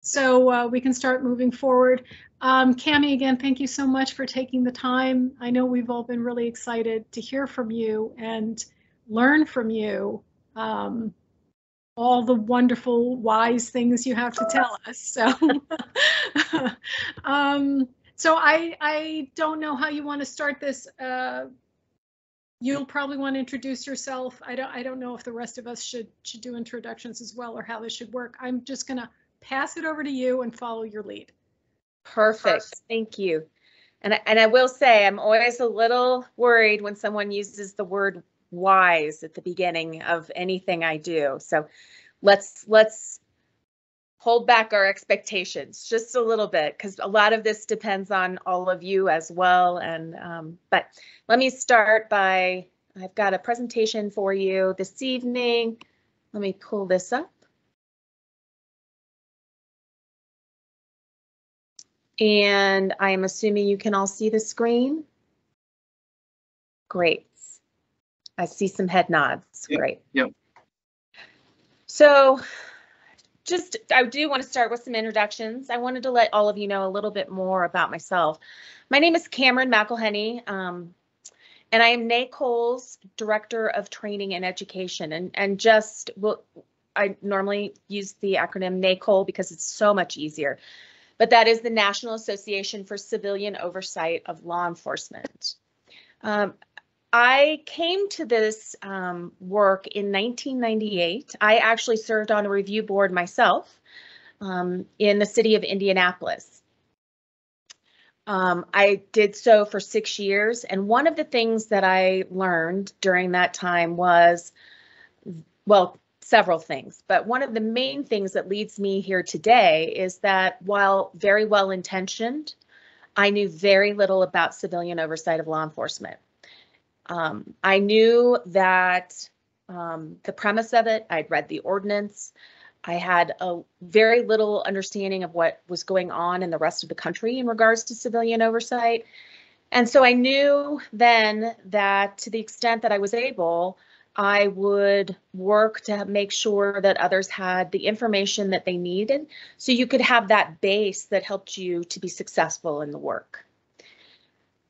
so uh, we can start moving forward. Um, Cami, again, thank you so much for taking the time. I know we've all been really excited to hear from you and learn from you um, all the wonderful, wise things you have to tell us. So, um, so I I don't know how you want to start this. Uh, you'll probably want to introduce yourself. I don't I don't know if the rest of us should should do introductions as well or how this should work. I'm just gonna pass it over to you and follow your lead. Perfect. Thank you. And I, and I will say I'm always a little worried when someone uses the word wise at the beginning of anything I do. So let's let's hold back our expectations just a little bit because a lot of this depends on all of you as well. And um, but let me start by I've got a presentation for you this evening. Let me pull this up. And I am assuming you can all see the screen. Great. I see some head nods. Yep, Great. yep. So just, I do want to start with some introductions. I wanted to let all of you know a little bit more about myself. My name is Cameron McEllhiney, um, and I am NACOLE's Director of Training and Education. And, and just, well, I normally use the acronym NACOLE because it's so much easier but that is the National Association for Civilian Oversight of Law Enforcement. Um, I came to this um, work in 1998. I actually served on a review board myself um, in the city of Indianapolis. Um, I did so for six years, and one of the things that I learned during that time was, well, several things, but one of the main things that leads me here today is that while very well intentioned, I knew very little about civilian oversight of law enforcement. Um, I knew that um, the premise of it, I'd read the ordinance. I had a very little understanding of what was going on in the rest of the country in regards to civilian oversight. And so I knew then that to the extent that I was able, I would work to make sure that others had the information that they needed so you could have that base that helped you to be successful in the work.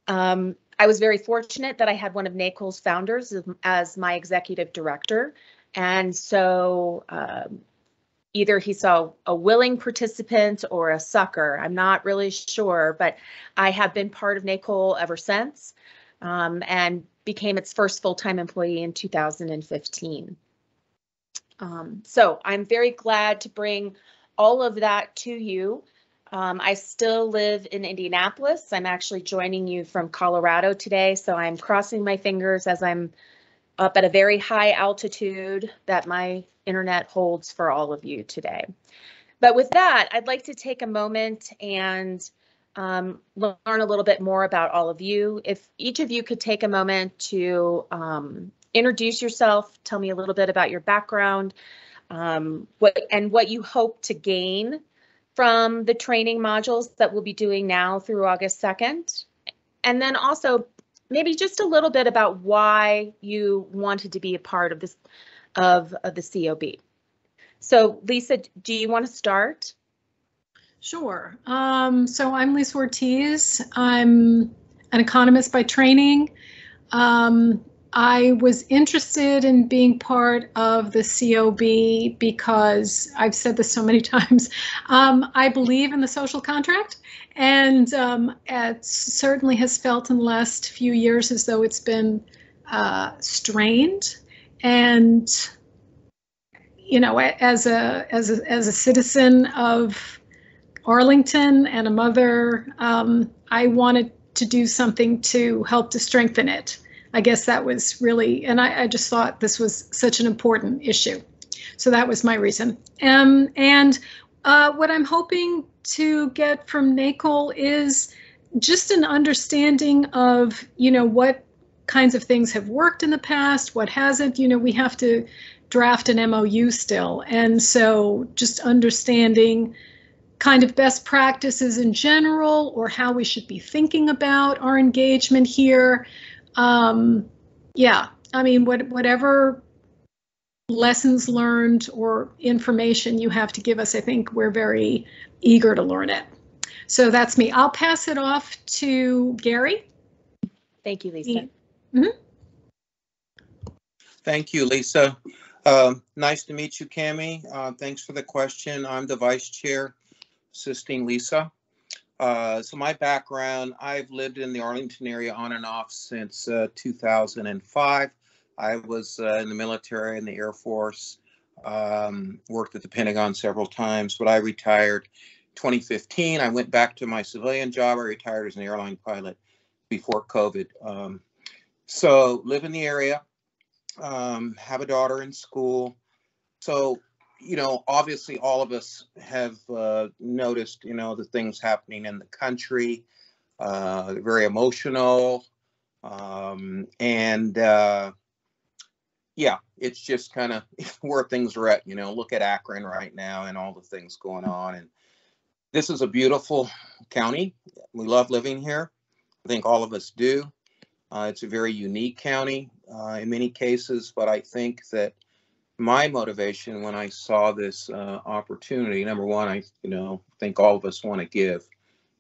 Um, I was very fortunate that I had one of NACOLE's founders as my executive director. And so um, either he saw a willing participant or a sucker. I'm not really sure, but I have been part of NACOLE ever since. Um, and became its first full-time employee in 2015. Um, so I'm very glad to bring all of that to you. Um, I still live in Indianapolis. I'm actually joining you from Colorado today, so I'm crossing my fingers as I'm up at a very high altitude that my internet holds for all of you today. But with that, I'd like to take a moment and um, learn a little bit more about all of you. If each of you could take a moment to um, introduce yourself, tell me a little bit about your background, um, what and what you hope to gain from the training modules that we'll be doing now through August 2nd. And then also maybe just a little bit about why you wanted to be a part of this of, of the COB. So Lisa, do you want to start? Sure. Um, so I'm Lisa Ortiz. I'm an economist by training. Um, I was interested in being part of the COB because I've said this so many times. Um, I believe in the social contract, and um, it certainly has felt in the last few years as though it's been uh, strained. And you know, as a as a as a citizen of Arlington and a mother, um, I wanted to do something to help to strengthen it. I guess that was really, and I, I just thought this was such an important issue. So that was my reason. Um, and uh, what I'm hoping to get from NACOLE is just an understanding of, you know, what kinds of things have worked in the past, what hasn't. You know, we have to draft an MOU still. And so just understanding kind of best practices in general or how we should be thinking about our engagement here. Um, yeah, I mean, what, whatever lessons learned or information you have to give us, I think we're very eager to learn it. So that's me. I'll pass it off to Gary. Thank you, Lisa. Thank you, Lisa. Um, Nice to meet you, Cami. Uh, Thanks for the question. I'm the vice chair assisting Lisa. Uh, So my background, I've lived in the Arlington area on and off since uh, 2005. I was uh, in the military and the Air Force, um, worked at the Pentagon several times, but I retired 2015. I went back to my civilian job. I retired as an airline pilot before COVID. Um, So live in the area, um, have a daughter in school. So, you know, obviously all of us have uh, noticed, you know, the things happening in the country, uh, very emotional. Um, and uh, yeah, it's just kind of where things are at, you know, look at Akron right now and all the things going on. And this is a beautiful county. We love living here. I think all of us do. Uh, it's a very unique county uh, in many cases, but I think that my motivation when I saw this uh, opportunity, number one, I you know think all of us want to give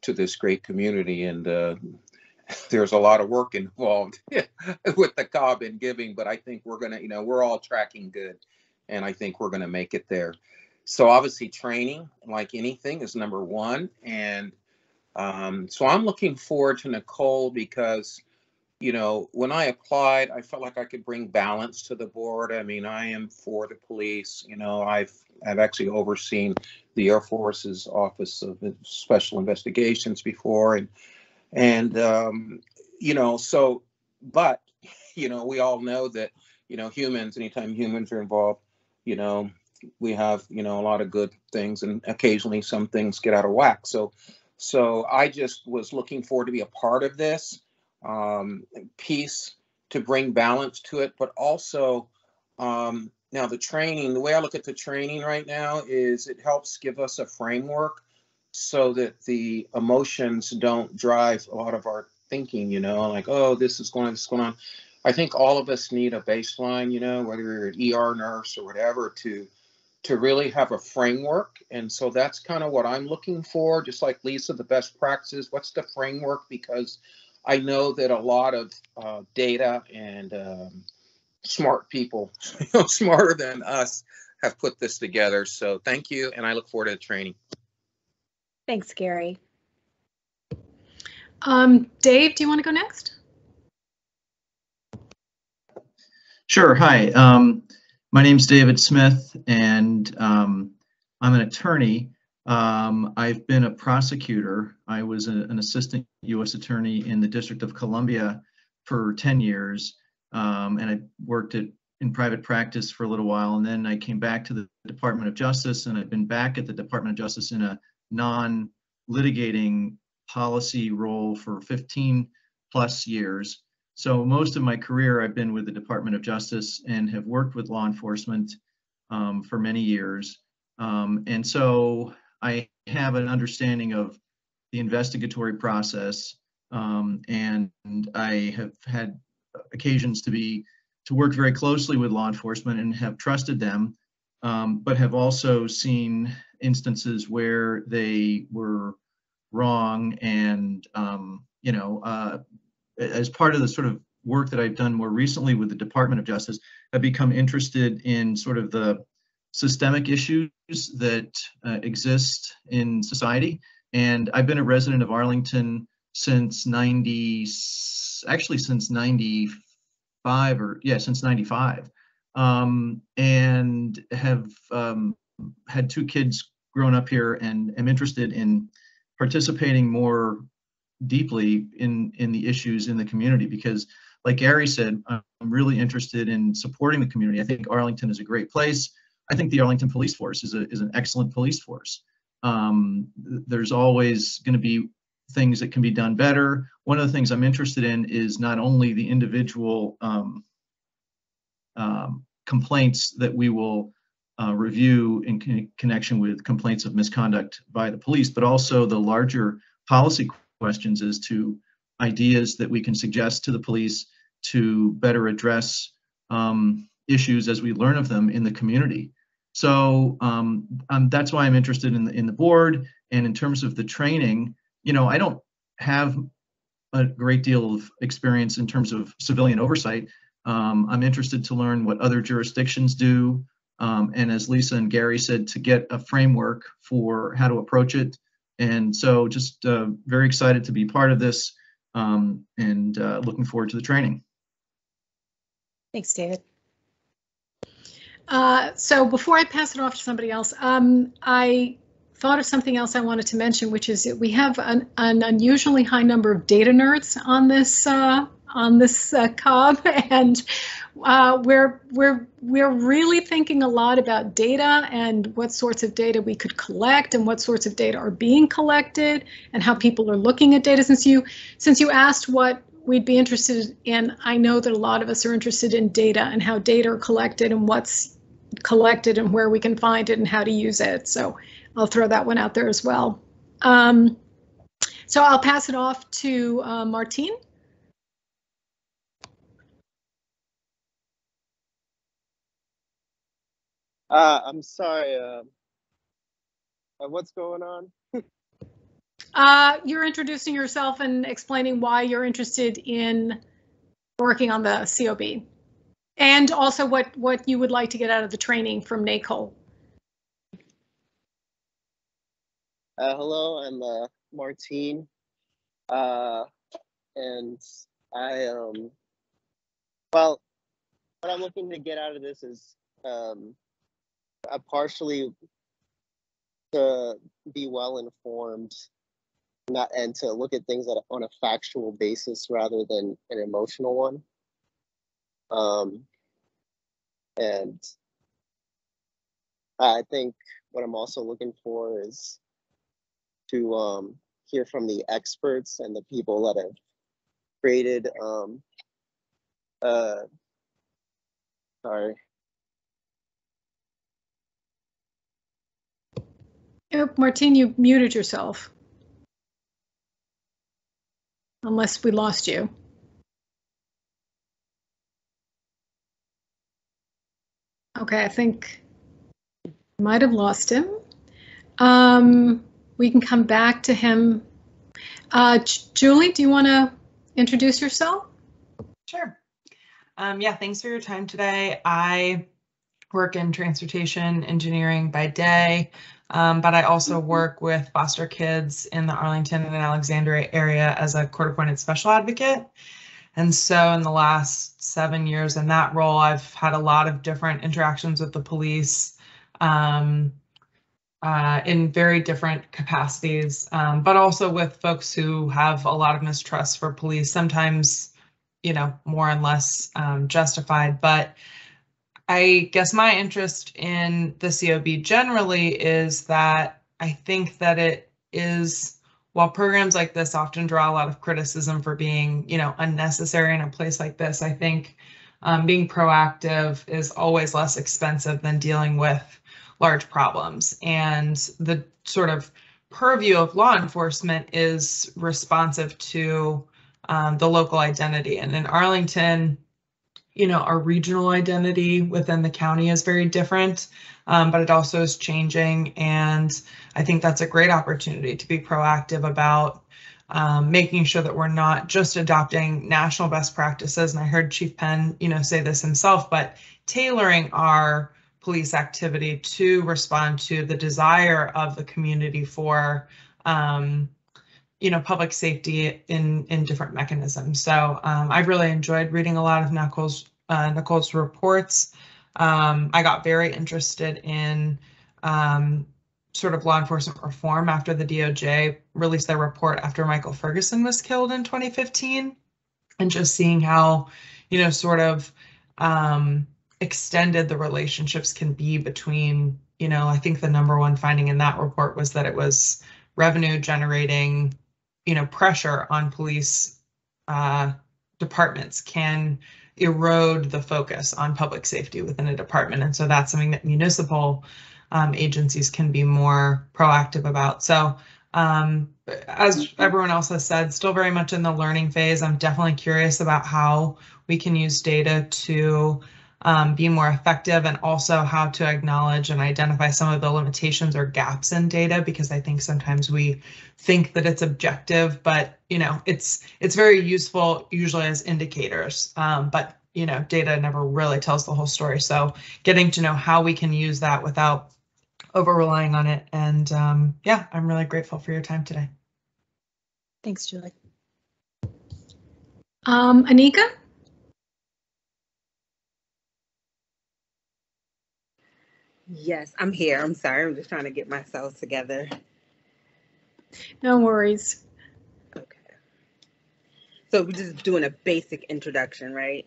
to this great community, and uh, there's a lot of work involved with the COB and giving, but I think we're gonna, you know, we're all tracking good, and I think we're gonna make it there. So obviously, training, like anything, is number one, and um, so I'm looking forward to NACOLE because you know, when I applied, I felt like I could bring balance to the board. I mean, I am for the police. You know, I've I've actually overseen the Air Force's Office of Special Investigations before, and and um, you know, so but you know, we all know that you know humans. Anytime humans are involved, you know, we have you know a lot of good things, and occasionally some things get out of whack. So so I just was looking forward to be a part of this um, piece to bring balance to it, but also um, now the training. The way I look at the training right now is it helps give us a framework so that the emotions don't drive a lot of our thinking. You know, like oh, this is going, this is going on. I think all of us need a baseline. You know, whether you're an ER nurse or whatever, to to really have a framework. And so that's kind of what I'm looking for. Just like Lisa, the best practices. What's the framework? Because I know that a lot of uh, data and um, smart people, smarter than us, have put this together. So thank you, and I look forward to the training. Thanks, Gary. Um, Dave, do you want to go next? Sure. Hi. Um, my name's David Smith, and um, I'm an attorney. Um, I've been a prosecutor. I was a, an assistant U.S. attorney in the District of Columbia for 10 years, um, and I worked at, in private practice for a little while. And then I came back to the Department of Justice, and I've been back at the Department of Justice in a non-litigating policy role for 15 plus years. So most of my career, I've been with the Department of Justice and have worked with law enforcement um, for many years. Um, and so I have an understanding of the investigatory process, um, and I have had occasions to be to work very closely with law enforcement and have trusted them, um, but have also seen instances where they were wrong, and um, you know, uh, as part of the sort of work that I've done more recently with the Department of Justice, I've become interested in sort of the systemic issues that uh, exist in society. And I've been a resident of Arlington since 90, actually since 95 or yeah, since 95. Um, and have um, had two kids grown up here and am interested in participating more deeply in, in the issues in the community because like Gary said, I'm really interested in supporting the community. I think Arlington is a great place. I think the Arlington Police Force is, a, is an excellent police force. Um, there's always going to be things that can be done better. One of the things I'm interested in is not only the individual um, um, complaints that we will uh, review in con connection with complaints of misconduct by the police, but also the larger policy questions as to ideas that we can suggest to the police to better address um, issues as we learn of them in the community. So um, um, that's why I'm interested in the, in the board and in terms of the training. You know, I don't have a great deal of experience in terms of civilian oversight. Um, I'm interested to learn what other jurisdictions do. Um, and as Lisa and Gary said, to get a framework for how to approach it. And so just uh, very excited to be part of this um, and uh, looking forward to the training. Thanks, David. Uh, so before I pass it off to somebody else, um, I thought of something else I wanted to mention, which is we have an, an unusually high number of data nerds on this uh, on this uh, COB, and uh, we're we're we're really thinking a lot about data and what sorts of data we could collect and what sorts of data are being collected and how people are looking at data. Since you since you asked what we'd be interested in, I know that a lot of us are interested in data and how data are collected and what's collected and where we can find it and how to use it. So I'll throw that one out there as well. Um, so I'll pass it off to uh, Martine. Uh, I'm sorry. Uh, uh, what's going on? Uh, you're introducing yourself and explaining why you're interested in working on the COB. And also what, what you would like to get out of the training from NACOLE. Uh, hello, I'm uh, Martine, uh, and I um, well, what I'm looking to get out of this is um, partially to be well informed, not and to look at things on a factual basis rather than an emotional one. Um, and I think what I'm also looking for is to um, hear from the experts and the people that have created um, uh, sorry Oh, Martine, you muted yourself. Unless we lost you. Okay, I think might have lost him. Um, we can come back to him. Uh, Julie, do you want to introduce yourself? Sure. Um, yeah, thanks for your time today. I work in transportation engineering by day, um, but I also mm-hmm. work with foster kids in the Arlington and Alexandria area as a court appointed special advocate. And so in the last seven years in that role, I've had a lot of different interactions with the police um, uh, in very different capacities, um, but also with folks who have a lot of mistrust for police, sometimes, you know, more and less um, justified. But I guess my interest in the COB generally is that I think that it is while programs like this often draw a lot of criticism for being, you know, unnecessary in a place like this, I think um, being proactive is always less expensive than dealing with large problems. And the sort of purview of law enforcement is responsive to um, the local identity. And in Arlington, you know, our regional identity within the county is very different, um, but it also is changing. And I think that's a great opportunity to be proactive about um, making sure that we're not just adopting national best practices. And I heard Chief Penn, you know, say this himself, but tailoring our police activity to respond to the desire of the community for um, you know, public safety in in different mechanisms. So um, I've really enjoyed reading a lot of NACOLE's uh, NACOLE's reports. Um, I got very interested in um, sort of law enforcement reform after the DOJ released their report after Michael Ferguson was killed in 2015, and just seeing how, you know, sort of um, extended the relationships can be between, you know, I think the number one finding in that report was that it was revenue generating you know, pressure on police uh, departments. Can erode the focus on public safety within a department. And so that's something that municipal um, agencies can be more proactive about. So um, as everyone else has said, still very much in the learning phase. I'm definitely curious about how we can use data to um, be more effective and also how to acknowledge and identify some of the limitations or gaps in data because I think sometimes we think that it's objective, but you know it's it's very useful usually as indicators. Um, but you know data never really tells the whole story. So getting to know how we can use that without over relying on it. And um, yeah, I'm really grateful for your time today. Thanks, Julie. Um, Anika? Yes, I'm here. I'm sorry. I'm just trying to get myself together. No worries. Okay. So we're just doing a basic introduction, right?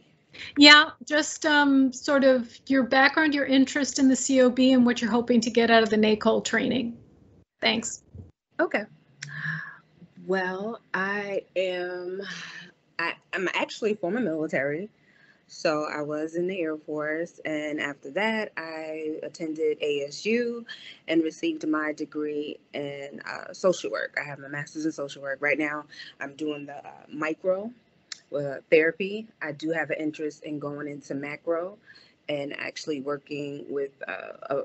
Yeah, just um, sort of your background, your interest in the COB, and what you're hoping to get out of the NACOLE training. Thanks. Okay. Well, I am. I, I'm actually former military. So I was in the Air Force, and after that, I attended ASU and received my degree in uh, social work. I have my master's in social work. Right now, I'm doing the uh, micro uh, therapy. I do have an interest in going into macro and actually working with uh,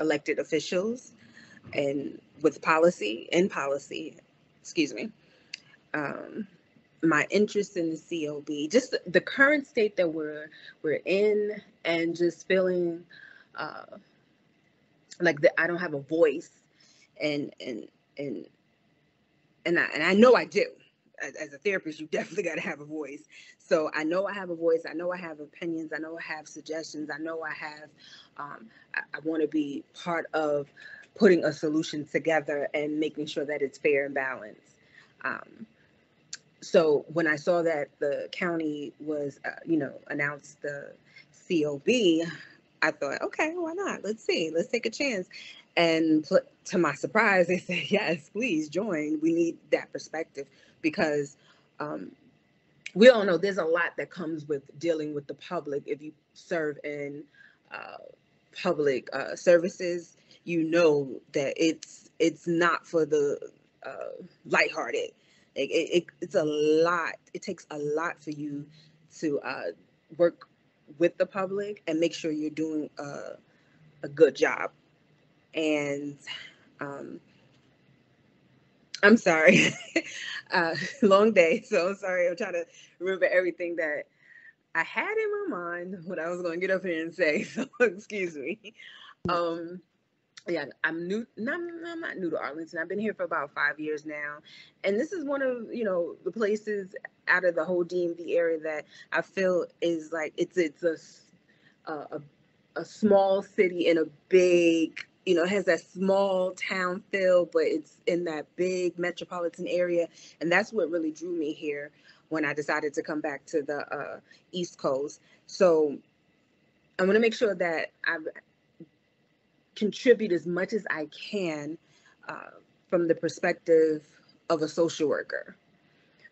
elected officials and with policy and policy. Excuse me. Um, my interest in the COB, just the, current state that we're we're in, and just feeling uh, like that I don't have a voice, and and and and I, and I know I do. As, as a therapist, you definitely got to have a voice. So I know I have a voice. I know I have opinions. I know I have suggestions. I know I have. Um, I, I want to be part of putting a solution together and making sure that it's fair and balanced. Um, so when I saw that the county was, uh, you know, announced the COB, I thought, okay, why not? Let's see, let's take a chance. And pl- to my surprise, they said, yes, please join. We need that perspective because um, we all know there's a lot that comes with dealing with the public. If you serve in uh, public uh, services, you know that it's it's not for the uh, lighthearted it, it, it's a lot. It takes a lot for you to uh, work with the public and make sure you're doing a, a good job. And um, I'm sorry, uh, long day. So I'm sorry. I'm trying to remember everything that I had in my mind what I was going to get up here and say. So excuse me. Um, yeah, I'm new. No, I'm not new to Arlington. I've been here for about five years now, and this is one of you know the places out of the whole DMV area that I feel is like it's it's a a, a small city in a big you know, it has that small town feel, but it's in that big metropolitan area. And that's what really drew me here when I decided to come back to the uh, East Coast. So I want to make sure that I've contribute as much as I can uh, from the perspective of a social worker.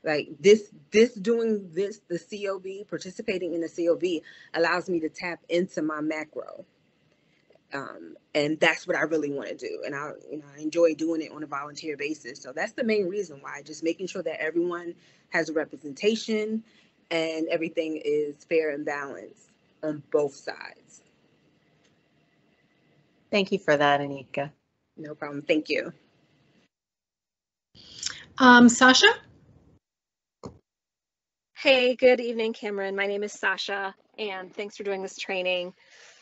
Like this, this doing this, the COB, participating in the COB allows me to tap into my macro. Um, and that's what I really want to do. And I, you know, I enjoy doing it on a volunteer basis. So that's the main reason why, just making sure that everyone has a representation and everything is fair and balanced on both sides. Thank you for that, Anika. No problem. Thank you. Um, Sasha? Hey, good evening, Cameron. My name is Sasha, and thanks for doing this training.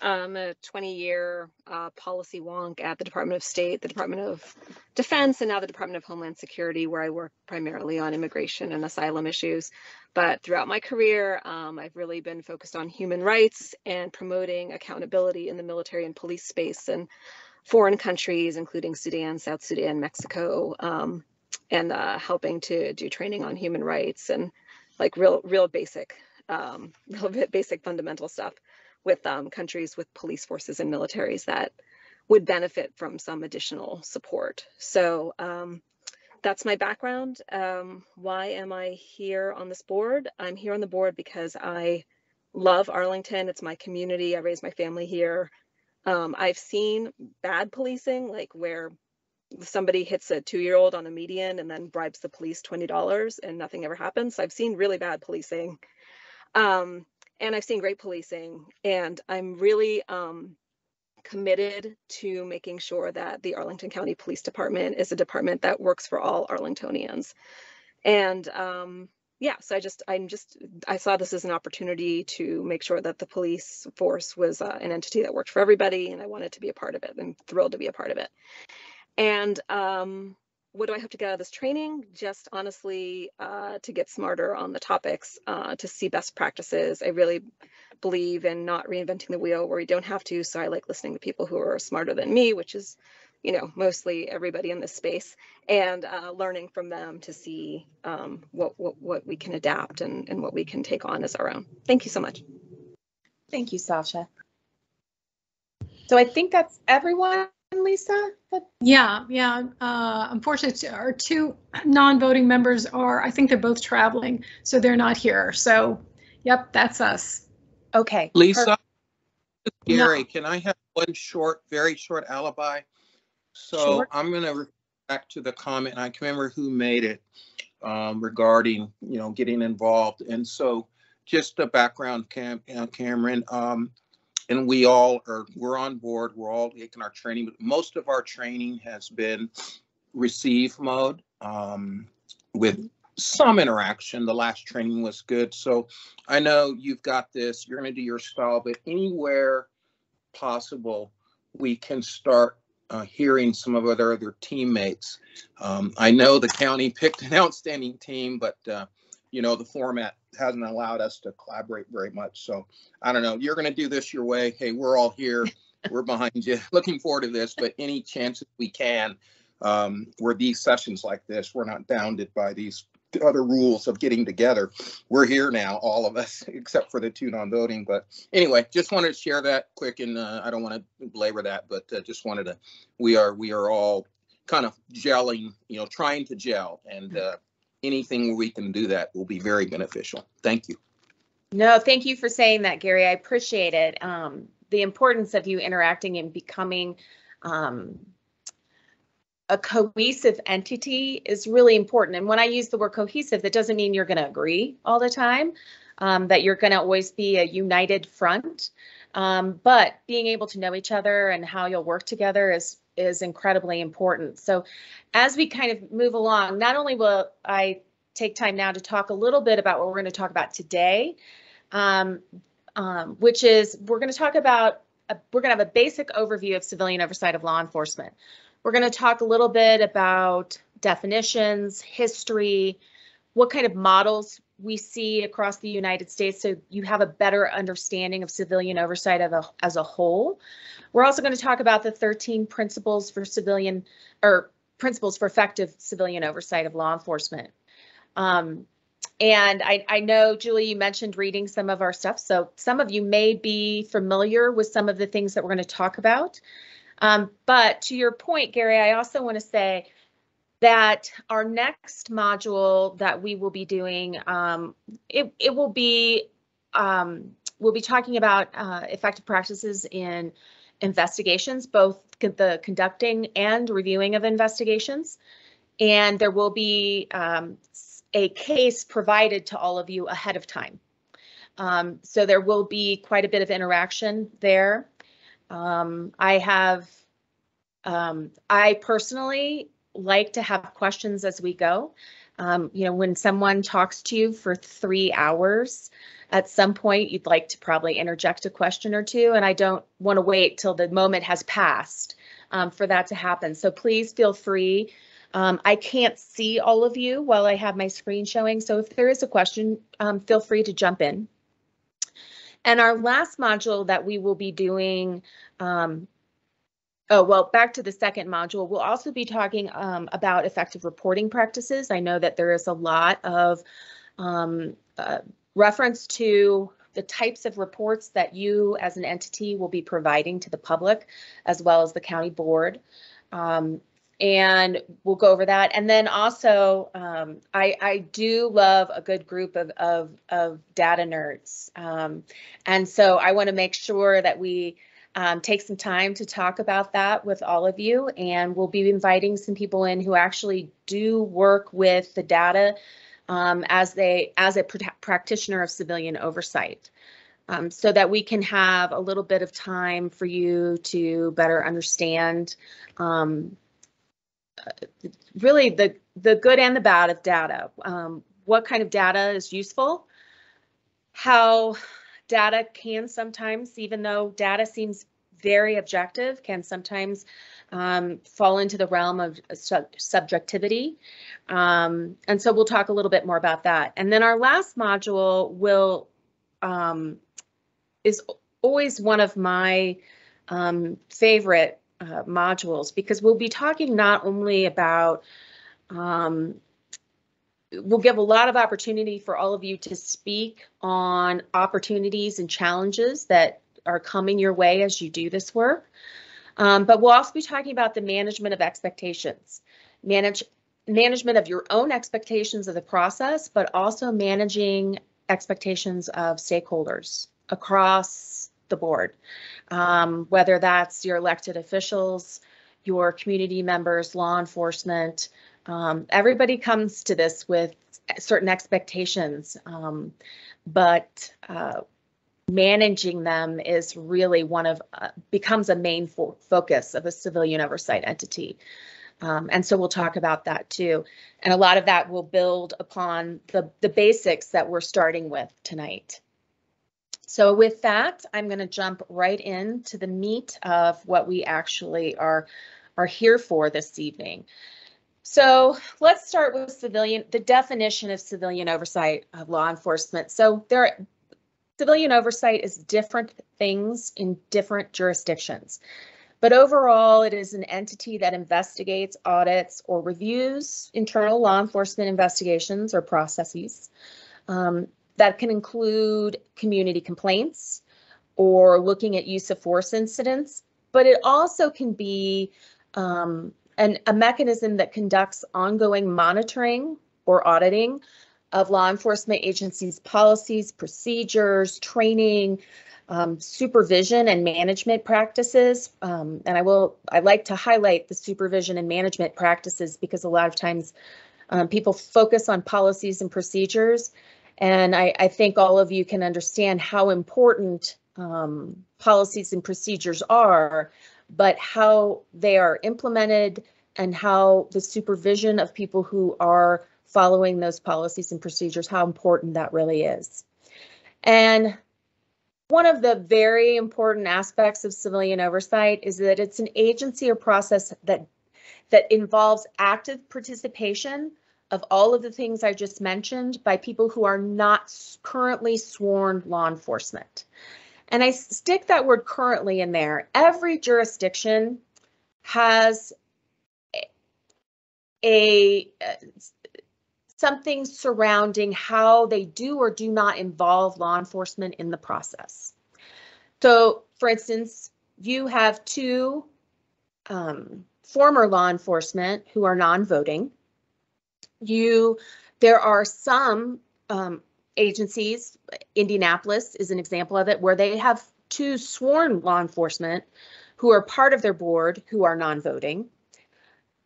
I'm a 20-year uh, policy wonk at the Department of State, the Department of Defense, and now the Department of Homeland Security, where I work primarily on immigration and asylum issues. But throughout my career, um, I've really been focused on human rights and promoting accountability in the military and police space and foreign countries, including Sudan, South Sudan, Mexico, um, and uh, helping to do training on human rights and like real, real basic, um, real basic fundamental stuff with um, countries with police forces and militaries that would benefit from some additional support. So um, that's my background. Um, why am I here on this board? I'm here on the board because I love Arlington. It's my community. I raised my family here. Um, I've seen bad policing, like where somebody hits a two-year-old on a median and then bribes the police $20 and nothing ever happens. So I've seen really bad policing. Um, and I've seen great policing, and I'm really um, committed to making sure that the Arlington County Police Department is a department that works for all Arlingtonians. And um, yeah, so I just, I'm just, I saw this as an opportunity to make sure that the police force was uh, an entity that worked for everybody, and I wanted to be a part of it. I'm thrilled to be a part of it. And um, what do I hope to get out of this training? Just honestly, uh, to get smarter on the topics, uh, to see best practices. I really believe in not reinventing the wheel where we don't have to. So I like listening to people who are smarter than me, which is, you know, mostly everybody in this space, and uh, learning from them to see um, what, what what we can adapt and, and what we can take on as our own. Thank you so much. Thank you, Sasha. So I think that's everyone, Lisa. Yeah, yeah. Uh, unfortunately, our two non-voting members are, I think they're both traveling, so they're not here. So, yep, that's us. Okay. Lisa, No. Gary, can I have one short, very short alibi? So Sure. I'm gonna re- back to the comment, I can remember who made it um, regarding, you know, getting involved. And so just a background, Cam, uh, Cameron, um, and we all are, we're on board, we're all taking our training, but most of our training has been receive mode um, with some interaction. The last training was good. So I know you've got this, you're going to do your style, but anywhere possible, we can start uh, hearing some of our other teammates. Um, I know the county picked an outstanding team, but uh, you know the format hasn't allowed us to collaborate very much. So I don't know. You're going to do this your way. Hey, we're all here. we're behind you. Looking forward to this. But any chances we can, um, where these sessions like this, we're not bounded by these other rules of getting together. We're here now, all of us, except for the two non-voting. But anyway, just wanted to share that quick, and uh, I don't want to belabor that, but uh, just wanted to. We are we are all kind of gelling, you know, trying to gel, and uh, anything we can do that will be very beneficial. Thank you. No, thank you for saying that, Gary. I appreciate it. Um, the importance of you interacting and becoming um, a cohesive entity is really important. And when I use the word cohesive, that doesn't mean you're going to agree all the time, um, that you're going to always be a united front. Um, but being able to know each other and how you'll work together is is incredibly important. So as we kind of move along, not only will I take time now to talk a little bit about what we're going to talk about today, um, um, which is we're going to talk about, a, we're going to have a basic overview of civilian oversight of law enforcement. We're going to talk a little bit about definitions, history, what kind of models we see across the United States so you have a better understanding of civilian oversight of a, as a whole. We're also going to talk about the 13 principles for civilian or principles for effective civilian oversight of law enforcement. Um, and I, I know, Julie, you mentioned reading some of our stuff. So some of you may be familiar with some of the things that we're going to talk about. Um, but to your point, Gary, I also want to say that our next module that we will be doing, um, it, it will be, um, we'll be talking about uh, effective practices in investigations, both the conducting and reviewing of investigations. And there will be um, a case provided to all of you ahead of time. Um, so there will be quite a bit of interaction there. Um, I have, um, I personally like to have questions as we go. Um, you know, when someone talks to you for three hours, at some point you'd like to probably interject a question or two, and I don't want to wait till the moment has passed um, for that to happen. So please feel free. Um, I can't see all of you while I have my screen showing, so if there is a question, um, feel free to jump in. And our last module that we will be doing, um, oh, well, back to the second module, we'll also be talking um, about effective reporting practices. I know that there is a lot of um, uh, reference to the types of reports that you as an entity will be providing to the public as well as the county board. Um, and we'll go over that. And then also, um, I, I do love a good group of, of, of data nerds. Um, and so I want to make sure that we um, take some time to talk about that with all of you. And we'll be inviting some people in who actually do work with the data um, as they as a pr practitioner of civilian oversight. um, so that we can have a little bit of time for you to better understand um, uh, really the, the good and the bad of data. Um, what kind of data is useful? How data can sometimes, even though data seems very objective, can sometimes um, fall into the realm of sub subjectivity. Um, and so we'll talk a little bit more about that. And then our last module will um, is always one of my um, favorite uh, modules because we'll be talking not only about um, we'll give a lot of opportunity for all of you to speak on opportunities and challenges that are coming your way as you do this work. Um, but we'll also be talking about the management of expectations, manage management of your own expectations of the process, but also managing expectations of stakeholders across the board, um, whether that's your elected officials, your community members, law enforcement. Um, everybody comes to this with certain expectations, um, but uh, managing them is really one of uh, becomes a main fo focus of a civilian oversight entity. Um, and so we'll talk about that too. And a lot of that will build upon the, the basics that we're starting with tonight. So with that, I'm going to jump right into the meat of what we actually are, are here for this evening. So let's start with civilian, the definition of civilian oversight of law enforcement. So there, civilian oversight is different things in different jurisdictions. But overall, it is an entity that investigates, audits, or reviews internal law enforcement investigations or processes. Um, that can include community complaints or looking at use of force incidents, but it also can be um, an, a mechanism that conducts ongoing monitoring or auditing of law enforcement agencies' policies, procedures, training, um, supervision and management practices. Um, and I will, I like to highlight the supervision and management practices because a lot of times um, people focus on policies and procedures. And I, I, think all of you can understand how important um, policies and procedures are, but how they are implemented and how the supervision of people who are following those policies and procedures, how important that really is. And one of the very important aspects of civilian oversight is that it's an agency or process that that involves active participation of all of the things I just mentioned by people who are not currently sworn law enforcement. And I stick that word currently in there. Every jurisdiction has a, a something surrounding how they do or do not involve law enforcement in the process. So, for instance, you have two um, former law enforcement who are non-voting. You, there are some um, agencies, Indianapolis is an example of it, where they have two sworn law enforcement who are part of their board who are non-voting.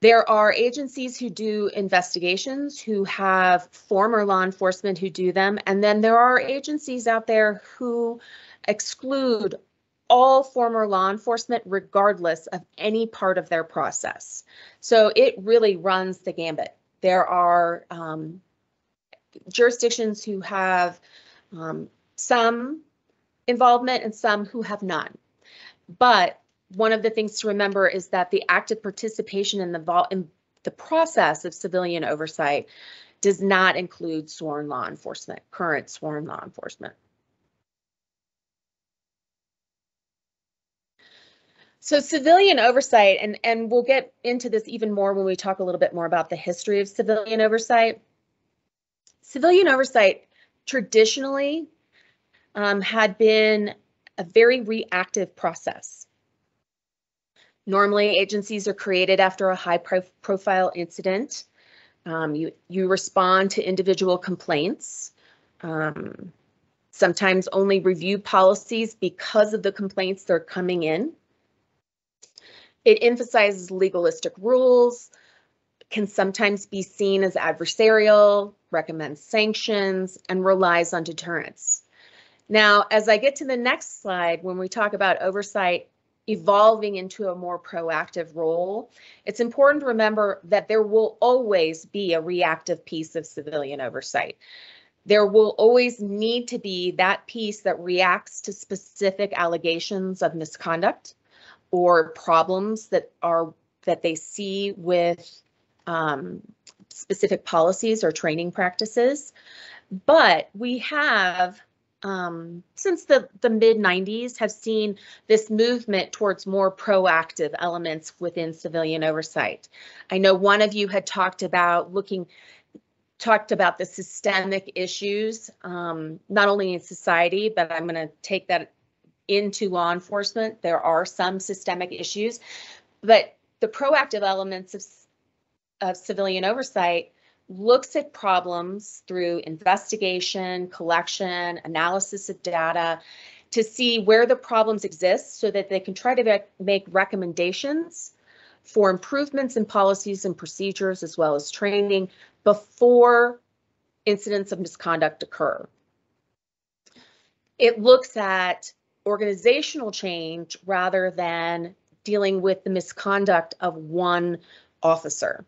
There are agencies who do investigations who have former law enforcement who do them. And then there are agencies out there who exclude all former law enforcement regardless of any part of their process. So it really runs the gambit. There are um, jurisdictions who have um, some involvement and some who have none. But one of the things to remember is that the active participation in the, in the process of civilian oversight does not include sworn law enforcement, current sworn law enforcement. So civilian oversight, and, and we'll get into this even more when we talk a little bit more about the history of civilian oversight. Civilian oversight traditionally um, had been a very reactive process. Normally, agencies are created after a high pro profile incident. Um, you, you respond to individual complaints. Um, sometimes only review policies because of the complaints that are coming in. It emphasizes legalistic rules, can sometimes be seen as adversarial, recommends sanctions, and relies on deterrence. Now, as I get to the next slide, when we talk about oversight evolving into a more proactive role, it's important to remember that there will always be a reactive piece of civilian oversight. There will always need to be that piece that reacts to specific allegations of misconduct or problems that are that they see with um, specific policies or training practices. But we have um, since the, the mid 90s have seen this movement towards more proactive elements within civilian oversight. I know one of you had talked about looking, talked about the systemic issues, um, not only in society, but I'm going to take that into law enforcement. There are some systemic issues, but the proactive elements of, of civilian oversight looks at problems through investigation, collection, analysis of data to see where the problems exist so that they can try to make recommendations for improvements in policies and procedures as well as training before incidents of misconduct occur. It looks at organizational change rather than dealing with the misconduct of one officer.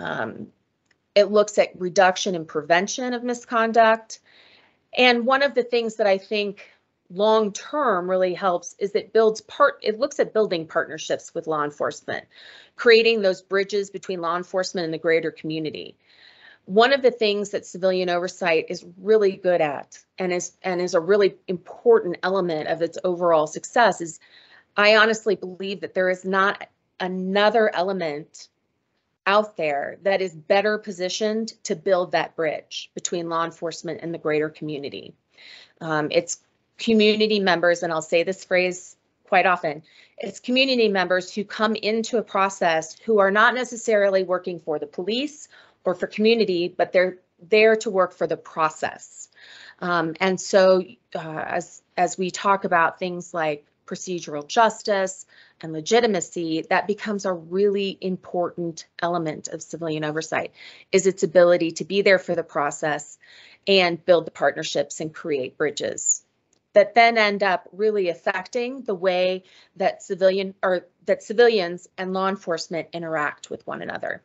Um, it looks at reduction and prevention of misconduct. And one of the things that I think long term really helps is it builds part it looks at building partnerships with law enforcement creating those bridges between law enforcement and the greater community one of the things that civilian oversight is really good at and is and is a really important element of its overall success is i honestly believe that there is not another element out there that is better positioned to build that bridge between law enforcement and the greater community. Um, it's community members, and I'll say this phrase quite often, it's community members who come into a process who are not necessarily working for the police or for community, but they're there to work for the process. Um, and so uh, as, as we talk about things like procedural justice, and legitimacy, that becomes a really important element of civilian oversight, is its ability to be there for the process and build the partnerships and create bridges that then end up really affecting the way that civilian or that civilians and law enforcement interact with one another.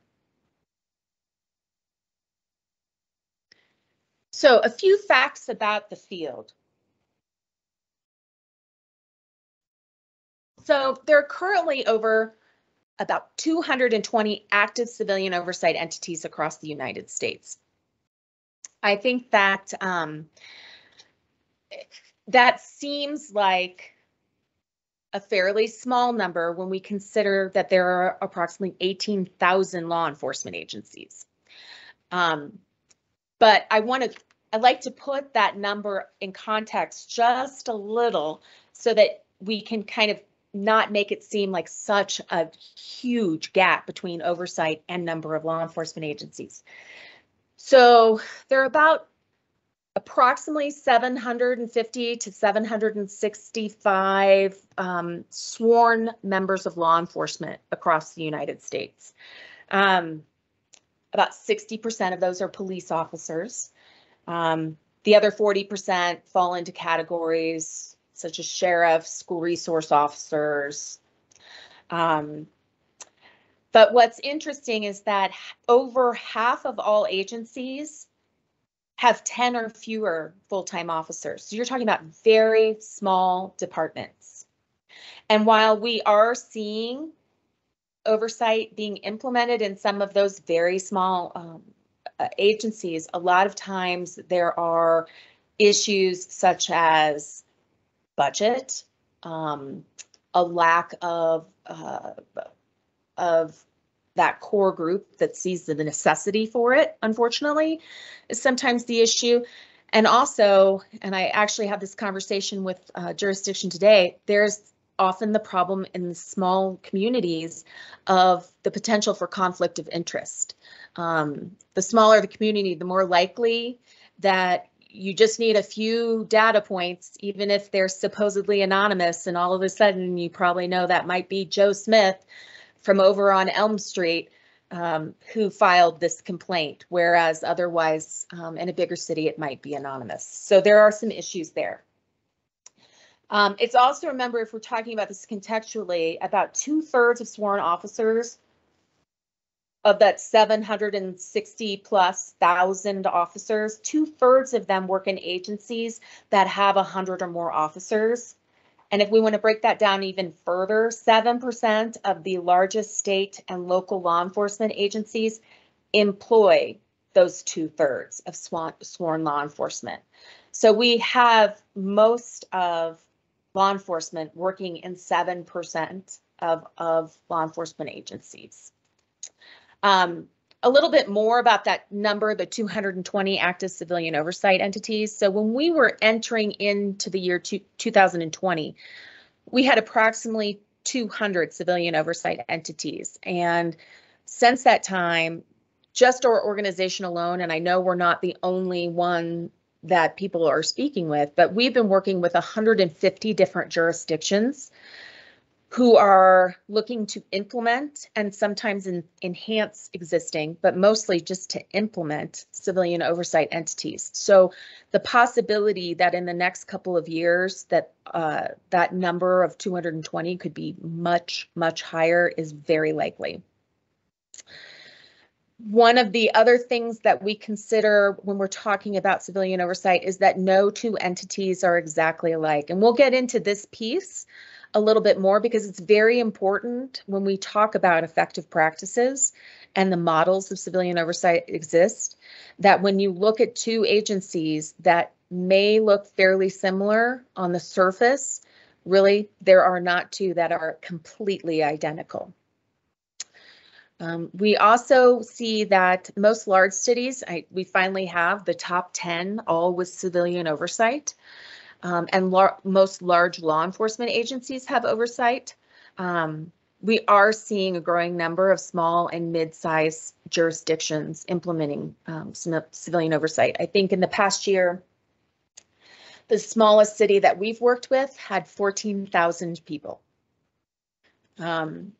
So a few facts about the field. So there are currently over about 220 active civilian oversight entities across the United States. I think that um, that seems like a fairly small number when we consider that there are approximately 18,000 law enforcement agencies. Um, but I want to, I'd like to put that number in context just a little so that we can kind of not make it seem like such a huge gap between oversight and number of law enforcement agencies. So there are about approximately 750 to 765 um, sworn members of law enforcement across the United States. Um, about 60% of those are police officers. Um, the other 40% fall into categories such as sheriffs, school resource officers. Um, but what's interesting is that over half of all agencies have 10 or fewer full-time officers. So you're talking about very small departments. And while we are seeing oversight being implemented in some of those very small um, uh, agencies, a lot of times there are issues such as budget, um, a lack of uh, of that core group that sees the necessity for it, unfortunately, is sometimes the issue. And also, and I actually have this conversation with uh, jurisdiction today, there's often the problem in the small communities of the potential for conflict of interest. Um, the smaller the community, the more likely that you just need a few data points, even if they're supposedly anonymous, and all of a sudden you probably know that might be Joe Smith from over on Elm Street um, who filed this complaint, whereas otherwise um, in a bigger city it might be anonymous. So there are some issues there. Um, it's also remember if we're talking about this contextually, about two thirds of sworn officers of that 760 plus thousand officers, two thirds of them work in agencies that have a hundred or more officers. And if we want to break that down even further, 7% of the largest state and local law enforcement agencies employ those two thirds of sworn, sworn law enforcement. So we have most of law enforcement working in 7% of, of law enforcement agencies. Um, a little bit more about that number, the 220 active civilian oversight entities. So when we were entering into the year two, 2020, we had approximately 200 civilian oversight entities. And since that time, just our organization alone, and I know we're not the only one that people are speaking with, but we've been working with 150 different jurisdictions who are looking to implement and sometimes in, enhance existing, but mostly just to implement civilian oversight entities. So the possibility that in the next couple of years that uh, that number of 220 could be much, much higher is very likely. One of the other things that we consider when we're talking about civilian oversight is that no two entities are exactly alike. And we'll get into this piece a little bit more because it's very important when we talk about effective practices and the models of civilian oversight exist that when you look at two agencies that may look fairly similar on the surface, really there are not two that are completely identical. Um, we also see that most large cities, I, we finally have the top 10 all with civilian oversight. Um, and lar most large law enforcement agencies have oversight. Um, we are seeing a growing number of small and mid-sized jurisdictions implementing um, civilian oversight. I think in the past year, the smallest city that we've worked with had 14,000 people. Um,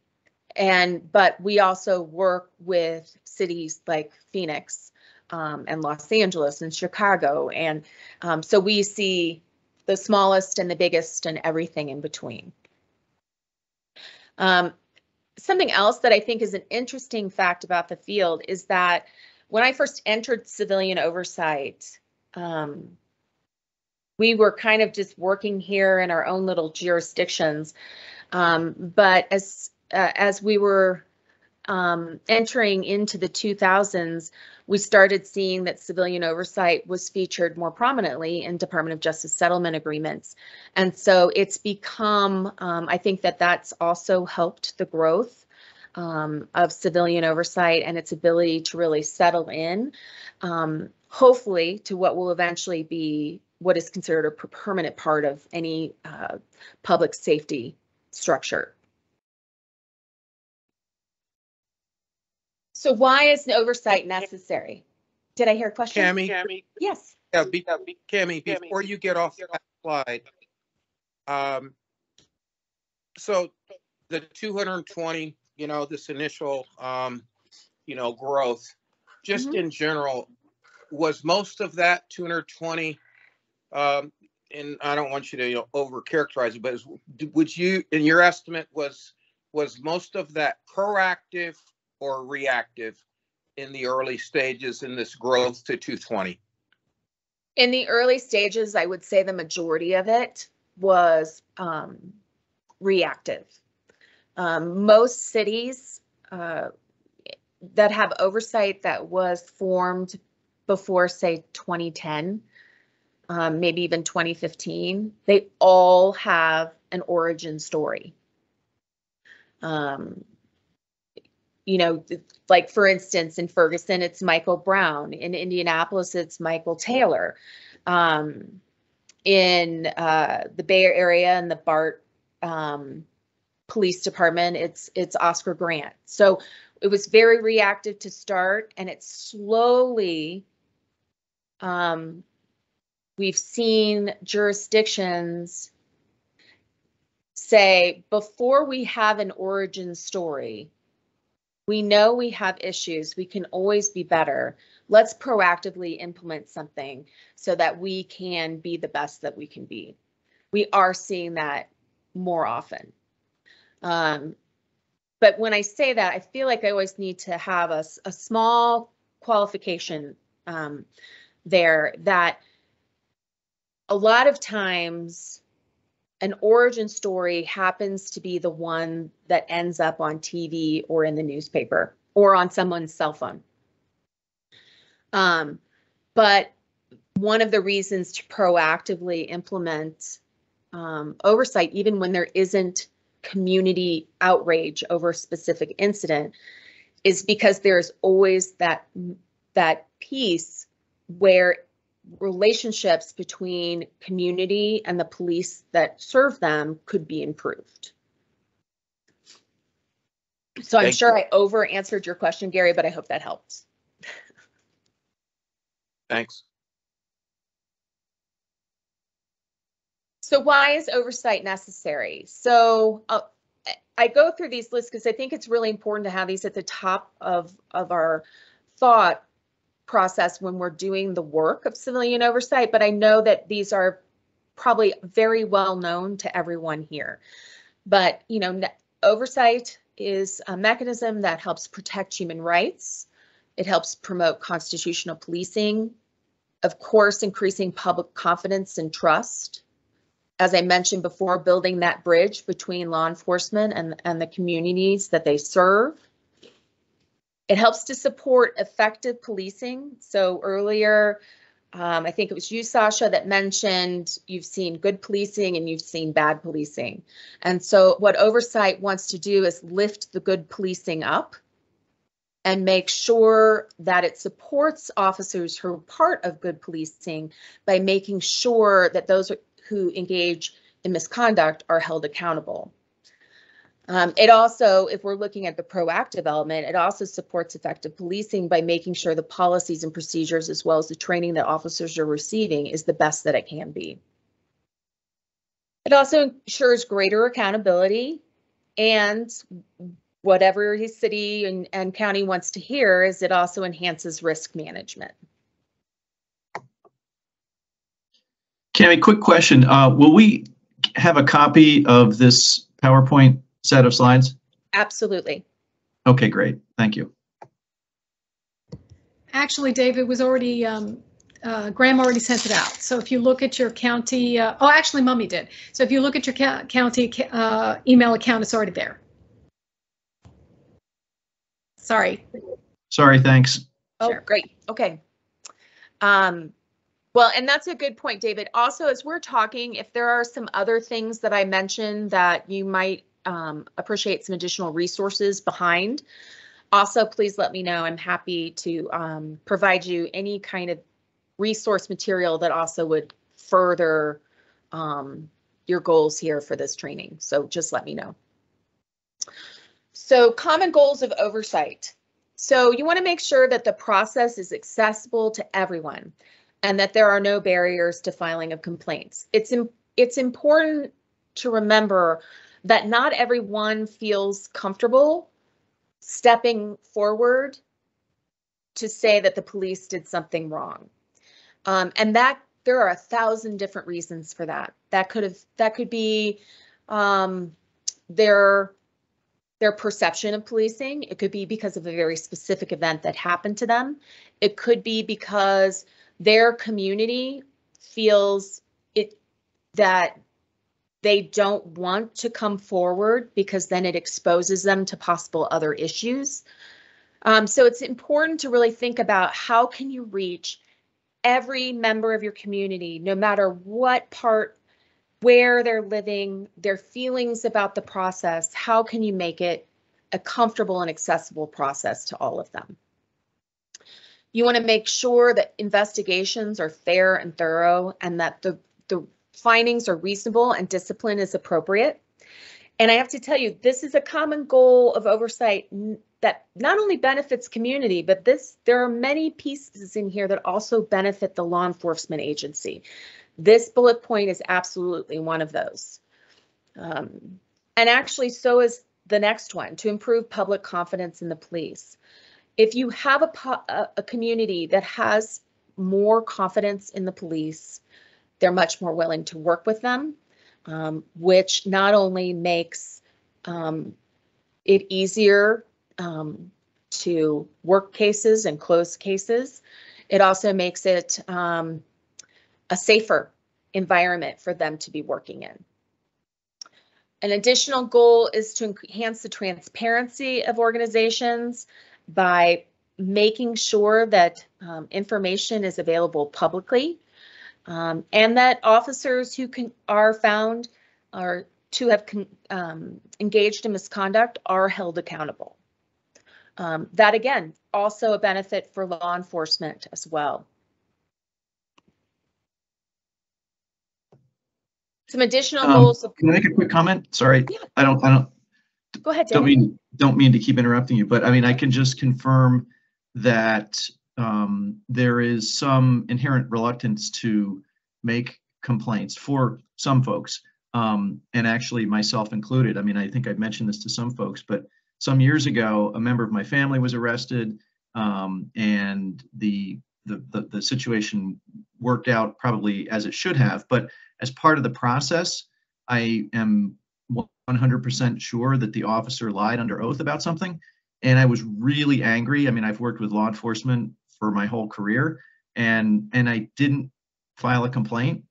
and but we also work with cities like Phoenix um, and Los Angeles and Chicago, and um, so we see the smallest and the biggest and everything in between. Um, something else that I think is an interesting fact about the field is that when I first entered civilian oversight, um, we were kind of just working here in our own little jurisdictions. Um, but as uh, as we were um, entering into the 2000s, we started seeing that civilian oversight was featured more prominently in Department of Justice settlement agreements. And so it's become, um, I think that that's also helped the growth um, of civilian oversight and its ability to really settle in, um, hopefully to what will eventually be what is considered a permanent part of any uh, public safety structure. So why is an oversight necessary? Did I hear a question? Cami, Yes. yeah, be, Cami, before you get off that slide, um, so the two hundred and twenty, you know, this initial, um, you know, growth, just Mhm. in general, was most of that two hundred twenty, um, and I don't want you to, you know, over characterize it, but is, would you, in your estimate, was, was most of that proactive or reactive in the early stages in this growth to 220? In the early stages, I would say the majority of it was um, reactive. Um, most cities uh, that have oversight that was formed before, say, 2010, um, maybe even 2015, they all have an origin story. Um, you know, like for instance, in Ferguson, it's Michael Brown. In Indianapolis, it's Michael Taylor. Um, in uh, the Bay Area and the BART um, Police Department, it's it's Oscar Grant. So it was very reactive to start, and it slowly. Um, we've seen jurisdictions say before we have an origin story, we know we have issues. We can always be better. Let's proactively implement something so that we can be the best that we can be. we are seeing that more often. Um, but when I say that, I feel like I always need to have a small qualification um, there that a lot of times an origin story happens to be the one that ends up on TV or in the newspaper or on someone's cell phone. Um, but one of the reasons to proactively implement um, oversight, even when there isn't community outrage over a specific incident, is because there's always that that piece where relationships between community and the police that serve them could be improved. So I'm sure you. I over answered your question, Gary, but I hope that helps. Thanks. So why is oversight necessary? So uh, I- I go through these lists because I think it's really important to have these at the top of, of our thought process when we're doing the work of civilian oversight, but I know that these are probably very well known to everyone here. But, you know, oversight is a mechanism that helps protect human rights. It helps promote constitutional policing, of course, increasing public confidence and trust as I mentioned before, building that bridge between law enforcement and, and the communities that they serve. It helps to support effective policing. So earlier, um, I think it was you, Sasha, that mentioned you've seen good policing and you've seen bad policing. And so what oversight wants to do is lift the good policing up and make sure that it supports officers who are part of good policing by making sure that those who engage in misconduct are held accountable. Um, it also, if we're looking at the proactive element, it also supports effective policing by making sure the policies and procedures as well as the training that officers are receiving is the best that it can be. It also ensures greater accountability and whatever the city and, and county wants to hear is it also enhances risk management. Cami, quick question. Uh, will we have a copy of this PowerPoint set of slides? Absolutely. Okay, great. Thank you. Actually, David was already, um, uh, Graham already sent it out. So if you look at your county, uh, oh, actually, Mummy did. So if you look at your ca- county uh, email account, it's already there. Sorry. Sorry, thanks. Oh, Sure. great. Okay. Um, well, and that's a good point, David. Also, as we're talking, if there are some other things that I mentioned that you might um, appreciate some additional resources behind, also please let me know. I'm happy to um, provide you any kind of resource material that also would further um, your goals here for this training. So just let me know. So common goals of oversight. So you want to make sure that the process is accessible to everyone and that there are no barriers to filing of complaints. It's it's important to remember that not everyone feels comfortable stepping forward to say that the police did something wrong. Um, and that there are a thousand different reasons for that. That could have that could be um, their their perception of policing. It could be because of a very specific event that happened to them. It could be because their community feels it that they don't want to come forward because then it exposes them to possible other issues. Um, so it's important to really think about how can you reach every member of your community, no matter what part, where they're living, their feelings about the process, how can you make it a comfortable and accessible process to all of them? You want to make sure that investigations are fair and thorough and that the, the findings are reasonable and discipline is appropriate. And I have to tell you, this is a common goal of oversight that not only benefits community, but this there are many pieces in here that also benefit the law enforcement agency. This bullet point is absolutely one of those. Um, and actually, so is the next one to improve public confidence in the police. If you have a, a community that has more confidence in the police, they're much more willing to work with them. um, which not only makes um, it easier um, to work cases and close cases, it also makes it um, a safer environment for them to be working in. An additional goal is to enhance the transparency of organizations by making sure that um, information is available publicly um, and that officers who can are found or to have con, um, engaged in misconduct are held accountable. Um, that again, also a benefit for law enforcement as well. Some additional Um, goals. Of, Can I make a quick comment? Sorry, Yeah. I don't, I don't, go ahead, don't mean, don't mean to keep interrupting you, but I mean, I can just confirm that um, there is some inherent reluctance to make complaints for some folks, um, and actually myself included. I mean, I think I've mentioned this to some folks, but some years ago, a member of my family was arrested, um, and the, the the the situation worked out probably as it should have. But as part of the process, I am 100% sure that the officer lied under oath about something. And I was really angry. I mean, I've worked with law enforcement for my whole career and, and I didn't file a complaint.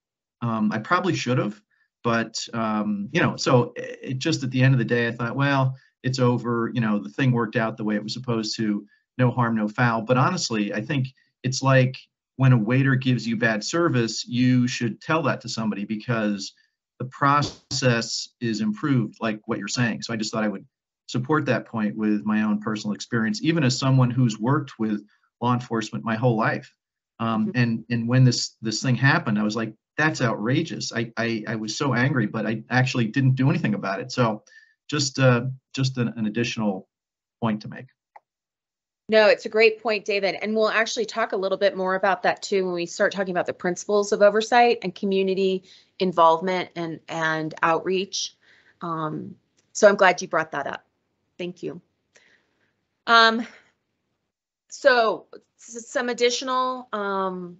Um, I probably should have, but, um, you know, so it, just at the end of the day, I thought, well, it's over. You know, the thing worked out the way it was supposed to. No harm, no foul. But honestly, I think it's like when a waiter gives you bad service, you should tell that to somebody because the process is improved, like what you're saying. So I just thought I would support that point with my own personal experience, even as someone who's worked with law enforcement my whole life. Um, and and when this this thing happened, I was like, that's outrageous. I I, I was so angry, but I actually didn't do anything about it. So just uh, just an, an additional point to make. No, it's a great point, David. And we'll actually talk a little bit more about that too when we start talking about the principles of oversight and community involvement and, and outreach. Um, so I'm glad you brought that up. Thank you. Um, so some additional um,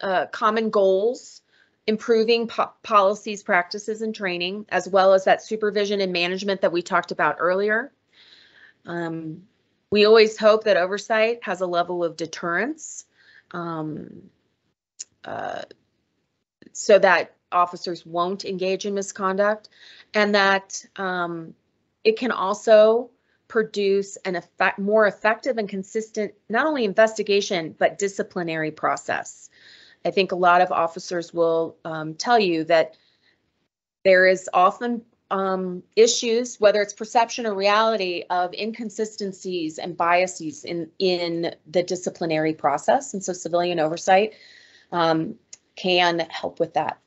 uh, common goals, improving po- policies, practices, and training, as well as that supervision and management that we talked about earlier. Um, we always hope that oversight has a level of deterrence um, uh, so that officers won't engage in misconduct and that um, it can also produce an effect, more effective and consistent, not only investigation, but disciplinary process. I think a lot of officers will um, tell you that there is often um, issues, whether it's perception or reality, of inconsistencies and biases in in the disciplinary process, and so civilian oversight um, can help with that.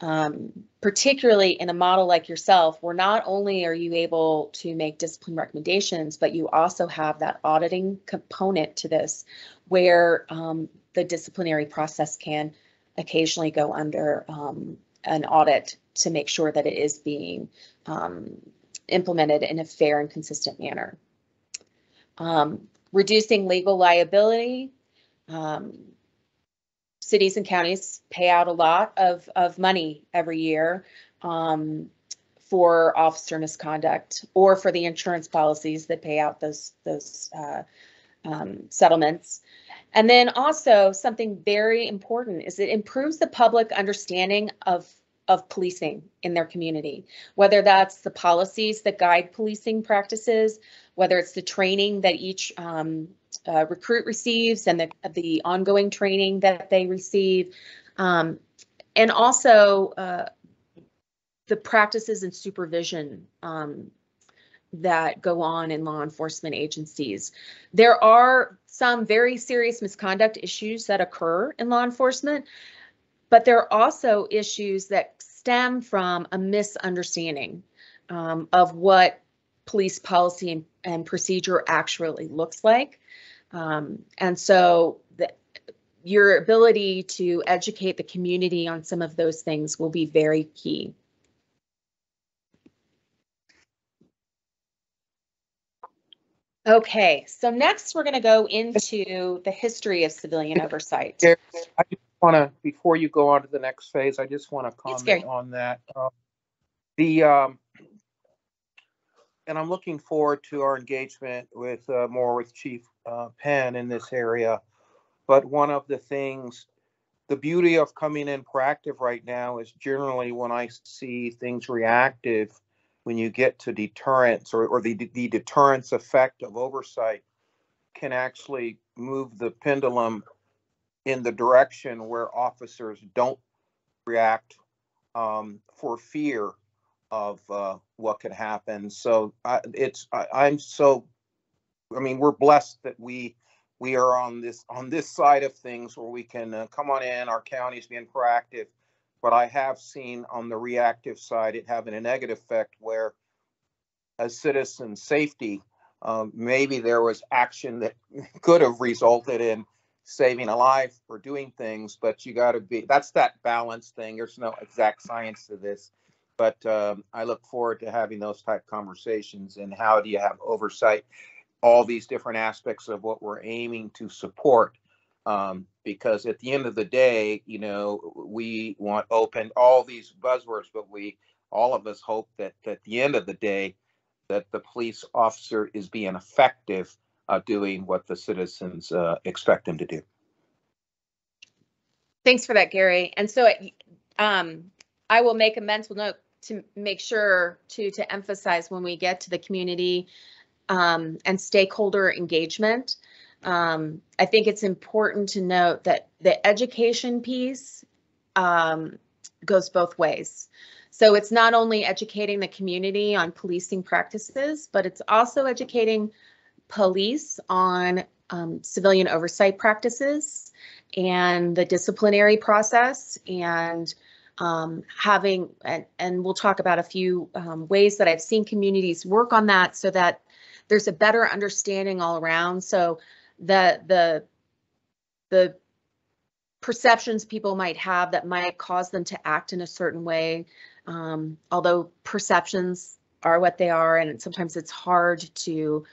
Um, particularly in a model like yourself, where not only are you able to make discipline recommendations, but you also have that auditing component to this, where um, the disciplinary process can occasionally go under um, an audit to make sure that it is being um, implemented in a fair and consistent manner. Um, reducing legal liability. Um, cities and counties pay out a lot of, of money every year um, for officer misconduct or for the insurance policies that pay out those, those uh, um, settlements. And then also something very important is it improves the public understanding of of policing in their community, whether that's the policies that guide policing practices, whether it's the training that each um, uh, recruit receives and the, the ongoing training that they receive, um, and also uh, the practices and supervision um, that go on in law enforcement agencies. There are some very serious misconduct issues that occur in law enforcement, but there are also issues that stem from a misunderstanding um, of what police policy and, and, procedure actually looks like. Um, and so the, your ability to educate the community on some of those things will be very key. Okay, so next we're going to go into the history of civilian oversight. I just want to, before you go on to the next phase, I just want to comment on that. Uh, The, um, and I'm looking forward to our engagement with, uh, more with Chief, uh, Penn in this area. But one of the things, the beauty of coming in proactive right now is generally when I see things reactive, when you get to deterrence or, or the, the deterrence effect of oversight can actually move the pendulum in the direction where officers don't react um, for fear of uh, what could happen. So I, it's I, I'm so I mean we're blessed that we we are on this on this side of things where we can uh, come on in. Our county's being proactive, but I have seen on the reactive side it having a negative effect where as citizen safety um, maybe there was action that could have resulted in saving a life or doing things, but you got to be that's that balance thing. There's no exact science to this, but um, I look forward to having those type conversations. And how do you have oversight? All these different aspects of what we're aiming to support. Um, because at the end of the day, you know, we want open all these buzzwords, but we all of us hope that at the end of the day, that the police officer is being effective uh, doing what the citizens uh, expect them to do. Thanks for that, Gary. And so um, I will make a mental note to make sure to to emphasize when we get to the community um, and stakeholder engagement. Um, I think it's important to note that the education piece um, goes both ways. So it's not only educating the community on policing practices, but it's also educating police on um, civilian oversight practices and the disciplinary process and um, having and, and we'll talk about a few um, ways that I've seen communities work on that so that there's a better understanding all around. So the the the perceptions people might have that might cause them to act in a certain way, um, although perceptions are what they are, and sometimes it's hard to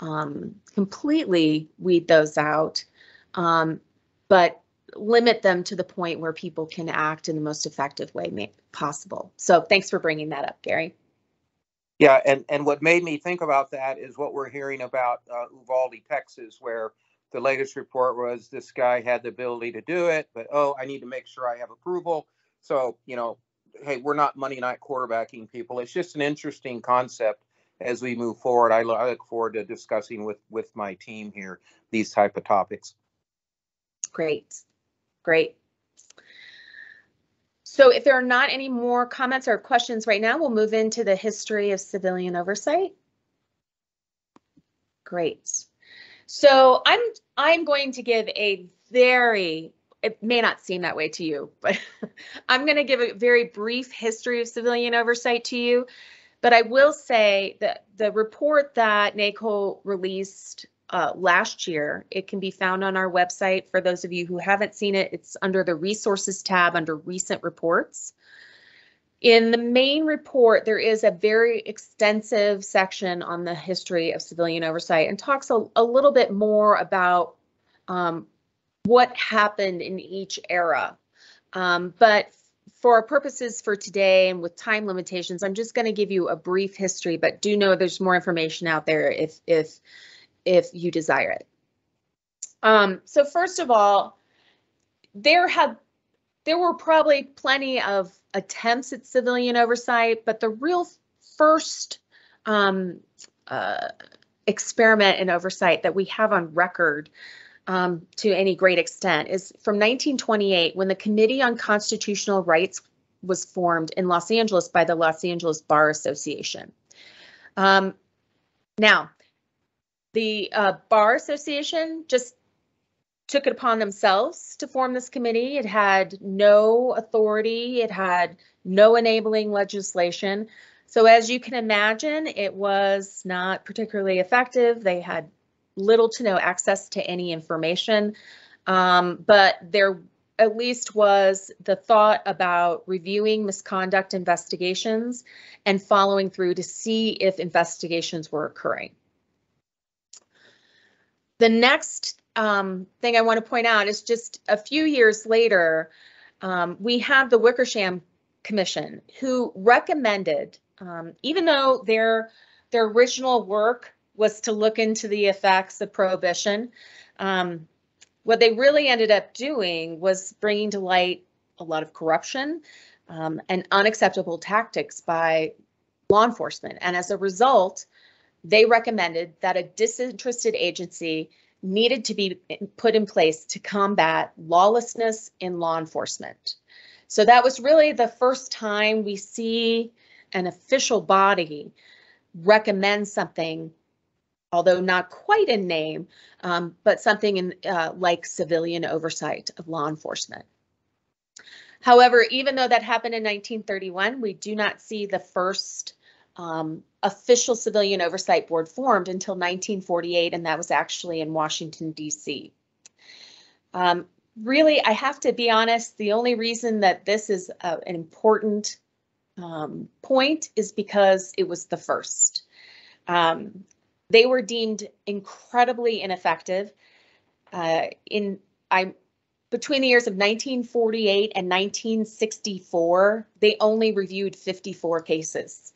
um, completely weed those out, um, but limit them to the point where people can act in the most effective way possible. So thanks for bringing that up, Gary. Yeah, and, and what made me think about that is what we're hearing about uh, Uvalde, Texas, where the latest report was this guy had the ability to do it, but oh, I need to make sure I have approval. So, you know, hey, we're not money night quarterbacking people. It's just an interesting concept as we move forward. I, I look forward to discussing with with my team here these type of topics. Great, great. So if there are not any more comments or questions right now, we'll move into the history of civilian oversight. Great. So I'm I'm going to give a very it may not seem that way to you, but I'm going to give a very brief history of civilian oversight to you. But I will say that the report that NACOLE released uh, last year, it can be found on our website. For those of you who haven't seen it, it's under the resources tab under recent reports. In the main report, there is a very extensive section on the history of civilian oversight and talks a, a little bit more about um, what happened in each era. Um, but for our purposes for today and with time limitations, I'm just going to give you a brief history, but do know there's more information out there if if if you desire it. Um, so first of all, there have there were probably plenty of attempts at civilian oversight, but the real first um, uh, experiment in oversight that we have on record um, to any great extent is from 1928 when the Committee on Constitutional Rights was formed in Los Angeles by the Los Angeles Bar Association. Um, now, the uh, Bar Association just took it upon themselves to form this committee. It had no authority, it had no enabling legislation. So, as you can imagine, it was not particularly effective. They had little to no access to any information. Um, but there at least was the thought about reviewing misconduct investigations and following through to see if investigations were occurring. The next um, thing I want to point out is just a few years later, um, we have the Wickersham Commission, who recommended, um, even though their their original work was to look into the effects of prohibition, um, what they really ended up doing was bringing to light a lot of corruption um, and unacceptable tactics by law enforcement. And as a result, they recommended that a disinterested agency needed to be put in place to combat lawlessness in law enforcement. So that was really the first time we see an official body recommend something, although not quite in name, um, but something in uh, like civilian oversight of law enforcement. However, even though that happened in 1931, we do not see the first um, official civilian oversight board formed until 1948, and that was actually in Washington, D.C. Um, really, I have to be honest, the only reason that this is a, an important um, point is because it was the first. Um, they were deemed incredibly ineffective. Uh, in I between the years of 1948 and 1964, they only reviewed 54 cases.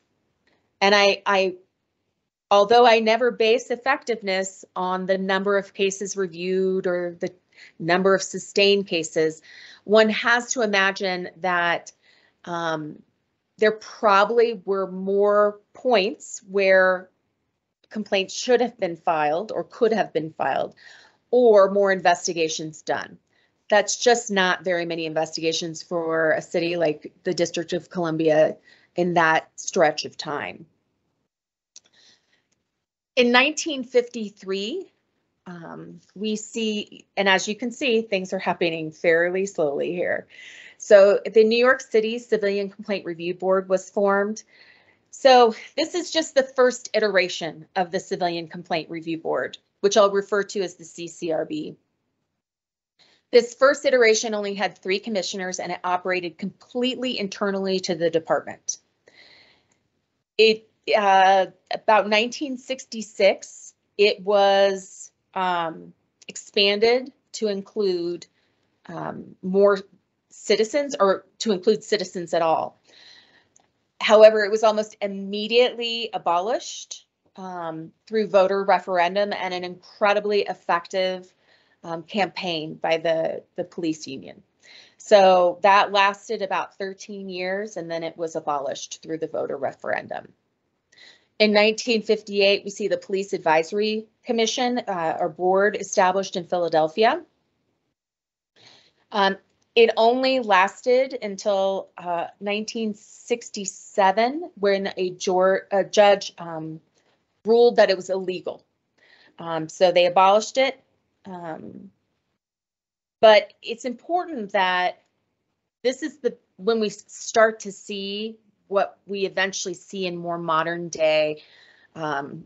And I, I, although I never base effectiveness on the number of cases reviewed or the number of sustained cases, one has to imagine that um, there probably were more points where complaints should have been filed or could have been filed or more investigations done. That's just not very many investigations for a city like the District of Columbia in that stretch of time. In 1953, um, we see, and as you can see, things are happening fairly slowly here. So the New York City Civilian Complaint Review Board was formed. So this is just the first iteration of the Civilian Complaint Review Board, which I'll refer to as the CCRB. This first iteration only had three commissioners and it operated completely internally to the department. It uh, about 1966, it was um, expanded to include um, more citizens or to include citizens at all. However, it was almost immediately abolished um, through voter referendum and an incredibly effective um, campaign by the, the police union. So that lasted about 13 years and then it was abolished through the voter referendum. In 1958, we see the Police Advisory Commission uh, or board established in Philadelphia. Um, it only lasted until uh, 1967 when a, a judge um, ruled that it was illegal. Um, so they abolished it. Um, but it's important that this is the when we start to see what we eventually see in more modern day um,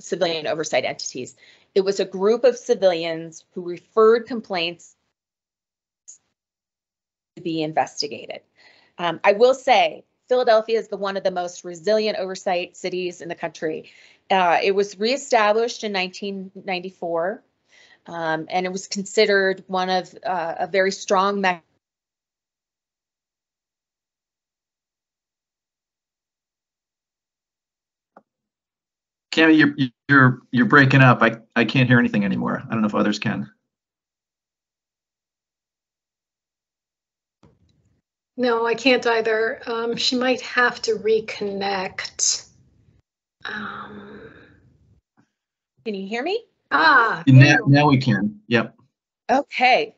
civilian oversight entities. It was a group of civilians who referred complaints to be investigated. Um, I will say Philadelphia is the one of the most resilient oversight cities in the country. Uh, it was reestablished in 1994, um, and it was considered one of uh, a very strong mechanism Cami, you're you're you're breaking up. I I can't hear anything anymore. I don't know if others can. No, I can't either. Um, she might have to reconnect. Um, Can you hear me? Ah, Now, now we can. Yep. Okay.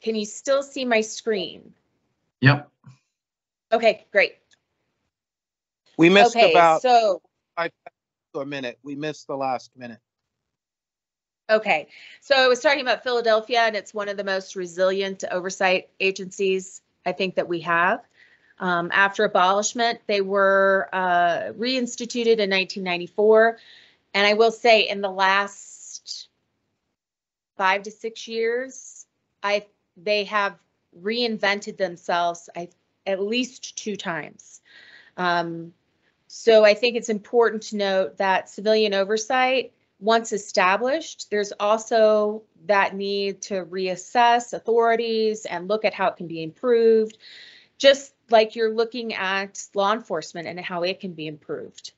Can you still see my screen? Yep. Okay, great. We missed Okay, about so, a minute. We missed the last minute. okay, so I was talking about Philadelphia and it's one of the most resilient oversight agencies I think that we have. Um, after abolishment, they were uh, reinstituted in 1994. And I will say in the last five to six years, I they have reinvented themselves I, at least two times. Um, so I think it's important to note that civilian oversight once established, there's also that need to reassess authorities and look at how it can be improved, just like you're looking at law enforcement and how it can be improved.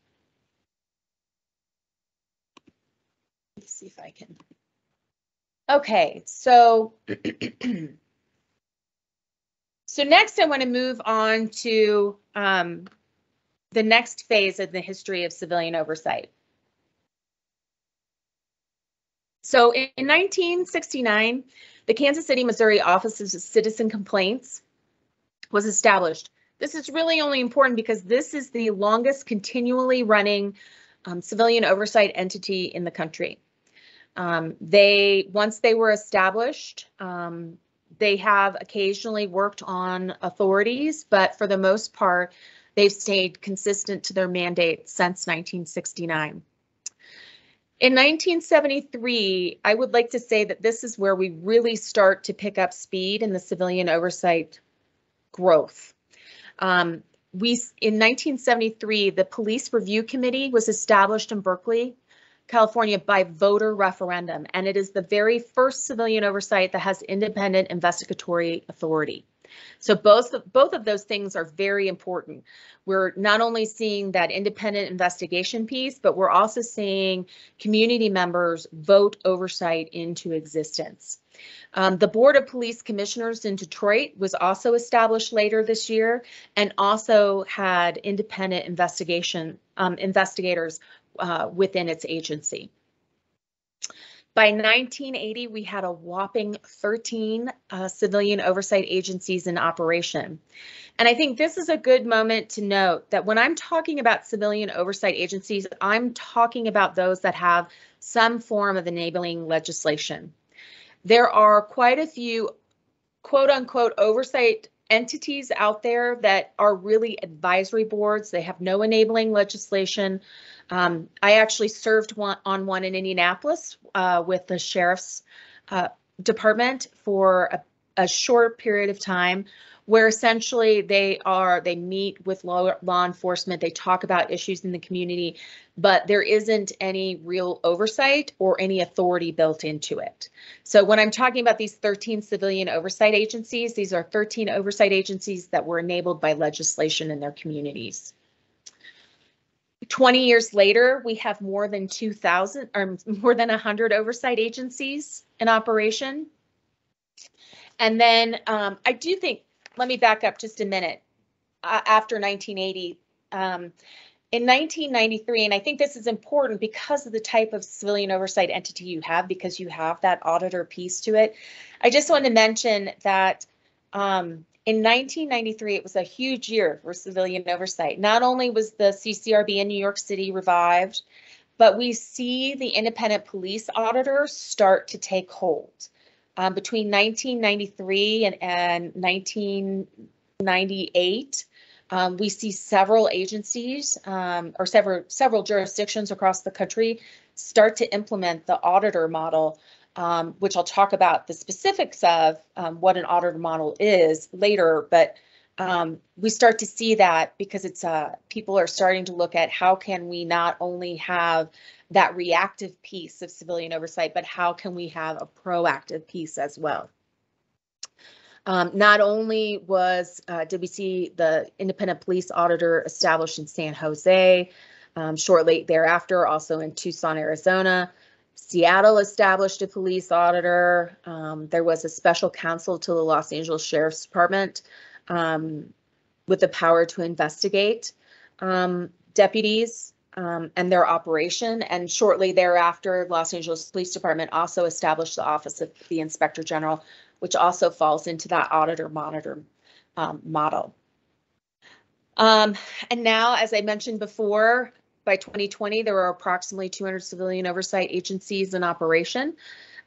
Let's see if I can. Okay, so so next I want to move on to um, the next phase of the history of civilian oversight. So in 1969, the Kansas City, Missouri Office of Citizen Complaints was established. This is really only important because this is the longest continually running um, civilian oversight entity in the country. Um, they, once they were established, um, they have occasionally worked on authorities, but for the most part, they've stayed consistent to their mandate since 1969. In 1973, I would like to say that this is where we really start to pick up speed in the civilian oversight growth. Um, we in 1973, the Police Review Committee was established in Berkeley, California by voter referendum, and it is the very first civilian oversight that has independent investigatory authority. So both both of those things are very important. We're not only seeing that independent investigation piece, but we're also seeing community members vote oversight into existence. Um, the Board of Police Commissioners in Detroit was also established later this year and also had independent investigation um, investigators uh, within its agency. By 1980, we had a whopping 13 uh, civilian oversight agencies in operation. And I think this is a good moment to note that when I'm talking about civilian oversight agencies, I'm talking about those that have some form of enabling legislation. There are quite a few quote unquote oversight entities out there that are really advisory boards. They have no enabling legislation. Um, I actually served one, on one in Indianapolis uh, with the sheriff's uh, department for a, a, short period of time where essentially they are they meet with law, law enforcement. They talk about issues in the community but there isn't any real oversight or any authority built into it. So when i'm talking about these 13 civilian oversight agencies these are 13 oversight agencies that were enabled by legislation in their communities 20 years later, we have more than 2,000 or more than 100 oversight agencies in operation. And then um, I do think, let me back up just a minute. Uh, after 1980, um, in 1993, and I think this is important because of the type of civilian oversight entity you have, because you have that auditor piece to it. I just want to mention that um, in 1993, it was a huge year for civilian oversight. Not only was the CCRB in New York City revived, but we see the independent police auditor start to take hold. Um, between 1993 and, and 1998, um, we see several agencies um, or several several jurisdictions across the country start to implement the auditor model um, which I'll talk about the specifics of um, what an auditor model is later, but um, we start to see that because it's uh, people are starting to look at how can we not only have that reactive piece of civilian oversight, but how can we have a proactive piece as well. Um, not only was uh, see the independent police auditor established in San Jose, um, shortly thereafter, also in Tucson, Arizona, Seattle established a police auditor. Um, there was a special counsel to the Los Angeles Sheriff's Department um, with the power to investigate um, deputies um, and their operation. And shortly thereafter, Los Angeles Police Department also established the Office of the Inspector General, which also falls into that auditor monitor um, model. Um, and now, as I mentioned before, by 2020, there were approximately 200 civilian oversight agencies in operation.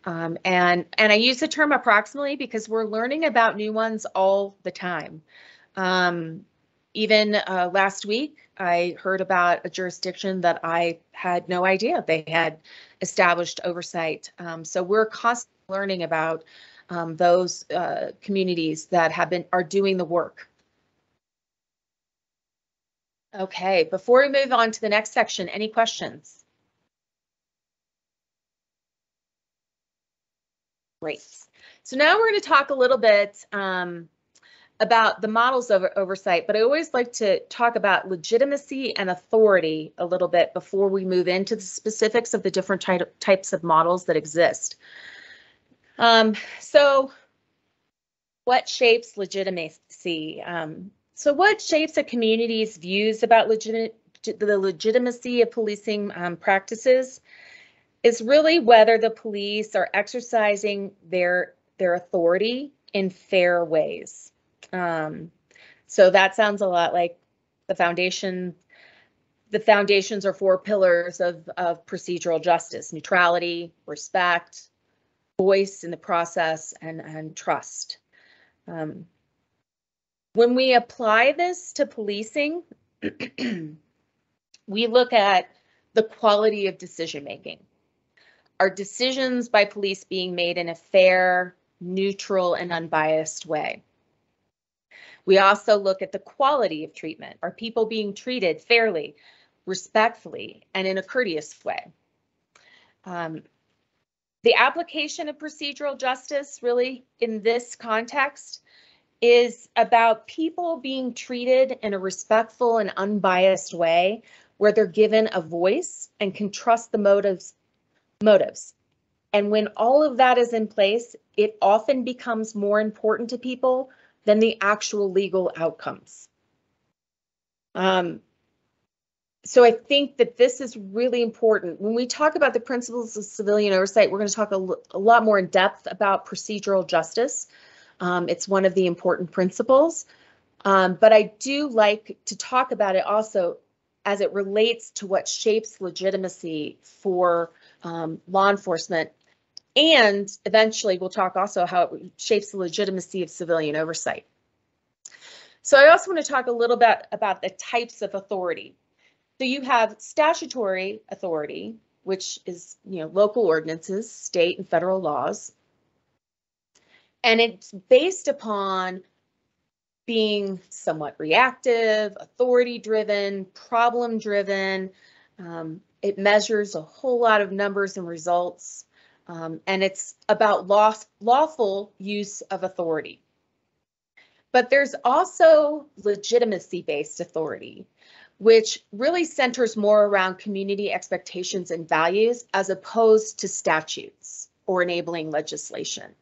Um, and, and I use the term approximately because we're learning about new ones all the time. Um, even uh, last week, I heard about a jurisdiction that I had no idea they had established oversight. Um, so we're constantly learning about um, those uh, communities that have been are doing the work Okay, before we move on to the next section, any questions? Great. So now we're going to talk a little bit um, about the models of oversight, but I always like to talk about legitimacy and authority a little bit before we move into the specifics of the different ty types of models that exist. Um, so what shapes legitimacy? Um, so what shapes a community's views about legit the legitimacy of policing um, practices is really whether the police are exercising their their authority in fair ways. Um, so that sounds a lot like the foundation. The foundations are four pillars of, of procedural justice, neutrality, respect, voice in the process, and, and trust. Um, when we apply this to policing, we look at the quality of decision making. Are decisions by police being made in a fair, neutral, and unbiased way? We also look at the quality of treatment. Are people being treated fairly, respectfully, and in a courteous way? Um, the application of procedural justice really in this context is about people being treated in a respectful and unbiased way where they're given a voice and can trust the motives motives. And when all of that is in place, it often becomes more important to people than the actual legal outcomes. Um, so I think that this is really important. When we talk about the principles of civilian oversight, we're going to talk a, a lot more in depth about procedural justice. Um, it's one of the important principles. Um, but I do like to talk about it also as it relates to what shapes legitimacy for um, law enforcement. And eventually we'll talk also how it shapes the legitimacy of civilian oversight. So I also want to talk a little bit about the types of authority. So you have statutory authority, which is, you know, local ordinances, state and federal laws. And it's based upon being somewhat reactive, authority driven, problem driven. Um, it measures a whole lot of numbers and results. Um, and it's about law, lawful use of authority. But there's also legitimacy based authority which really centers more around community expectations and values as opposed to statutes or enabling legislation.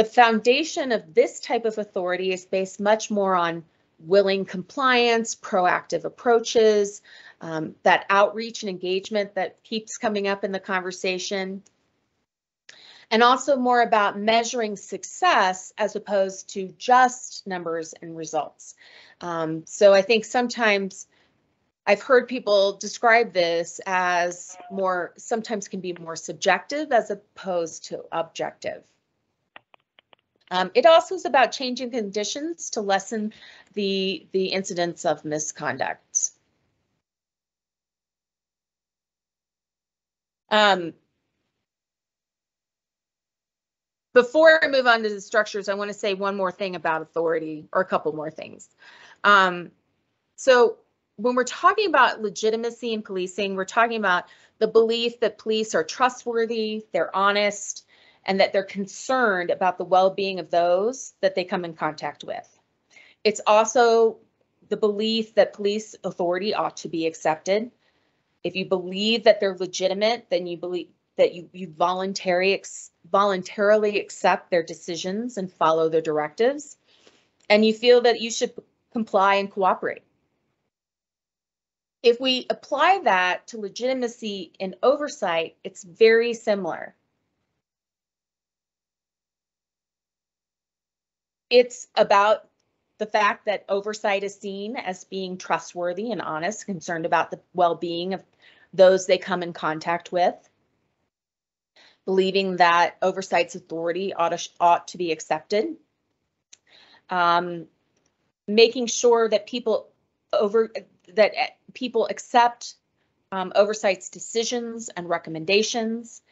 The foundation of this type of authority is based much more on willing compliance, proactive approaches, um, that outreach and engagement that keeps coming up in the conversation, and also more about measuring success as opposed to just numbers and results. Um, so I think sometimes I've heard people describe this as more, sometimes can be more subjective as opposed to objective. Um, it also is about changing conditions to lessen the, the incidence of misconduct. Um, before I move on to the structures, I want to say one more thing about authority or a couple more things. Um, so when we're talking about legitimacy in policing, we're talking about the belief that police are trustworthy, they're honest, and that they're concerned about the well-being of those that they come in contact with. It's also the belief that police authority ought to be accepted. If you believe that they're legitimate, then you believe that you, you voluntary, voluntarily accept their decisions and follow their directives. And you feel that you should comply and cooperate. If we apply that to legitimacy and oversight, it's very similar. It's about the fact that oversight is seen as being trustworthy and honest, concerned about the well-being of those they come in contact with, believing that oversight's authority ought to, ought to be accepted, um, making sure that people over that eh, people accept um, oversight's decisions and recommendations,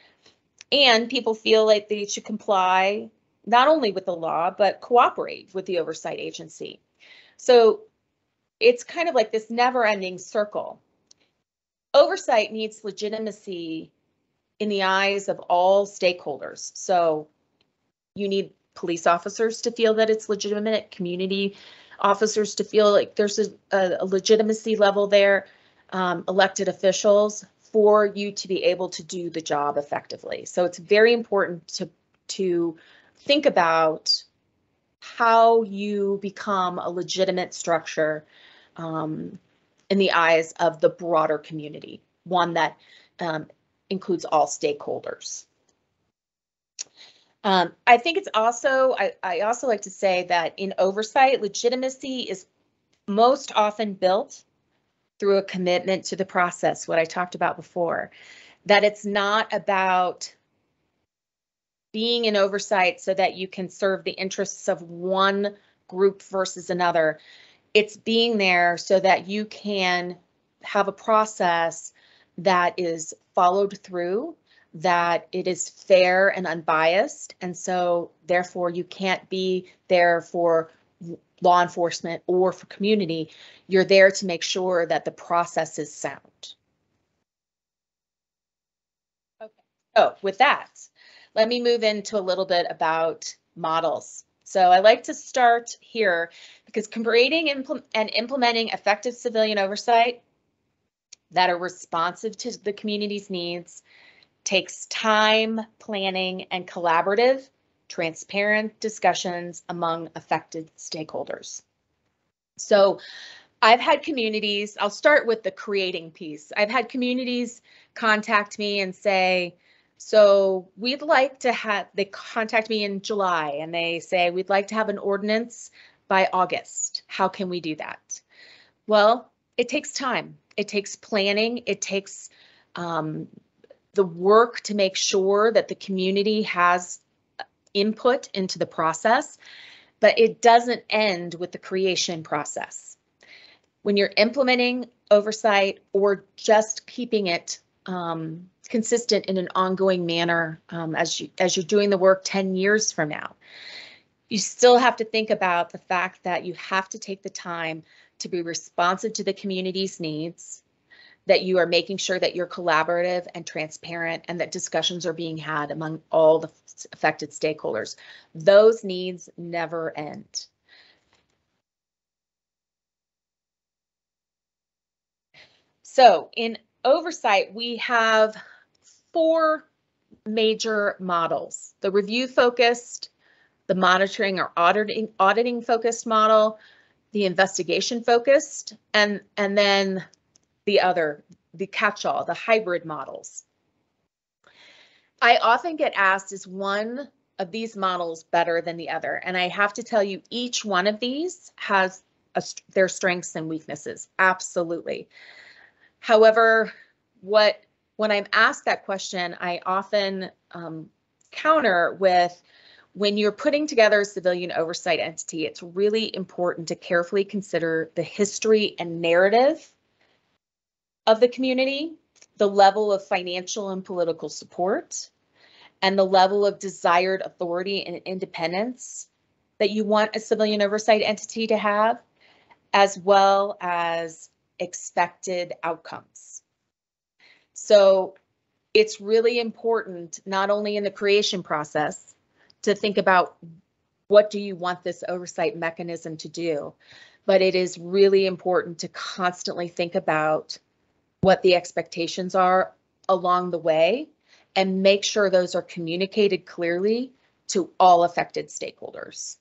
and people feel like they should comply not only with the law but cooperate with the oversight agency. So it's kind of like this never-ending circle. Oversight needs legitimacy in the eyes of all stakeholders. So you need police officers to feel that it's legitimate, community officers to feel like there's a, a legitimacy level there, um, elected officials for you to be able to do the job effectively. So it's very important to to think about how you become a legitimate structure um, in the eyes of the broader community, one that um, includes all stakeholders. Um, I think it's also, I, I also like to say that in oversight, legitimacy is most often built through a commitment to the process, what I talked about before, that it's not about being in oversight so that you can serve the interests of one group versus another. It's being there so that you can have a process that is followed through, that it is fair and unbiased. And so therefore you can't be there for law enforcement or for community. You're there to make sure that the process is sound. Okay, so with that, let me move into a little bit about models. So I like to start here because creating and implementing effective civilian oversight that are responsive to the community's needs takes time, planning, and collaborative, transparent discussions among affected stakeholders. So I've had communities, I'll start with the creating piece. I've had communities contact me and say, so we'd like to have, they contact me in July and they say, we'd like to have an ordinance by August. How can we do that? Well, it takes time. It takes planning. It takes um, the work to make sure that the community has input into the process, but it doesn't end with the creation process. When you're implementing oversight or just keeping it um, consistent in an ongoing manner um, as you as you're doing the work 10 years from now. You still have to think about the fact that you have to take the time to be responsive to the community's needs, that you are making sure that you're collaborative and transparent and that discussions are being had among all the affected stakeholders. Those needs never end. So in oversight, we have four major models. The review focused, the monitoring or auditing auditing focused model, the investigation focused, and, and then the other, the catch-all, the hybrid models. I often get asked, is one of these models better than the other? And I have to tell you, each one of these has a, their strengths and weaknesses, absolutely. However, what when I'm asked that question, I often um, counter with when you're putting together a civilian oversight entity, it's really important to carefully consider the history and narrative of the community, the level of financial and political support, and the level of desired authority and independence that you want a civilian oversight entity to have, as well as expected outcomes. So it's really important, not only in the creation process, to think about what do you want this oversight mechanism to do, but it is really important to constantly think about what the expectations are along the way and make sure those are communicated clearly to all affected stakeholders.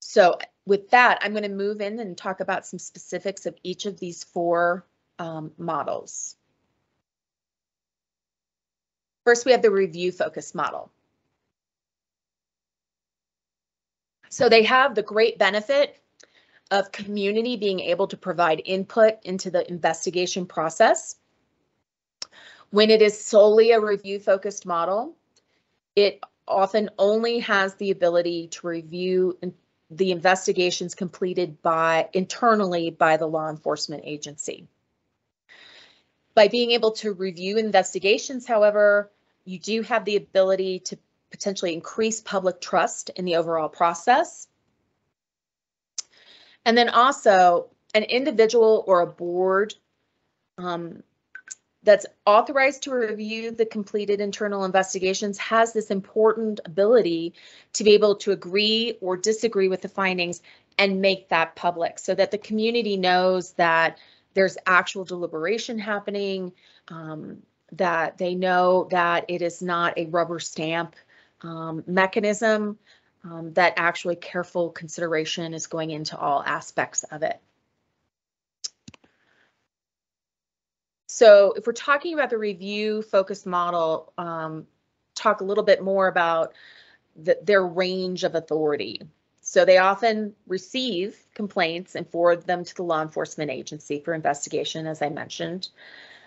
So with that, I'm going to move in and talk about some specifics of each of these four um, models. First, we have the review focus model. So they have the great benefit of community being able to provide input into the investigation process. When it is solely a review focused model, it often only has the ability to review the investigations completed by internally by the law enforcement agency. By being able to review investigations, however, you do have the ability to potentially increase public trust in the overall process. And then also an individual or a board um, that's authorized to review the completed internal investigations has this important ability to be able to agree or disagree with the findings and make that public so that the community knows that there's actual deliberation happening, um, that they know that it is not a rubber stamp um, mechanism, um, that actually careful consideration is going into all aspects of it. So if we're talking about the review focused model, um, talk a little bit more about the, their range of authority. So they often receive complaints and forward them to the law enforcement agency for investigation, as I mentioned.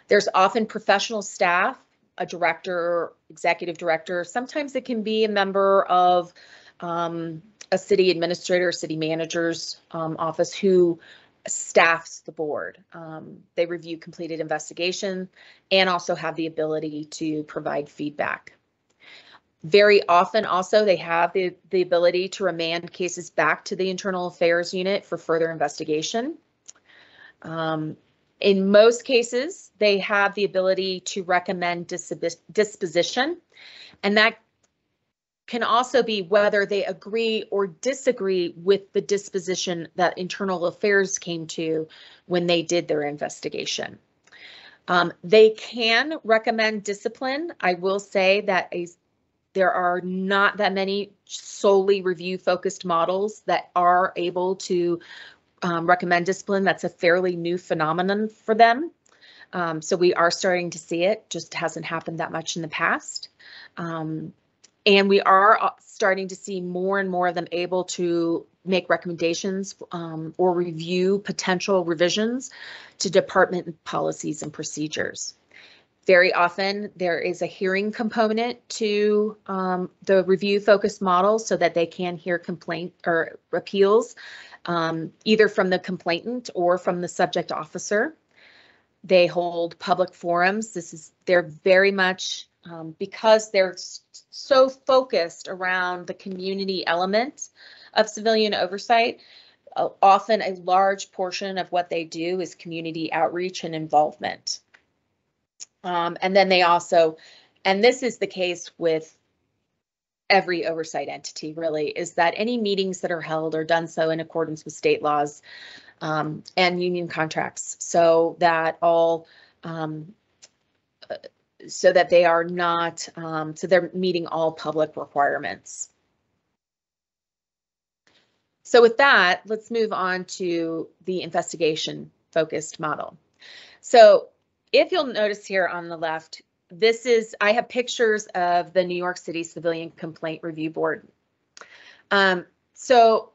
There's often professional staff, a director, executive director. Sometimes it can be a member of um, a city administrator, city manager's um, office who staffs the board. Um, they review completed investigation and also have the ability to provide feedback. Very often also they have the, the ability to remand cases back to the internal affairs unit for further investigation. Um, in most cases, they have the ability to recommend disposition and that can also be whether they agree or disagree with the disposition that internal affairs came to when they did their investigation. Um, they can recommend discipline. I will say that a there are not that many solely review focused models that are able to um, recommend discipline. That's a fairly new phenomenon for them. Um, so we are starting to see it, just hasn't happened that much in the past. Um, and we are uh, starting to see more and more of them able to make recommendations um, or review potential revisions to department policies and procedures. Very often there is a hearing component to um, the review focused model so that they can hear complaint or appeals um, either from the complainant or from the subject officer. They hold public forums. This is they're very much um, because they're so focused around the community element of civilian oversight. Uh, often a large portion of what they do is community outreach and involvement. Um, and then they also, and this is the case with every oversight entity really, is that any meetings that are held are done so in accordance with state laws um, and union contracts so that all um, so that they are not, um, so they're meeting all public requirements. So with that, let's move on to the investigation focused model. So if you'll notice here on the left, this is, I have pictures of the New York City Civilian Complaint Review Board. Um, so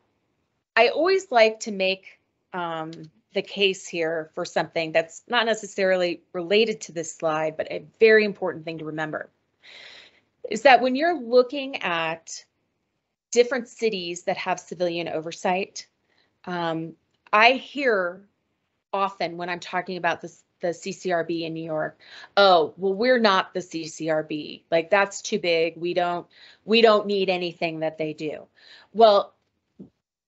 I always like to make um, the case here for something that's not necessarily related to this slide, but a very important thing to remember is that when you're looking at different cities that have civilian oversight, um, I hear often when I'm talking about this, the CCRB in New York, oh, well, we're not the CCRB. Like that's too big. We don't we don't need anything that they do. Well,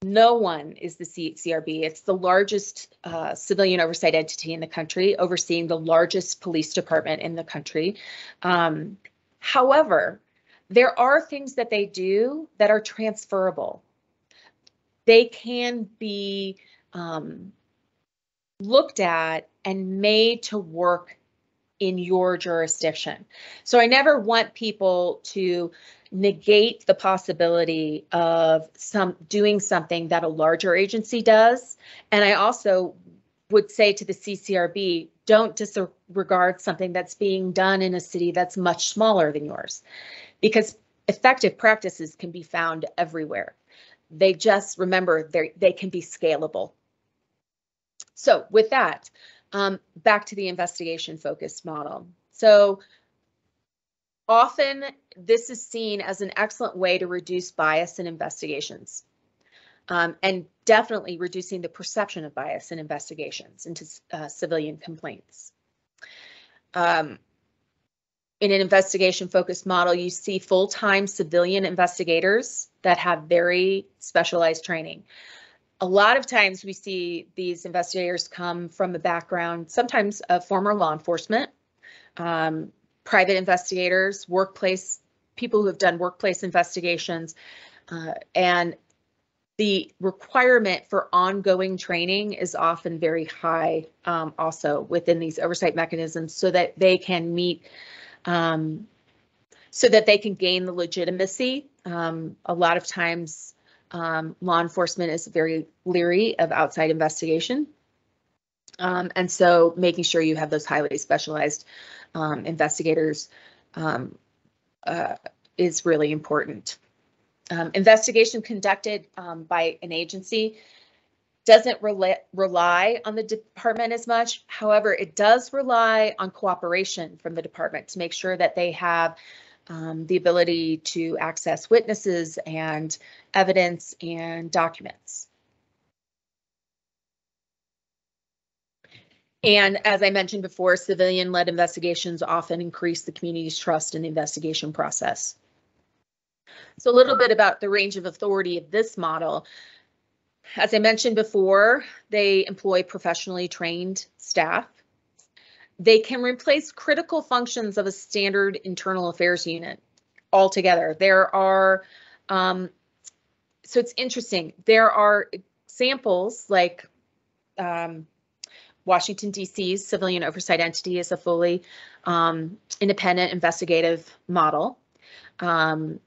no one is the CCRB. It's the largest uh, civilian oversight entity in the country, overseeing the largest police department in the country. Um, however, there are things that they do that are transferable. They can be um, looked at and made to work in your jurisdiction. So I never want people to negate the possibility of some doing something that a larger agency does. And I also would say to the CCRB, don't disregard something that's being done in a city that's much smaller than yours, because effective practices can be found everywhere. They just remember they they can be scalable. So with that, um, back to the investigation focused model. So often this is seen as an excellent way to reduce bias in investigations um, and definitely reducing the perception of bias in investigations into uh, civilian complaints. Um, in an investigation focused model, you see full-time civilian investigators that have very specialized training a lot of times we see these investigators come from a background, sometimes of former law enforcement, um, private investigators, workplace, people who have done workplace investigations, uh, and the requirement for ongoing training is often very high um, also within these oversight mechanisms so that they can meet um, so that they can gain the legitimacy. Um, a lot of times um, law enforcement is very leery of outside investigation. Um, and so making sure you have those highly specialized um, investigators um, uh, is really important. Um, investigation conducted um, by an agency doesn't rely, rely on the department as much. However, it does rely on cooperation from the department to make sure that they have um, the ability to access witnesses and evidence and documents. And as I mentioned before, civilian-led investigations often increase the community's trust in the investigation process. So a little bit about the range of authority of this model. As I mentioned before, they employ professionally trained staff. They can replace critical functions of a standard internal affairs unit altogether. There are, um, so it's interesting, there are examples like um, Washington, D.C.'s civilian oversight entity is a fully um, independent investigative model. Um,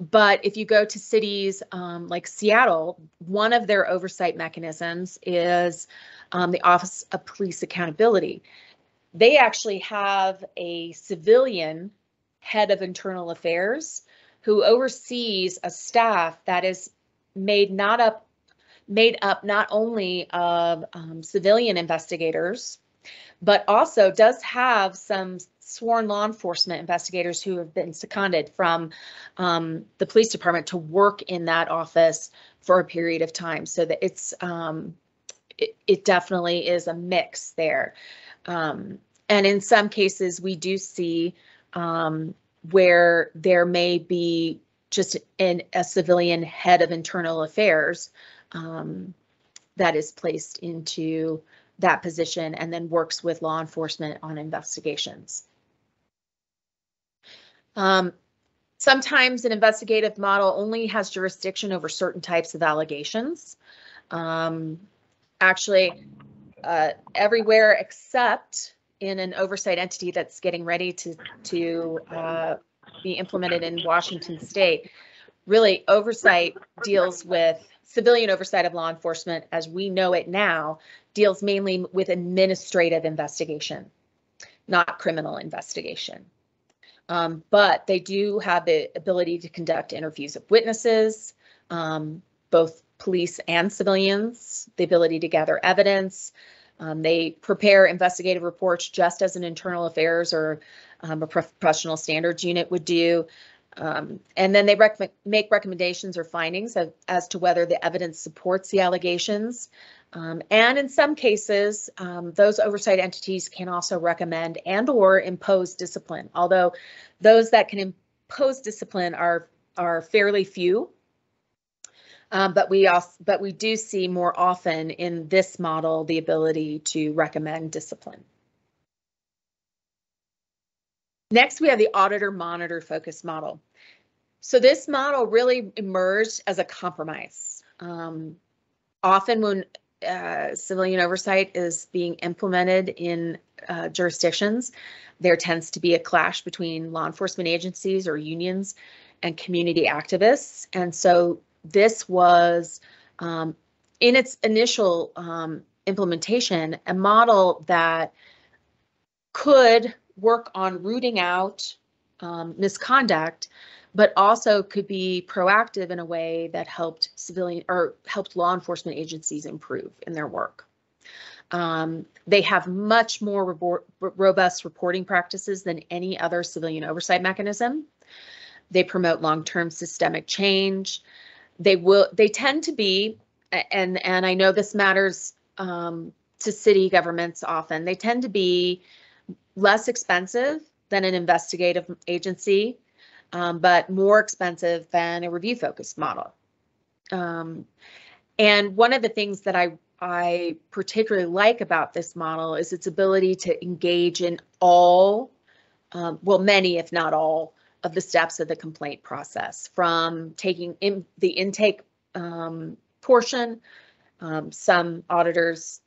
but if you go to cities um, like Seattle, one of their oversight mechanisms is um, the Office of Police Accountability. They actually have a civilian head of internal affairs who oversees a staff that is made not up made up not only of um, civilian investigators, but also does have some sworn law enforcement investigators who have been seconded from um, the police department to work in that office for a period of time. So that it's um, it, it, definitely is a mix there. Um, and in some cases, we do see um, where there may be just an, a civilian head of internal affairs um, that is placed into that position and then works with law enforcement on investigations. Um, sometimes an investigative model only has jurisdiction over certain types of allegations. Um, actually, uh, everywhere except in an oversight entity that's getting ready to, to uh, be implemented in Washington state, really oversight deals with civilian oversight of law enforcement as we know it now deals mainly with administrative investigation, not criminal investigation. Um, but they do have the ability to conduct interviews of witnesses, um, both police and civilians, the ability to gather evidence. Um, they prepare investigative reports just as an internal affairs or um, a professional standards unit would do. Um, and then they rec make recommendations or findings of, as to whether the evidence supports the allegations. Um, and in some cases, um, those oversight entities can also recommend and or impose discipline, although those that can impose discipline are, are fairly few. Um, but we also, but we do see more often in this model the ability to recommend discipline. Next, we have the auditor monitor focus model. So this model really emerged as a compromise. Um, often when uh, civilian oversight is being implemented in uh, jurisdictions, there tends to be a clash between law enforcement agencies or unions and community activists. And so this was, um, in its initial um, implementation, a model that could work on rooting out um, misconduct, but also could be proactive in a way that helped civilian or helped law enforcement agencies improve in their work. Um, they have much more ro robust reporting practices than any other civilian oversight mechanism. They promote long-term systemic change. They will. They tend to be, and and I know this matters um, to city governments often. They tend to be less expensive than an investigative agency, um, but more expensive than a review focused model. Um, and one of the things that I, I particularly like about this model is its ability to engage in all um, well, many, if not all, of the steps of the complaint process, from taking in the intake um, portion. Um, some auditors,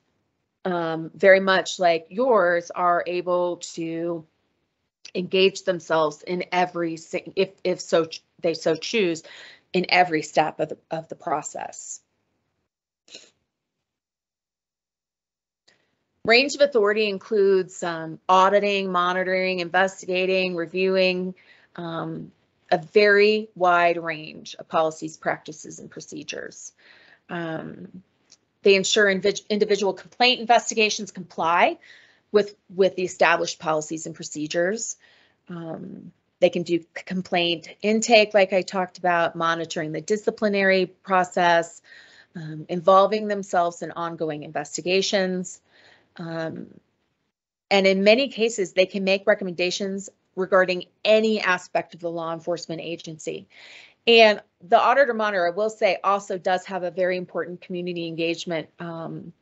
um, very much like yours, are able to engage themselves in every, if if so they so choose, in every step of the of the process. Range of authority includes um, auditing, monitoring, investigating, reviewing, um, a very wide range of policies, practices, and procedures. Um, they ensure individual complaint investigations comply with, with the established policies and procedures. Um, they can do complaint intake, like I talked about, monitoring the disciplinary process, um, involving themselves in ongoing investigations. Um, and in many cases, they can make recommendations regarding any aspect of the law enforcement agency. And the auditor monitor, I will say, also does have a very important community engagement um,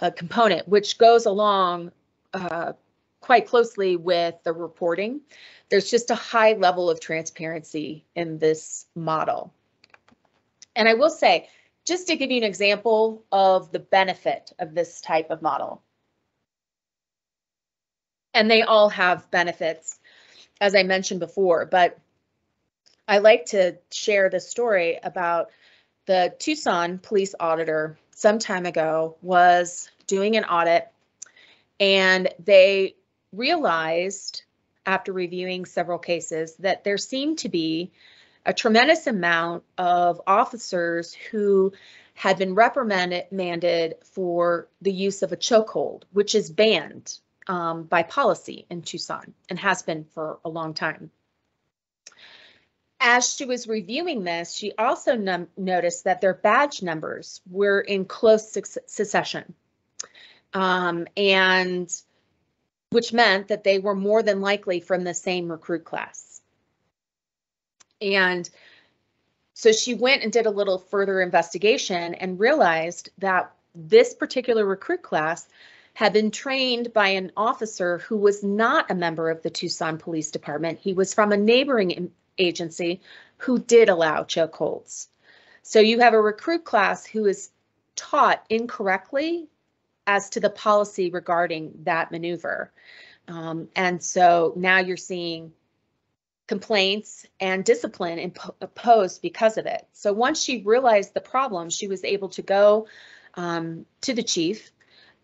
uh, component, which goes along uh, quite closely with the reporting. There's just a high level of transparency in this model. And I will say, just to give you an example of the benefit of this type of model. And they all have benefits, as I mentioned before, but I like to share the story about the Tucson police auditor some time ago was doing an audit and they realized after reviewing several cases that there seemed to be a tremendous amount of officers who had been reprimanded for the use of a chokehold, which is banned um, by policy in Tucson and has been for a long time. As she was reviewing this, she also num- noticed that their badge numbers were in close suc- succession. Um, and which meant that they were more than likely from the same recruit class. And so she went and did a little further investigation and realized that this particular recruit class had been trained by an officer who was not a member of the Tucson Police Department. He was from a neighboring agency who did allow chokeholds. So you have a recruit class who is taught incorrectly as to the policy regarding that maneuver. Um, and so now you're seeing complaints and discipline impo- imposed because of it. So once she realized the problem, she was able to go um, to the chief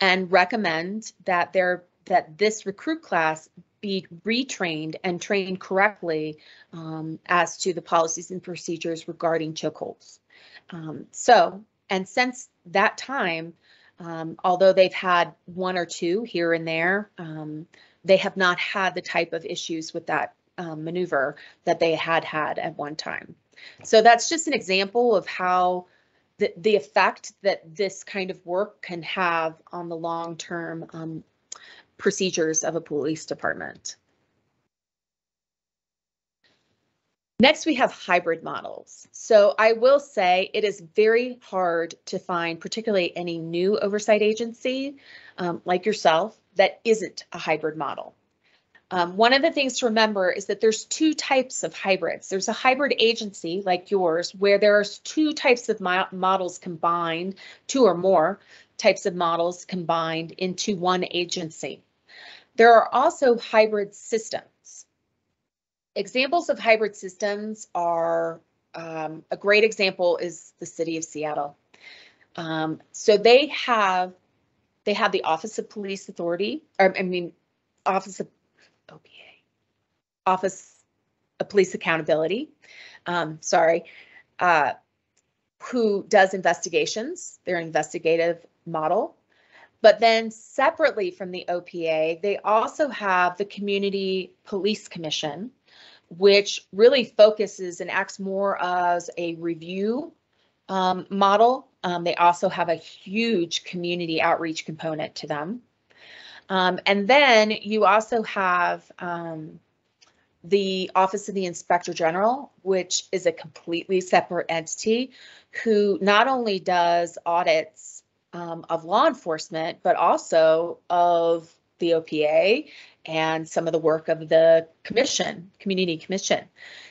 and recommend that there that this recruit class be retrained and trained correctly um, as to the policies and procedures regarding chokeholds. Um, so, and since that time, um, although they've had one or two here and there, um, they have not had the type of issues with that um, maneuver that they had had at one time. So that's just an example of how the, the effect that this kind of work can have on the long-term um, procedures of a police department. Next, we have hybrid models. So I will say it is very hard to find particularly any new oversight agency um, like yourself that isn't a hybrid model. Um, one of the things to remember is that there's two types of hybrids. There's a hybrid agency like yours where there's two types of mo models combined, two or more types of models combined into one agency. There are also hybrid systems. Examples of hybrid systems are, um, a great example is the city of Seattle. Um, so they have, they have the Office of Police Authority, or I mean, Office of OPA, Office of Police Accountability, um, sorry, uh, who does investigations, their investigative model. But then separately from the OPA, they also have the Community Police Commission, which really focuses and acts more as a review um, model. Um, they also have a huge community outreach component to them. Um, and then you also have um, the Office of the Inspector General, which is a completely separate entity who not only does audits um, of law enforcement, but also of the OPA and some of the work of the commission, community commission.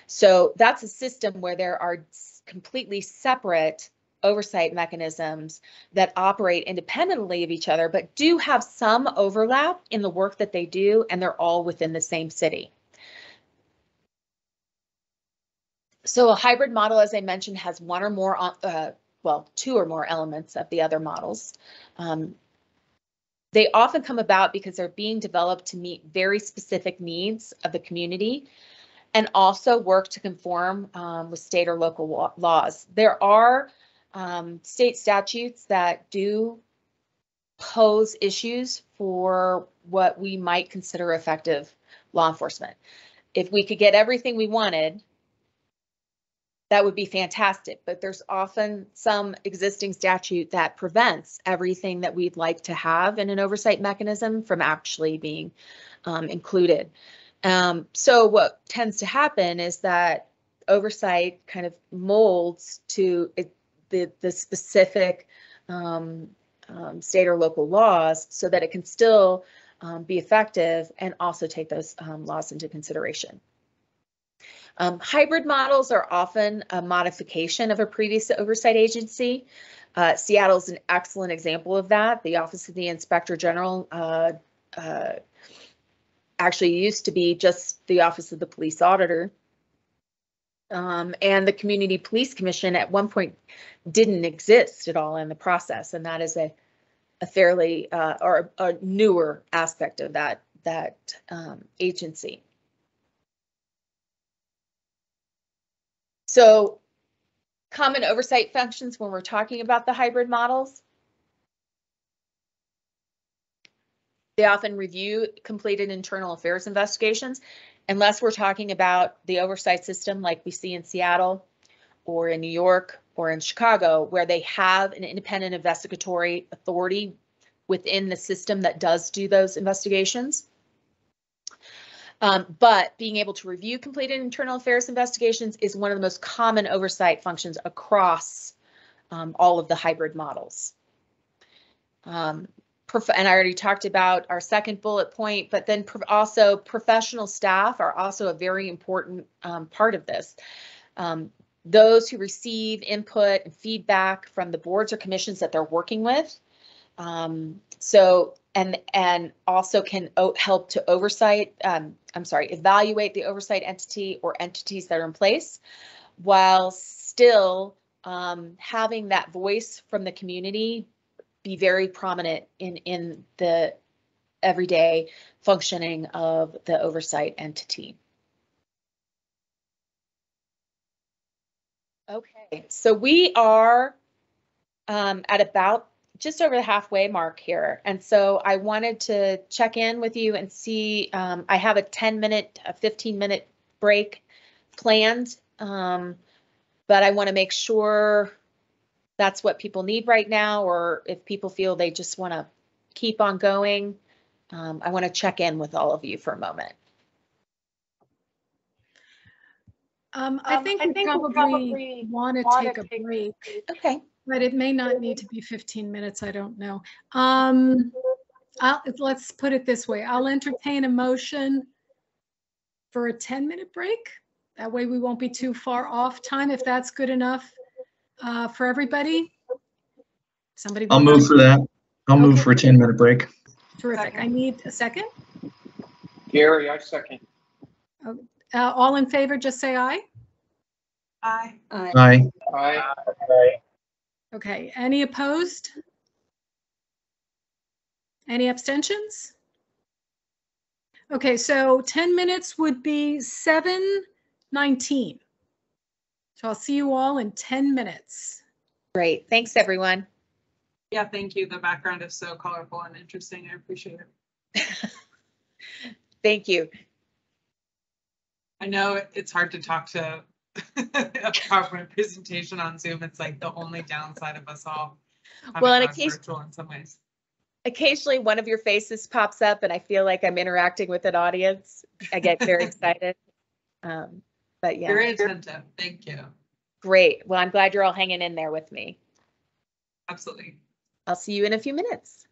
So that's a system where there are completely separate oversight mechanisms that operate independently of each other, but do have some overlap in the work that they do, and they're all within the same city. So a hybrid model, as I mentioned, has one or more, uh, well, two or more elements of the other models. Um, they often come about because they're being developed to meet very specific needs of the community and also work to conform um, with state or local laws. There are um, state statutes that do pose issues for what we might consider effective law enforcement. If we could get everything we wanted, that would be fantastic, but there's often some existing statute that prevents everything that we'd like to have in an oversight mechanism from actually being um, included. Um, so what tends to happen is that oversight kind of molds to it, the the specific um, um, state or local laws so that it can still um, be effective and also take those um, laws into consideration. Um, hybrid models are often a modification of a previous oversight agency. Uh, Seattle is an excellent example of that. The Office of the Inspector General uh, uh, actually used to be just the Office of the Police Auditor. Um, and the Community Police Commission at one point didn't exist at all in the process, and that is a a fairly uh, or a newer aspect of that that um, agency. So common oversight functions when we're talking about the hybrid models. They often review completed internal affairs investigations, unless we're talking about the oversight system like we see in Seattle or in New York or in Chicago, where they have an independent investigatory authority within the system that does do those investigations. Um, but being able to review completed internal affairs investigations is one of the most common oversight functions across um, all of the hybrid models. Um, and I already talked about our second bullet point, but then pro- also professional staff are also a very important um, part of this. Um, those who receive input and feedback from the boards or commissions that they're working with. Um, so and and also can help to oversight. Um, I'm sorry, evaluate the oversight entity or entities that are in place, while still um, having that voice from the community be very prominent in in the everyday functioning of the oversight entity. Okay, so we are um, at about just over the halfway mark here. And so I wanted to check in with you and see, um, I have a 10 minute, a 15 minute break planned. Um, but I want to make sure that's what people need right now, or if people feel they just want to keep on going. Um, I want to check in with all of you for a moment. Um, I Um, think I we think we probably probably want to take a take a break, Okay. but it may not need to be 15 minutes. I don't know. Um, I'll, let's put it this way. I'll entertain a motion for a 10 minute break. That way we won't be too far off time if that's good enough uh, for everybody. Somebody. I'll move for that. I'll move for a 10 minute break. Terrific. I need a second. Gary, I second. Uh, all in favor, just say aye. Aye. Aye. Aye. Okay, any opposed? Any abstentions? Okay, so 10 minutes would be 7:19. So I'll see you all in 10 minutes. Great. Thanks, everyone. Yeah, thank you. The background is so colorful and interesting. I appreciate it. Thank you. I know it's hard to talk to a PowerPoint presentation on Zoom. It's like the only downside of us all. Well, and gone occasion- Virtual in some ways. occasionally one of your faces pops up and I feel like I'm interacting with an audience. I get very excited. Um, but yeah, Very attentive. Thank you. great. Well, I'm glad you're all hanging in there with me. Absolutely. I'll see you in a few minutes.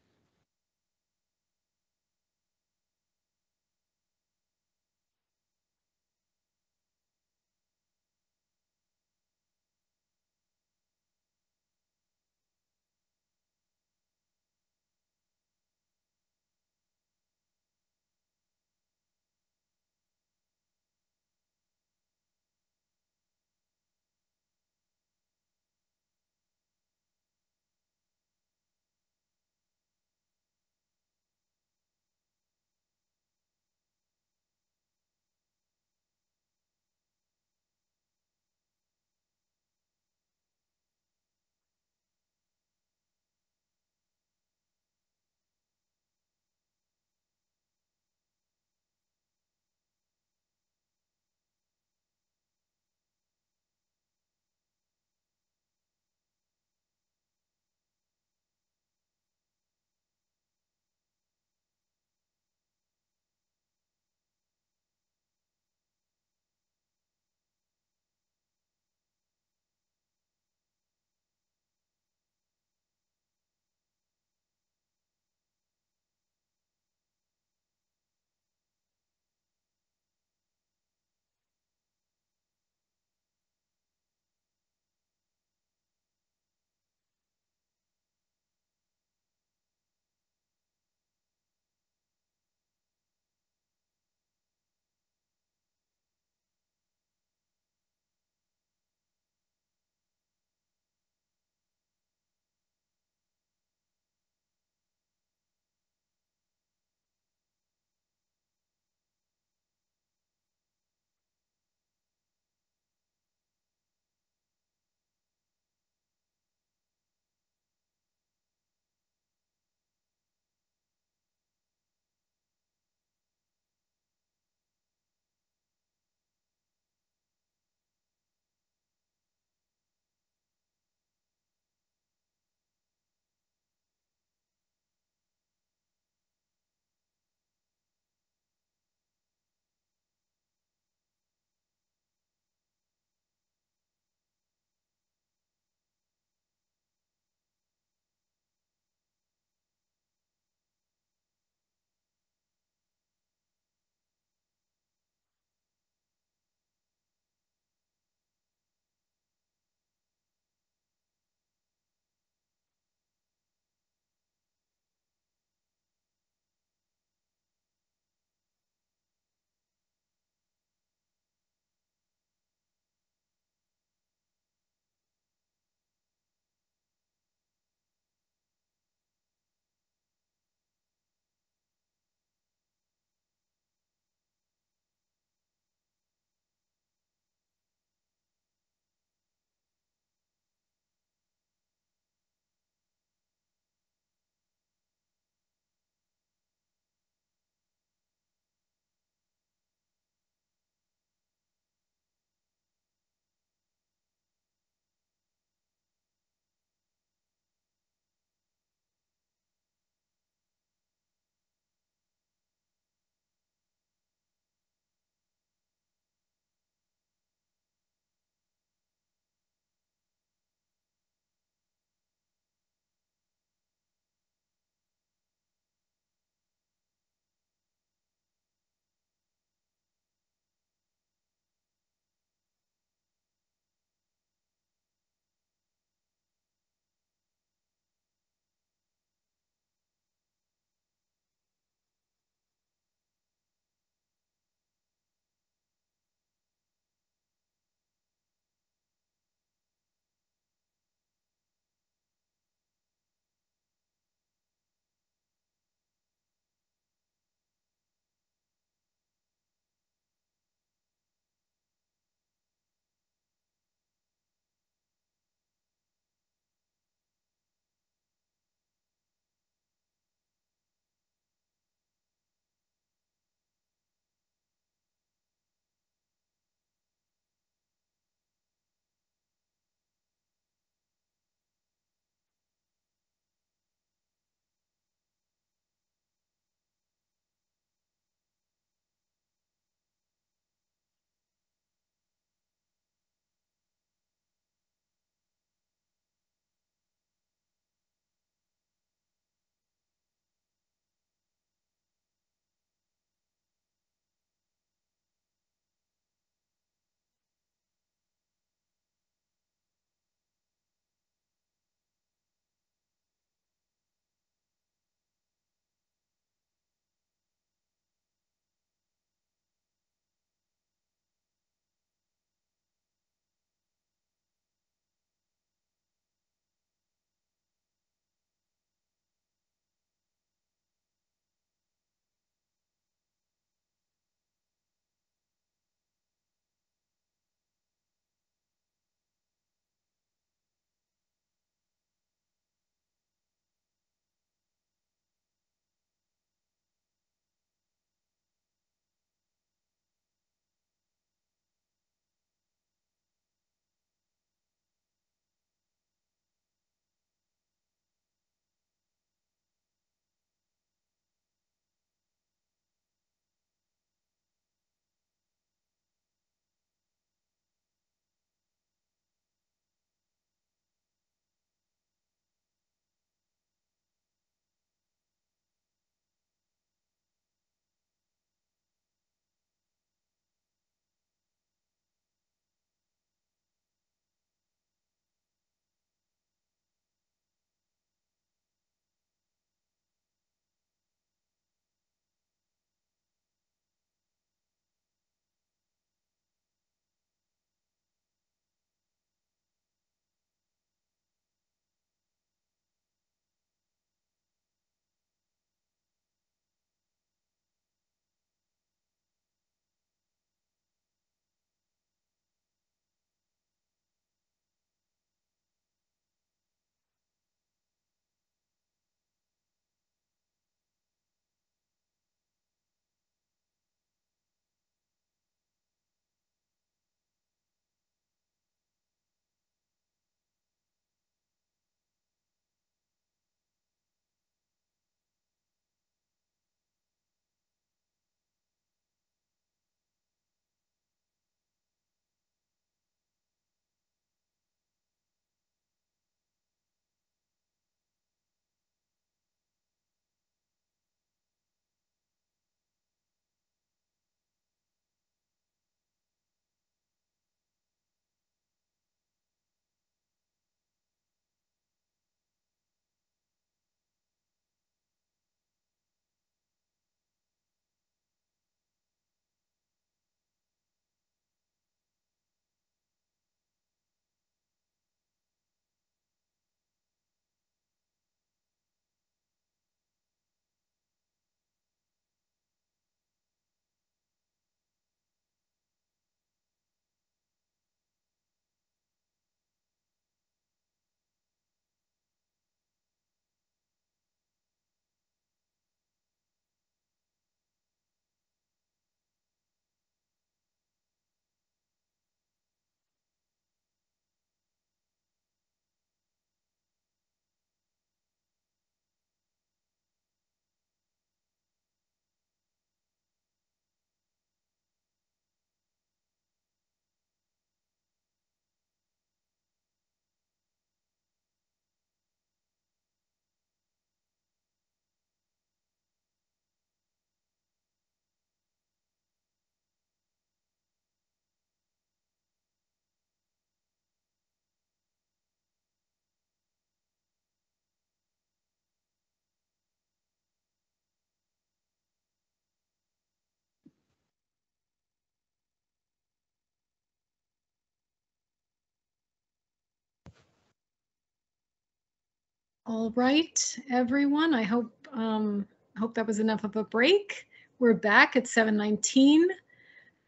All right, everyone. I hope um, I hope that was enough of a break. We're back at 7:19.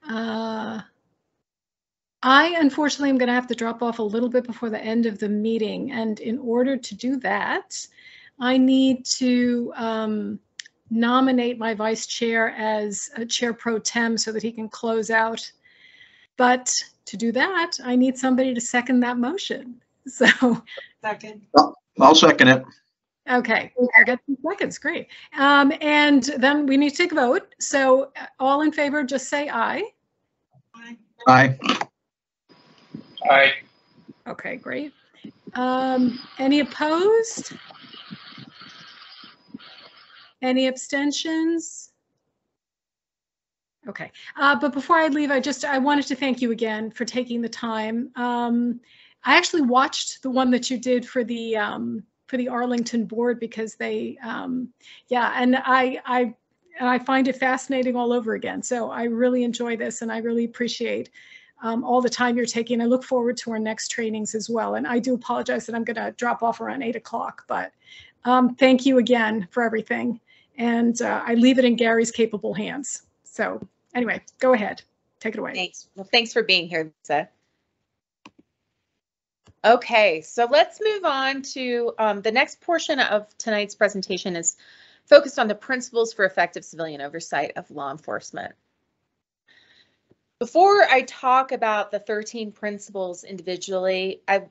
Uh, I unfortunately am going to have to drop off a little bit before the end of the meeting, and in order to do that, I need to um, nominate my vice chair as a chair pro tem so that he can close out. But to do that, I need somebody to second that motion. So. Second. I'll second it. Okay, I got two seconds, great. Um, and then we need to take a vote. So uh, all in favor, just say aye. Aye. Aye. Okay, great. Um, any opposed? Any abstentions? Okay, uh, but before I leave, I just, I wanted to thank you again for taking the time. Um, I actually watched the one that you did for the, um, for the Arlington board because they, um, yeah, and I, I, and I find it fascinating all over again. So I really enjoy this and I really appreciate um, all the time you're taking. I look forward to our next trainings as well. And I do apologize that I'm going to drop off around eight o'clock, but um, thank you again for everything. And uh, I leave it in Gary's capable hands. So anyway, go ahead, take it away. Thanks. Well, thanks for being here, Lisa. Okay, so let's move on to um, the next portion of tonight's presentation is focused on the principles for effective civilian oversight of law enforcement. Before I talk about the 13 principles individually, I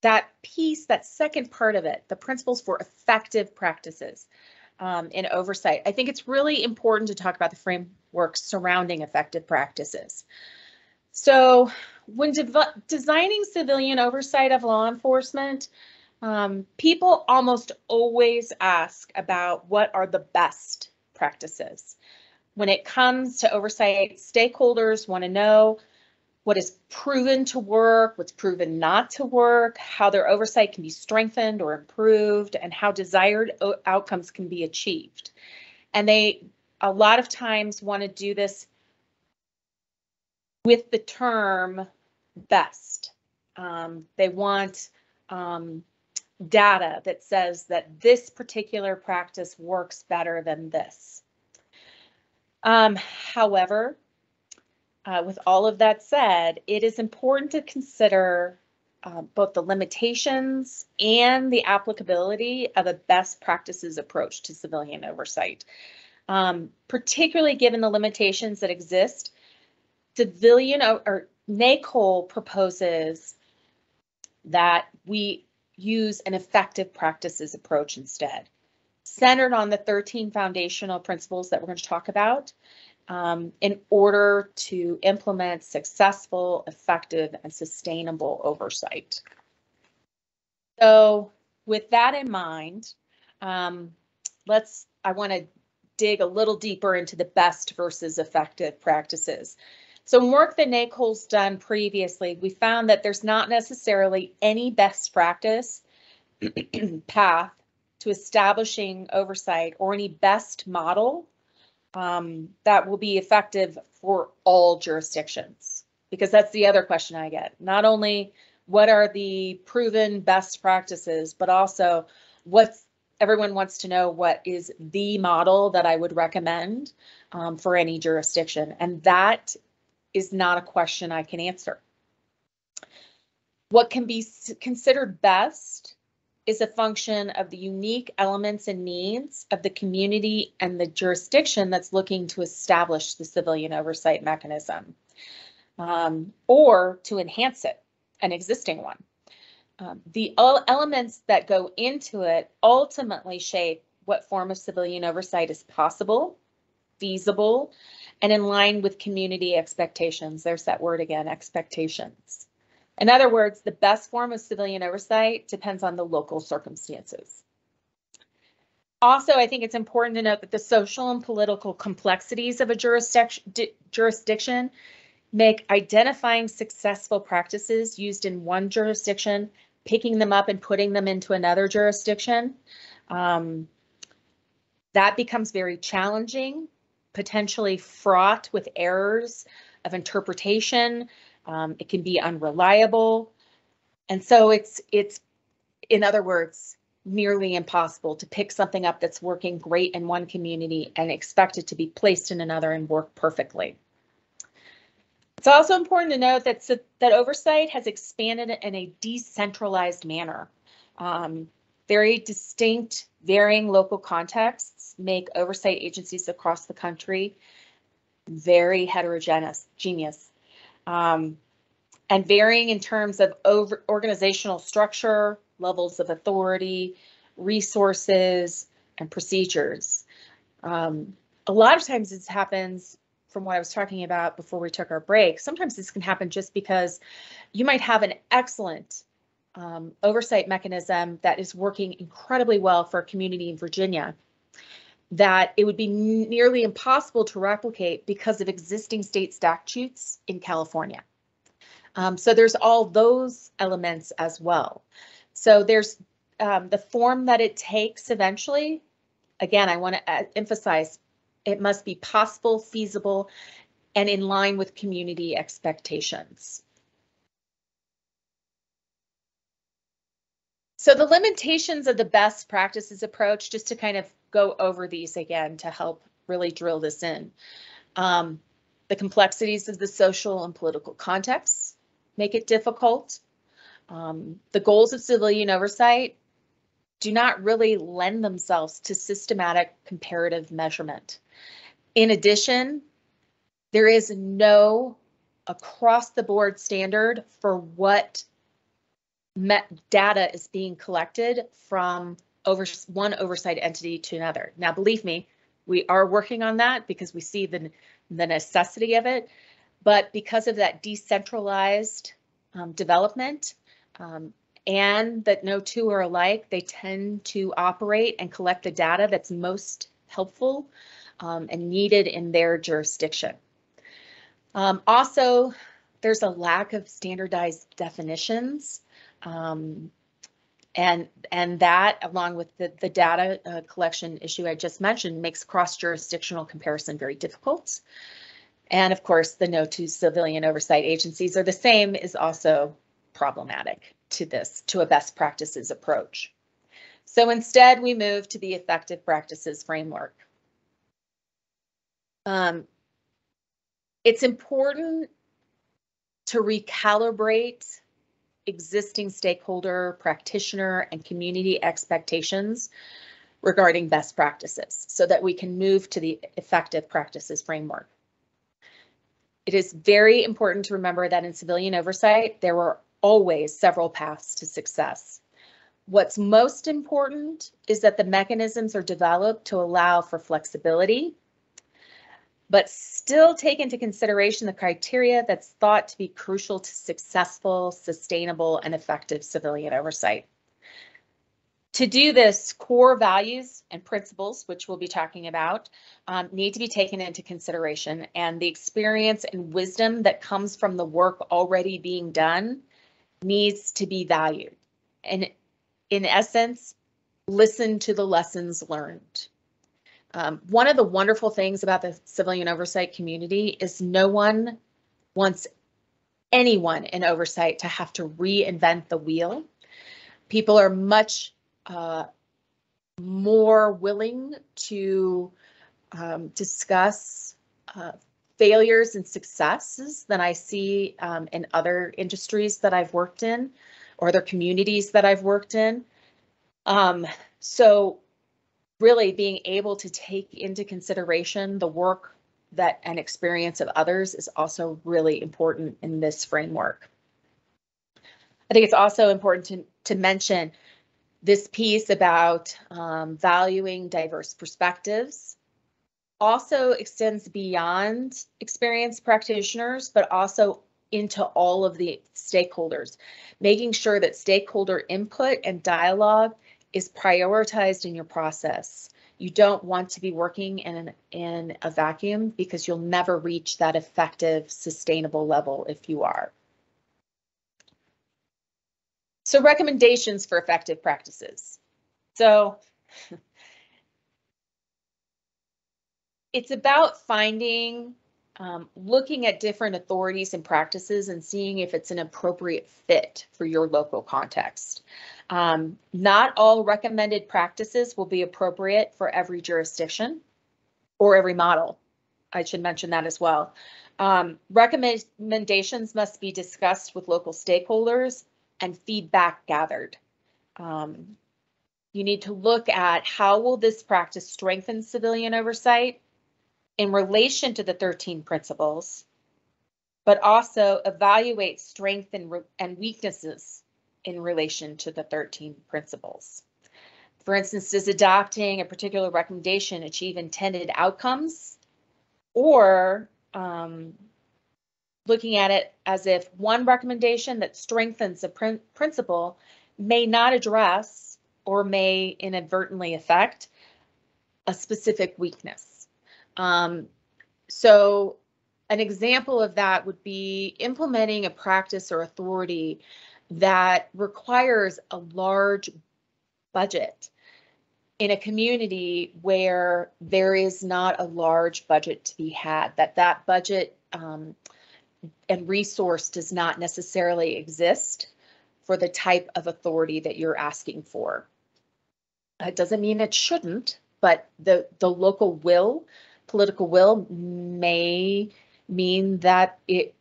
that piece, that second part of it, the principles for effective practices um, in oversight, I think it's really important to talk about the framework surrounding effective practices. So when de designing civilian oversight of law enforcement, um, people almost always ask about what are the best practices. When it comes to oversight, stakeholders want to know what is proven to work, what's proven not to work, how their oversight can be strengthened or improved, and how desired outcomes can be achieved. And they a lot of times want to do this with the term best. Um, they want um, data that says that this particular practice works better than this. Um, however, uh, with all of that said, it is important to consider uh, both the limitations and the applicability of a best practices approach to civilian oversight, um, particularly given the limitations that exist. Civilian or NACOLE proposes that we use an effective practices approach instead, centered on the 13 foundational principles that we're going to talk about um, in order to implement successful, effective, and sustainable oversight. So with that in mind, um, let's, I want to dig a little deeper into the best versus effective practices. So in work that NACOLE's done previously, we found that there's not necessarily any best practice path to establishing oversight or any best model um, that will be effective for all jurisdictions. Because that's the other question I get. Not only what are the proven best practices, but also what's everyone wants to know what is the model that I would recommend um, for any jurisdiction. And that is not a question I can answer. What can be considered best is a function of the unique elements and needs of the community and the jurisdiction that's looking to establish the civilian oversight mechanism um, or to enhance it, an existing one. Um, the elements that go into it ultimately shape what form of civilian oversight is possible, feasible, and in line with community expectations. There's that word again, expectations. In other words, the best form of civilian oversight depends on the local circumstances. Also, I think it's important to note that the social and political complexities of a jurisdiction make identifying successful practices used in one jurisdiction, picking them up and putting them into another jurisdiction. Um, that becomes very challenging potentially fraught with errors of interpretation. Um, it can be unreliable. And so it's, it's, in other words, nearly impossible to pick something up that's working great in one community and expect it to be placed in another and work perfectly. It's also important to note that, that oversight has expanded in a decentralized manner. Um, very distinct, varying local contexts make oversight agencies across the country very heterogeneous, genius, um, and varying in terms of over organizational structure, levels of authority, resources, and procedures. Um, a lot of times this happens from what I was talking about before we took our break. Sometimes this can happen just because you might have an excellent um, oversight mechanism that is working incredibly well for a community in Virginia that it would be nearly impossible to replicate because of existing state statutes in California. Um, so there's all those elements as well. So there's um, the form that it takes eventually. Again, I want to uh, emphasize it must be possible, feasible, and in line with community expectations. So the limitations of the best practices approach, just to kind of go over these again to help really drill this in. Um, the complexities of the social and political contexts make it difficult. Um, the goals of civilian oversight do not really lend themselves to systematic comparative measurement. In addition, there is no across the board standard for what data is being collected from over one oversight entity to another. Now, believe me, we are working on that because we see the, the necessity of it. But because of that decentralized um, development um, and that no two are alike, they tend to operate and collect the data that's most helpful um, and needed in their jurisdiction. Um, also, there's a lack of standardized definitions um, and and that, along with the, the data uh, collection issue I just mentioned, makes cross-jurisdictional comparison very difficult. And of course, the no two civilian oversight agencies are the same is also problematic to this, to a best practices approach. So instead, we move to the effective practices framework. Um, it's important to recalibrate existing stakeholder, practitioner, and community expectations regarding best practices so that we can move to the effective practices framework. It is very important to remember that in civilian oversight, there were always several paths to success. What's most important is that the mechanisms are developed to allow for flexibility but still take into consideration the criteria that's thought to be crucial to successful, sustainable, and effective civilian oversight. To do this, core values and principles, which we'll be talking about, um, need to be taken into consideration, and the experience and wisdom that comes from the work already being done needs to be valued. And in essence, listen to the lessons learned. Um, one of the wonderful things about the civilian oversight community is no one wants anyone in oversight to have to reinvent the wheel. People are much uh, more willing to um, discuss uh, failures and successes than I see um, in other industries that I've worked in or other communities that I've worked in. Um, so really being able to take into consideration the work that and experience of others is also really important in this framework. I think it's also important to, to mention this piece about um, valuing diverse perspectives also extends beyond experienced practitioners, but also into all of the stakeholders, making sure that stakeholder input and dialogue is prioritized in your process. You don't want to be working in, an, in a vacuum because you'll never reach that effective, sustainable level if you are. So recommendations for effective practices. So it's about finding um, looking at different authorities and practices and seeing if it's an appropriate fit for your local context. Um, not all recommended practices will be appropriate for every jurisdiction or every model. I should mention that as well. Um, recommendations must be discussed with local stakeholders and feedback gathered. Um, you need to look at how will this practice strengthen civilian oversight in relation to the 13 principles, but also evaluate strength and, and weaknesses in relation to the 13 principles. For instance, does adopting a particular recommendation achieve intended outcomes or um, looking at it as if one recommendation that strengthens a prin principle may not address or may inadvertently affect a specific weakness. Um, so an example of that would be implementing a practice or authority that requires a large budget in a community where there is not a large budget to be had, that that budget um, and resource does not necessarily exist for the type of authority that you're asking for. It doesn't mean it shouldn't, but the, the local will, political will may mean that it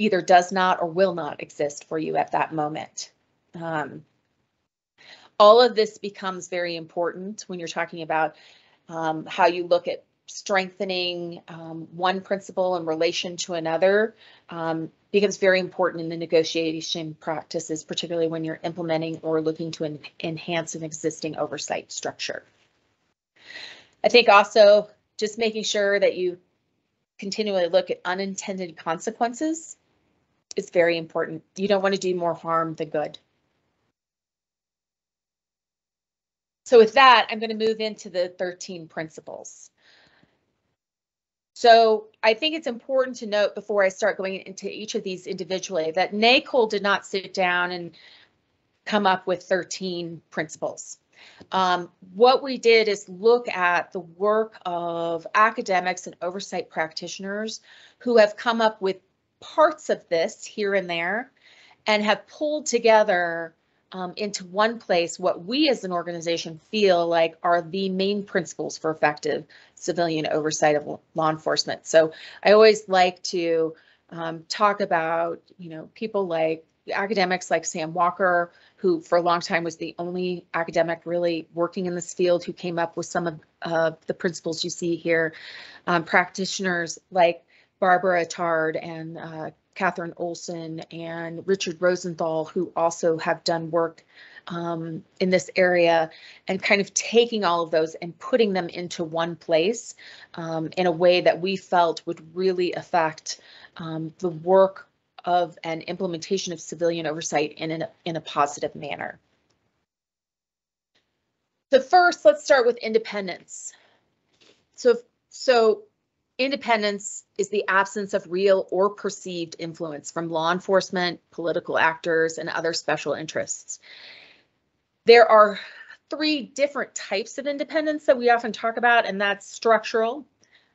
either does not or will not exist for you at that moment. Um, all of this becomes very important when you're talking about um, how you look at strengthening um, one principle in relation to another um, becomes very important in the negotiation practices, particularly when you're implementing or looking to en enhance an existing oversight structure. I think also just making sure that you continually look at unintended consequences is very important. You don't want to do more harm than good. So with that, I'm going to move into the 13 principles. So I think it's important to note before I start going into each of these individually that NACOLE did not sit down and come up with 13 principles. Um, what we did is look at the work of academics and oversight practitioners who have come up with parts of this here and there and have pulled together um, into one place what we as an organization feel like are the main principles for effective civilian oversight of law enforcement. So I always like to um, talk about, you know, people like academics like Sam Walker, who for a long time was the only academic really working in this field who came up with some of uh, the principles you see here. Um, practitioners like Barbara Attard and uh, Kathryn Olson and Richard Rosenthal, who also have done work um, in this area and kind of taking all of those and putting them into one place um, in a way that we felt would really affect um, the work of an implementation of civilian oversight in, an, in a positive manner. So first, let's start with independence. So, so Independence is the absence of real or perceived influence from law enforcement, political actors, and other special interests. There are three different types of independence that we often talk about, and that's structural,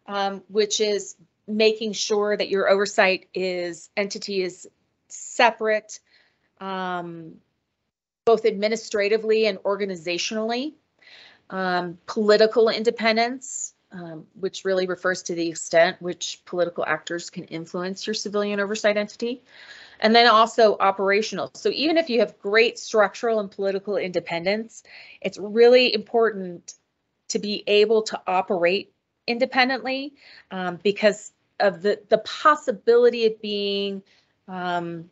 um, which is making sure that your oversight is entity is separate, um, both administratively and organizationally. Um, political independence, um, which really refers to the extent which political actors can influence your civilian oversight entity. And then also operational. So even if you have great structural and political independence, it's really important to be able to operate independently um, because of the, the possibility of being um,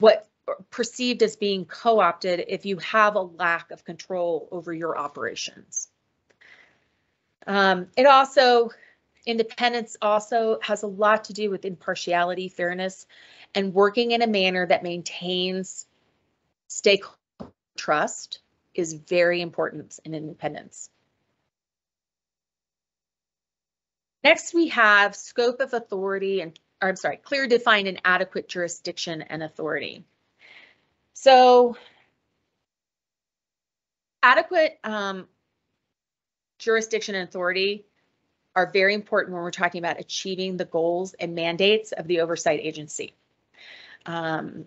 what perceived as being co-opted if you have a lack of control over your operations. Um, it also, independence also has a lot to do with impartiality, fairness, and working in a manner that maintains stakeholder trust is very important in independence. Next, we have scope of authority and, or I'm sorry, clear, defined, and adequate jurisdiction and authority. So adequate um, jurisdiction and authority are very important when we're talking about achieving the goals and mandates of the oversight agency. Um,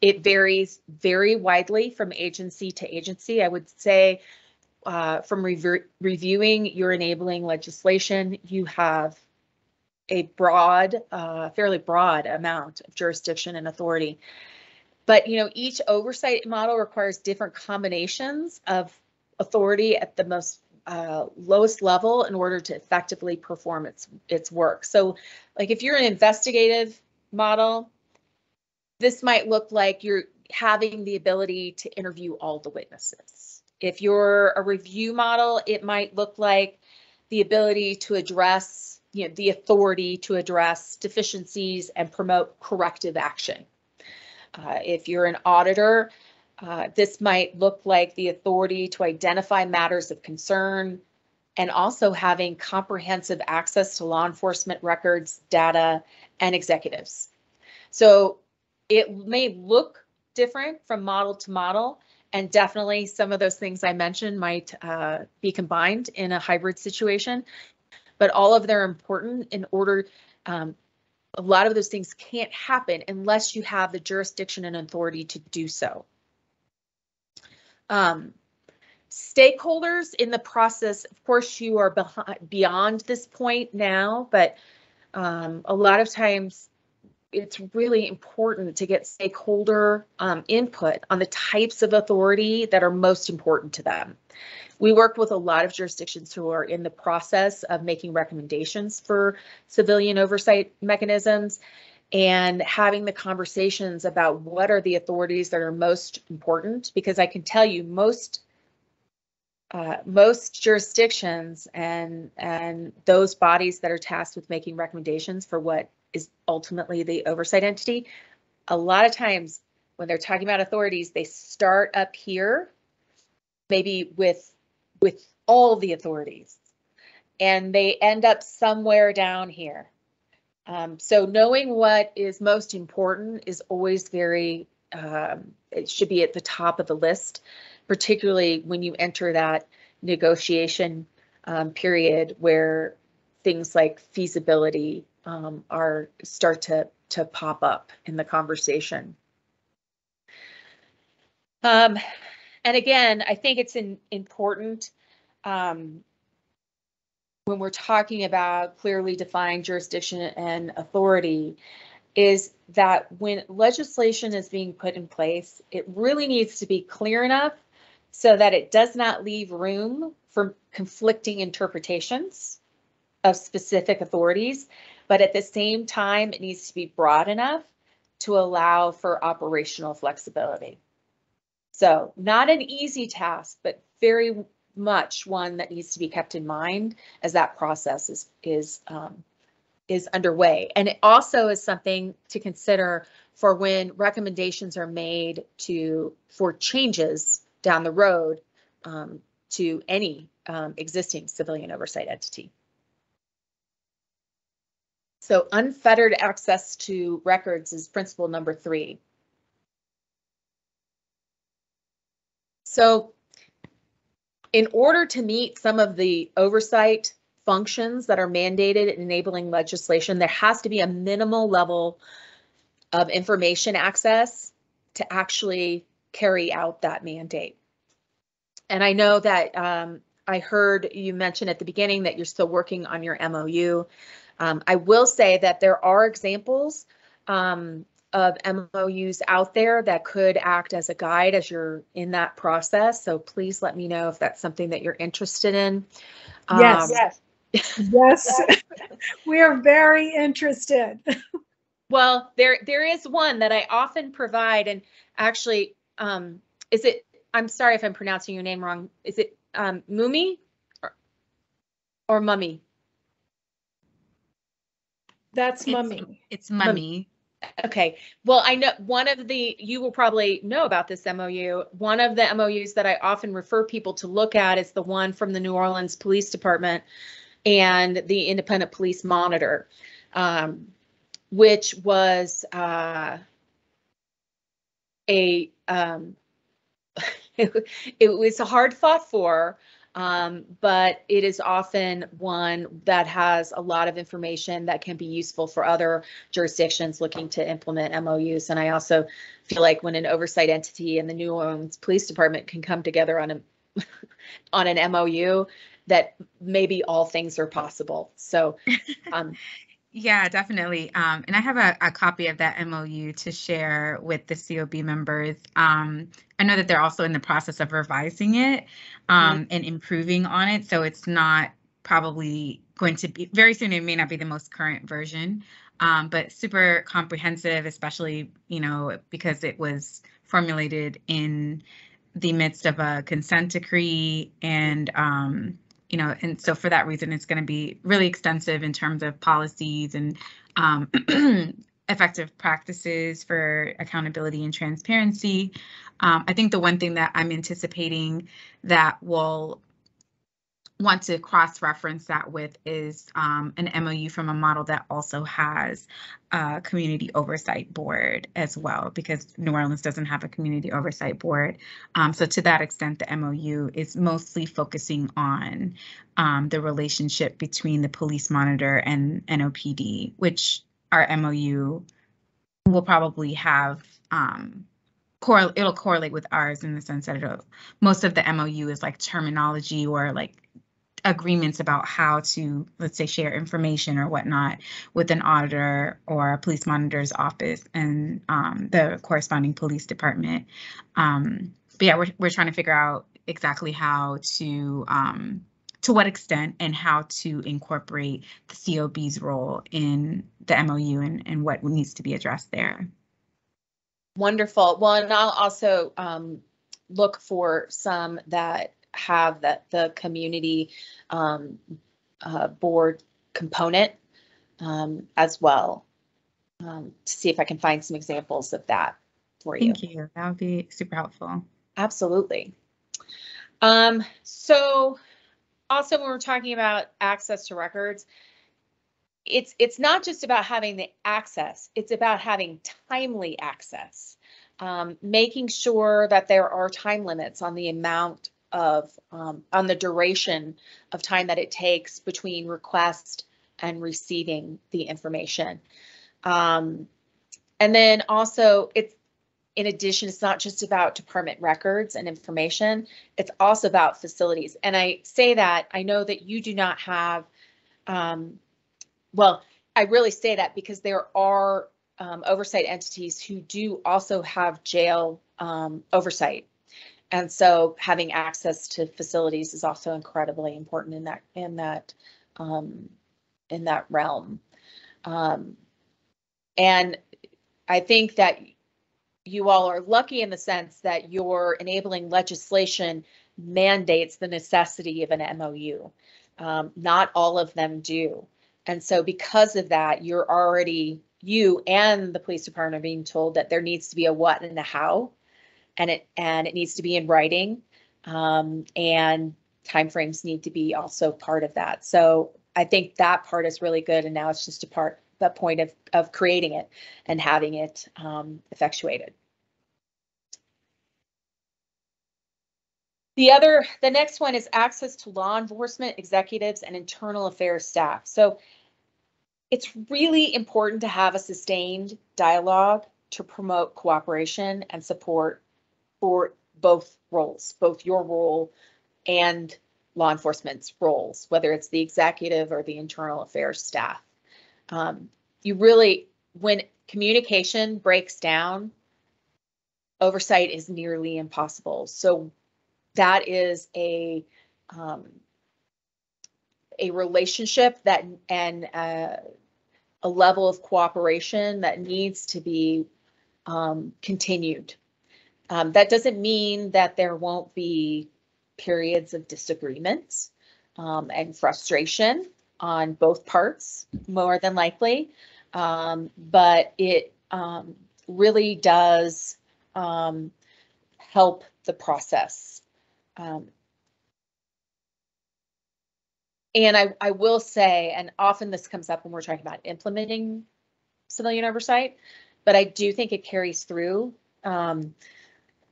it varies very widely from agency to agency. I would say uh, from rever- reviewing your enabling legislation, you have a broad, uh, fairly broad amount of jurisdiction and authority. But you know, each oversight model requires different combinations of authority at the most uh, lowest level in order to effectively perform its its work. So, like if you're an investigative model, this might look like you're having the ability to interview all the witnesses. If you're a review model, it might look like the ability to address, you know, the authority to address deficiencies and promote corrective action. Uh, if you're an auditor, uh, this might look like the authority to identify matters of concern and also having comprehensive access to law enforcement records, data, and executives. So it may look different from model to model, and definitely some of those things I mentioned might uh, be combined in a hybrid situation, but all of them are important in order um, a lot of those things can't happen unless you have the jurisdiction and authority to do so. Um, stakeholders in the process, of course, you are beyond this point now, but um, a lot of times it's really important to get stakeholder um, input on the types of authority that are most important to them. We work with a lot of jurisdictions who are in the process of making recommendations for civilian oversight mechanisms and having the conversations about what are the authorities that are most important because I can tell you most uh, most jurisdictions and and those bodies that are tasked with making recommendations for what is ultimately the oversight entity, a lot of times when they're talking about authorities, they start up here, maybe with with all the authorities, and they end up somewhere down here. Um, so knowing what is most important is always very, um, it should be at the top of the list, particularly when you enter that negotiation um, period where things like feasibility um, are start to to pop up in the conversation. Um, and again, I think it's in, important um, when we're talking about clearly defined jurisdiction and authority is that when legislation is being put in place, it really needs to be clear enough so that it does not leave room for conflicting interpretations of specific authorities but at the same time, it needs to be broad enough to allow for operational flexibility. So not an easy task, but very much one that needs to be kept in mind as that process is is um, is underway. And it also is something to consider for when recommendations are made to for changes down the road um, to any um, existing civilian oversight entity. So unfettered access to records is principle number three. So in order to meet some of the oversight functions that are mandated in enabling legislation, there has to be a minimal level of information access to actually carry out that mandate. And I know that um, I heard you mention at the beginning that you're still working on your MOU. Um, I will say that there are examples um, of MOUs out there that could act as a guide as you're in that process. So please let me know if that's something that you're interested in. Yes. Um, yes. yes. we are very interested. well, there there is one that I often provide, and actually, um, is it? I'm sorry if I'm pronouncing your name wrong. Is it um, Mumi or, or Mummy? That's It's- mummy. It's mummy. Okay, well, I know one of the, you will probably know about this MOU. One of the MOUs that I often refer people to look at is the one from the New Orleans Police Department and the Independent Police Monitor, um, which was uh, a, um, it, was hard fought for, Um, but it is often one that has a lot of information that can be useful for other jurisdictions looking to implement MOUs. And I also feel like when an oversight entity and the New Orleans Police Department can come together on a on an MOU, that maybe all things are possible. So, um, Yeah, definitely. Um, and I have a, a copy of that MOU to share with the COB members. Um, I know that they're also in the process of revising it um, and improving on it. So it's not probably going to be very soon. It may not be the most current version, um, but super comprehensive, especially, you know, because it was formulated in the midst of a consent decree and um, you know, and so for that reason, it's going to be really extensive in terms of policies and um, effective practices for accountability and transparency. Um, I think the one thing that I'm anticipating that will want to cross-reference that with is um, an MOU from a model that also has a community oversight board as well, because New Orleans doesn't have a community oversight board. Um, so to that extent, the MOU is mostly focusing on um, the relationship between the police monitor and NOPD, which our MOU will probably have um, correl it'll correlate with ours in the sense that it'll, most of the MOU is like terminology or like agreements about how to, let's say, share information or whatnot with an auditor or a police monitor's office and um, the corresponding police department. Um, but yeah, we're, we're trying to figure out exactly how to, um, to what extent and how to incorporate the COB's role in the MOU and, and what needs to be addressed there. Wonderful. Well, and I'll also um, look for some that have that the community um, uh, board component um, as well um, to see if I can find some examples of that for you. Thank you. That would be super helpful. Absolutely. Um, so also when we're talking about access to records, it's it's not just about having the access, it's about having timely access. Um, making sure that there are time limits on the amount of um, on the duration of time that it takes between request and receiving the information. Um, and then also it's in addition, it's not just about department records and information, it's also about facilities. And I say that, I know that you do not have, um, well, I really say that because there are um, oversight entities who do also have jail um, oversight. And so having access to facilities is also incredibly important in that in that um, in that realm. Um, and I think that you all are lucky in the sense that your enabling legislation mandates the necessity of an MOU. Um, not all of them do. And so because of that, you're already, you and the police department are being told that there needs to be a what and a how, and it and it needs to be in writing, um, and timeframes need to be also part of that. So I think that part is really good, and now it's just a part, the point of of creating it and having it um, effectuated. The other, the next one is access to law enforcement executives and internal affairs staff. So it's really important to have a sustained dialogue to promote cooperation and support for both roles, both your role and law enforcement's roles, whether it's the executive or the internal affairs staff. Um, you really, when communication breaks down, oversight is nearly impossible. So that is a um, a relationship that and uh, a level of cooperation that needs to be um, continued. Um, that doesn't mean that there won't be periods of disagreements um, and frustration on both parts, more than likely. Um, but it um, really does um, help the process. Um, and I, I will say, and often this comes up when we're talking about implementing civilian oversight, but I do think it carries through um,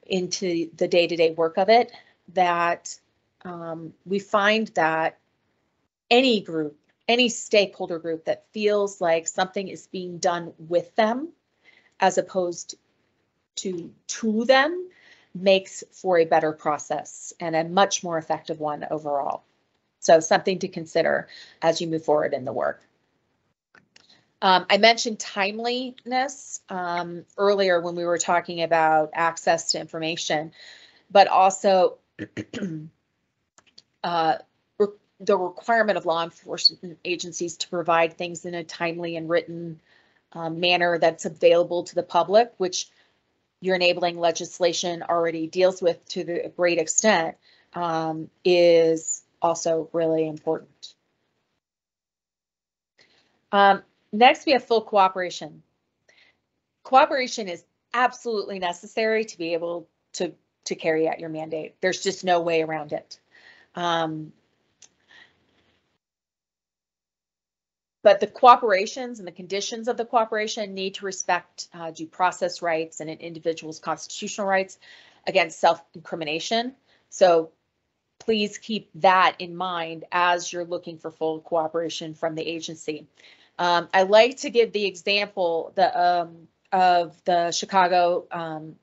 into the day-to-day work of it that um, we find that any group, any stakeholder group that feels like something is being done with them as opposed to to them makes for a better process and a much more effective one overall. So something to consider as you move forward in the work. Um, I mentioned timeliness um, earlier when we were talking about access to information, but also uh, re the requirement of law enforcement agencies to provide things in a timely and written um, manner that's available to the public, which your enabling legislation already deals with to the great extent, um, is also really important. Um, next, we have full cooperation. Cooperation is absolutely necessary to be able to, to carry out your mandate. There's just no way around it. Um, but the cooperations and the conditions of the cooperation need to respect uh, due process rights and an individual's constitutional rights against self-incrimination. So please keep that in mind as you're looking for full cooperation from the agency. Um, I like to give the example the, um, of the Chicago um,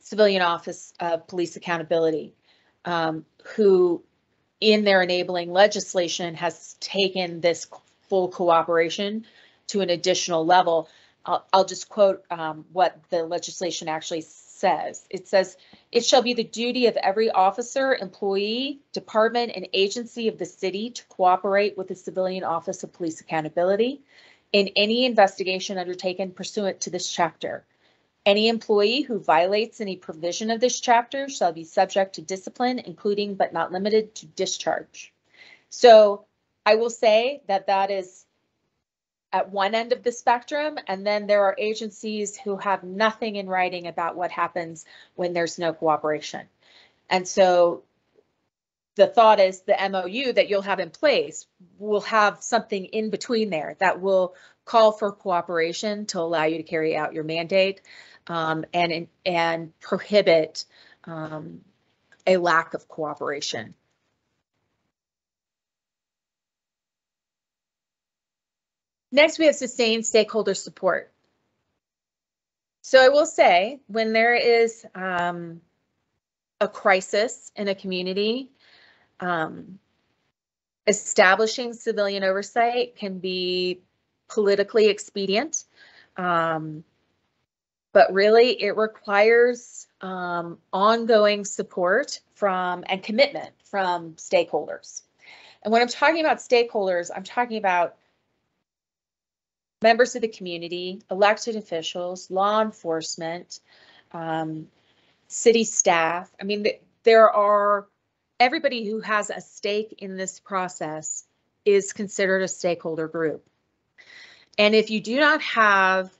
Civilian Office of Police Accountability, um, who in their enabling legislation has taken this full cooperation to an additional level. I'll, I'll just quote um, what the legislation actually says. It says, it shall be the duty of every officer, employee, department, and agency of the city to cooperate with the Civilian Office of Police Accountability in any investigation undertaken pursuant to this chapter. Any employee who violates any provision of this chapter shall be subject to discipline, including but not limited to discharge. So I will say that that is at one end of the spectrum, and then there are agencies who have nothing in writing about what happens when there's no cooperation. And so the thought is the MOU that you'll have in place will have something in between there that will call for cooperation to allow you to carry out your mandate um, and and prohibit um, a lack of cooperation. Next, we have sustained stakeholder support. So I will say when there is um, a crisis in a community, um, establishing civilian oversight can be politically expedient, um, but really it requires um, ongoing support from and commitment from stakeholders. And when I'm talking about stakeholders, I'm talking about members of the community, elected officials, law enforcement, um, city staff. I mean, there are everybody who has a stake in this process is considered a stakeholder group. And if you do not have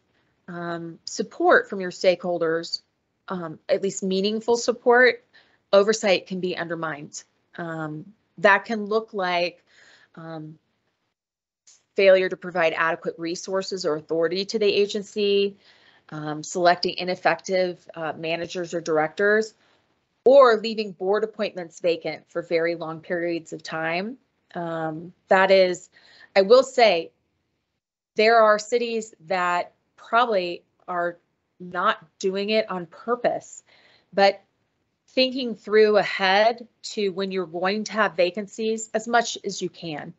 um, support from your stakeholders, um, at least meaningful support, oversight can be undermined. Um, that can look like um, failure to provide adequate resources or authority to the agency, um, selecting ineffective uh, managers or directors, or leaving board appointments vacant for very long periods of time. Um, that is, I will say, there are cities that probably are not doing it on purpose, but thinking through ahead to when you're going to have vacancies as much as you can.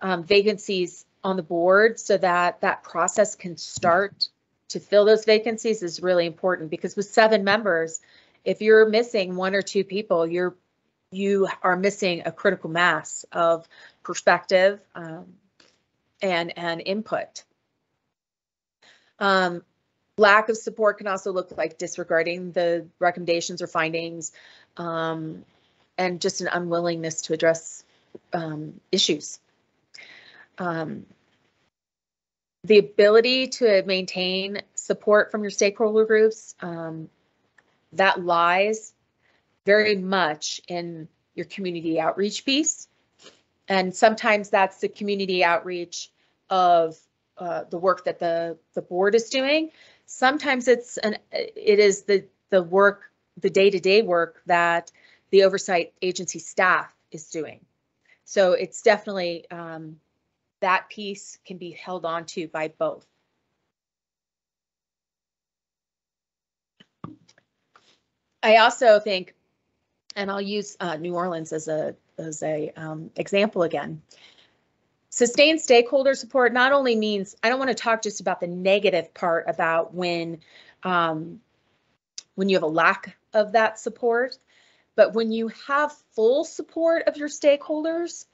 Um, vacancies on the board so that that process can start to fill those vacancies is really important because with seven members, if you're missing one or two people, you're you are missing a critical mass of perspective um, and and input. Um, lack of support can also look like disregarding the recommendations or findings um, and just an unwillingness to address um, issues. Um, the ability to maintain support from your stakeholder groups, um, that lies very much in your community outreach piece. And sometimes that's the community outreach of uh, the work that the, the board is doing. Sometimes it's an it is the the work, the day-to-day -day work that the oversight agency staff is doing. So it's definitely um, that piece can be held on to by both. I also think, and I'll use uh, New Orleans as a as a um, example again. Sustained stakeholder support not only means I don't want to talk just about the negative part about when um, when you have a lack of that support, but when you have full support of your stakeholders,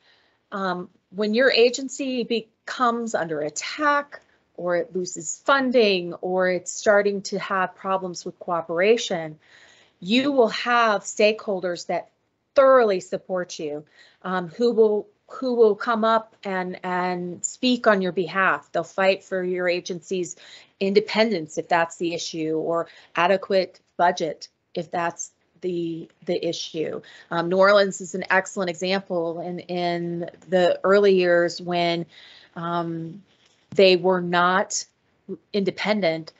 um, when your agency becomes under attack or it loses funding or it's starting to have problems with cooperation, you will have stakeholders that thoroughly support you, um, who will who will come up and and speak on your behalf. They'll fight for your agency's independence if that's the issue, or adequate budget if that's the the issue. Um, New Orleans is an excellent example in in the early years when um, they were not independent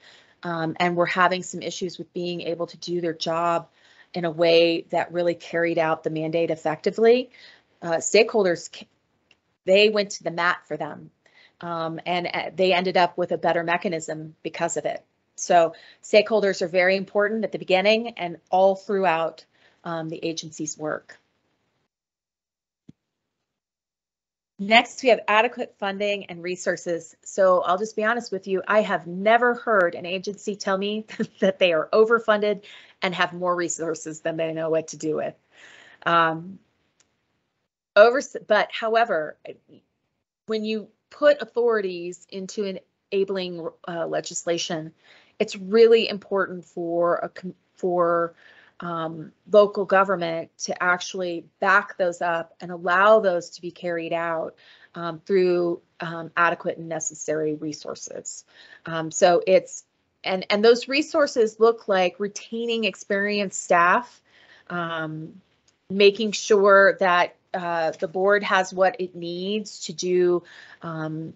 um, and were having some issues with being able to do their job in a way that really carried out the mandate effectively. Uh, stakeholders, they went to the mat for them, um, and uh, they ended up with a better mechanism because of it. So stakeholders are very important at the beginning and all throughout um, the agency's work. Next, we have adequate funding and resources. So I'll just be honest with you, I have never heard an agency tell me that they are overfunded and have more resources than they know what to do with. Um, over, but however, when you put authorities into enabling uh, legislation, it's really important for a for um, local government to actually back those up and allow those to be carried out um, through um, adequate and necessary resources. Um, so it's and and those resources look like retaining experienced staff, um, making sure that uh, the board has what it needs to do um,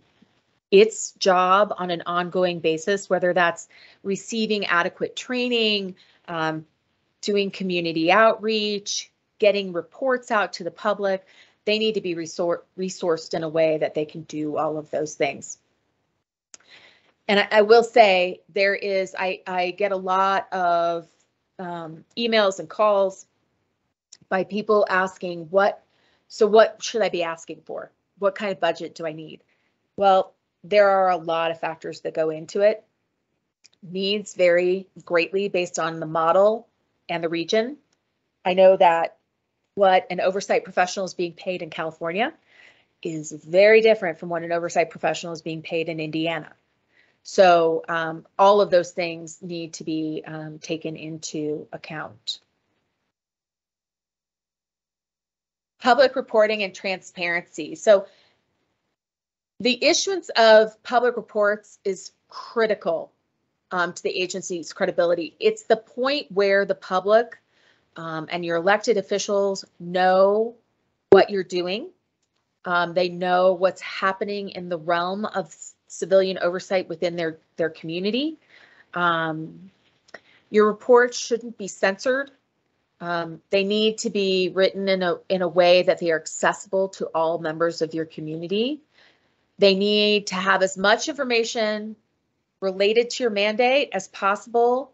its job on an ongoing basis, whether that's receiving adequate training, um, doing community outreach, getting reports out to the public. They need to be resor resourced in a way that they can do all of those things. And I, I will say there is, I, I get a lot of um, emails and calls by people asking what, so what should I be asking for? What kind of budget do I need? Well, there are a lot of factors that go into it. Needs vary greatly based on the model and the region. I know that what an oversight professional is being paid in California is very different from what an oversight professional is being paid in Indiana. So um, all of those things need to be um, taken into account. Public reporting and transparency. So the issuance of public reports is critical um, to the agency's credibility. It's the point where the public um, and your elected officials know what you're doing. Um, they know what's happening in the realm of civilian oversight within their, their community. Um, your reports shouldn't be censored. Um, they need to be written in a, in a way that they are accessible to all members of your community. They need to have as much information related to your mandate as possible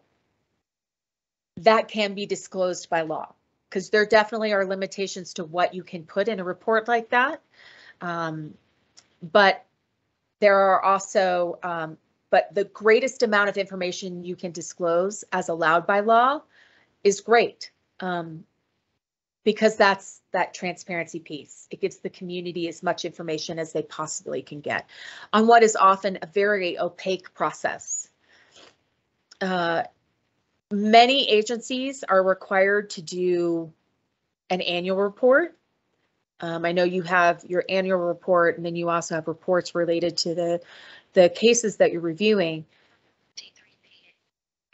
that can be disclosed by law because there definitely are limitations to what you can put in a report like that. Um, but there are also, um, but the greatest amount of information you can disclose as allowed by law is great. Um, because that's that transparency piece. It gives the community as much information as they possibly can get on what is often a very opaque process. Uh, many agencies are required to do an annual report. Um, I know you have your annual report and then you also have reports related to the, the cases that you're reviewing.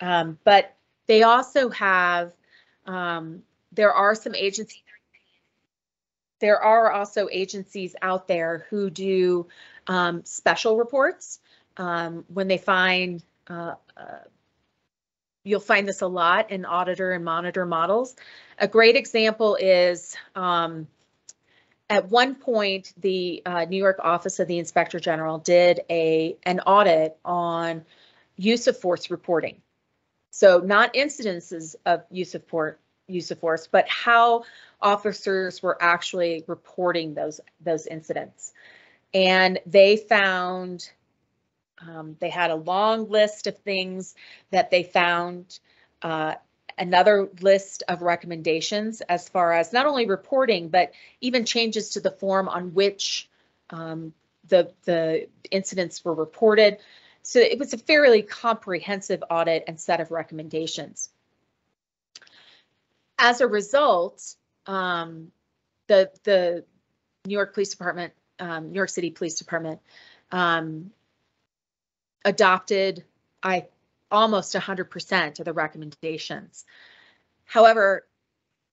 Um, but they also have um, there are some agencies there are also agencies out there who do um, special reports um, when they find uh, uh, you'll find this a lot in auditor and monitor models. A great example is um, at one point, the uh, New York Office of the Inspector General did a an audit on use of force reporting. So not incidences of use of port, use of force, but how officers were actually reporting those those incidents. And they found um, they had a long list of things that they found, uh, another list of recommendations as far as not only reporting, but even changes to the form on which um, the, the incidents were reported. So it was a fairly comprehensive audit and set of recommendations. As a result, um, the, the New York Police Department, um, New York City Police Department um, adopted, I almost 100% of the recommendations. However,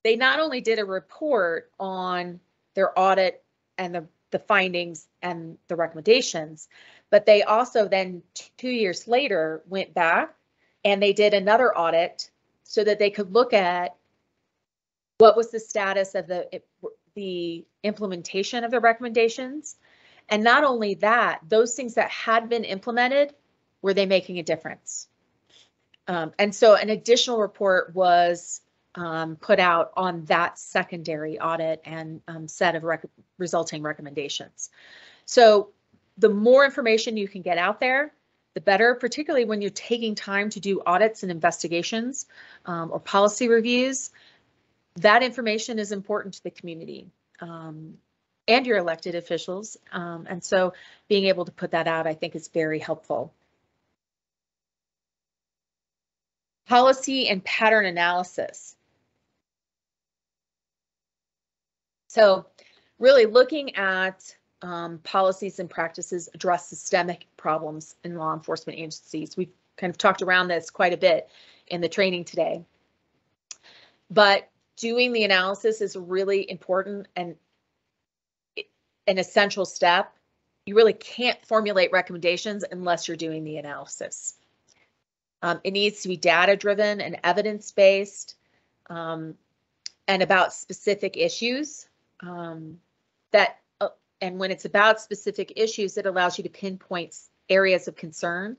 they not only did a report on their audit and the, the findings and the recommendations, but they also then two years later went back and they did another audit so that they could look at what was the status of the the implementation of the recommendations and not only that, those things that had been implemented, were they making a difference? Um, and so an additional report was um, put out on that secondary audit and um, set of rec resulting recommendations. So the more information you can get out there, the better, particularly when you're taking time to do audits and investigations um, or policy reviews. That information is important to the community. Um, and your elected officials. Um, and so being able to put that out, I think is very helpful. Policy and pattern analysis. So really looking at um, policies and practices address systemic problems in law enforcement agencies. We've kind of talked around this quite a bit in the training today. But doing the analysis is really important and an essential step. You really can't formulate recommendations unless you're doing the analysis. Um, it needs to be data driven and evidence based um, and about specific issues um, that uh, and when it's about specific issues, it allows you to pinpoint areas of concern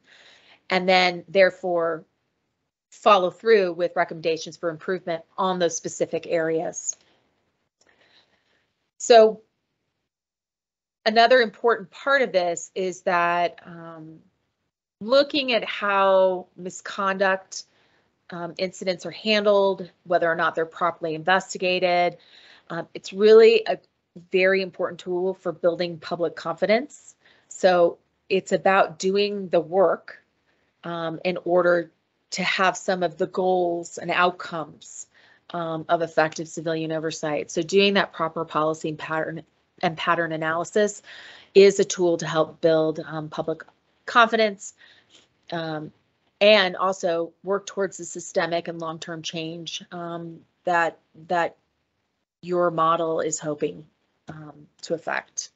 and then therefore follow through with recommendations for improvement on those specific areas. So another important part of this is that um, looking at how misconduct um, incidents are handled, whether or not they're properly investigated, um, it's really a very important tool for building public confidence. So it's about doing the work um, in order to have some of the goals and outcomes um, of effective civilian oversight. So doing that proper policy and pattern and pattern analysis is a tool to help build um, public confidence um, and also work towards the systemic and long-term change um, that that your model is hoping um, to affect.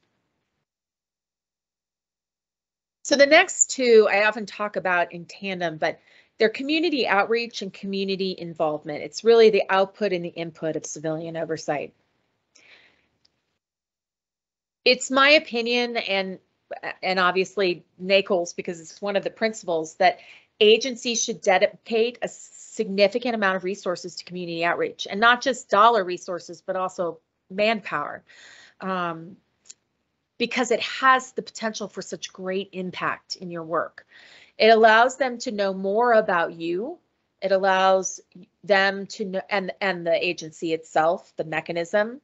So the next two I often talk about in tandem, but they're community outreach and community involvement. It's really the output and the input of civilian oversight it's my opinion and and obviously NACOLE's because it's one of the principles that agencies should dedicate a significant amount of resources to community outreach and not just dollar resources, but also manpower. Um, because it has the potential for such great impact in your work. It allows them to know more about you. It allows them to know, and, and the agency itself, the mechanism.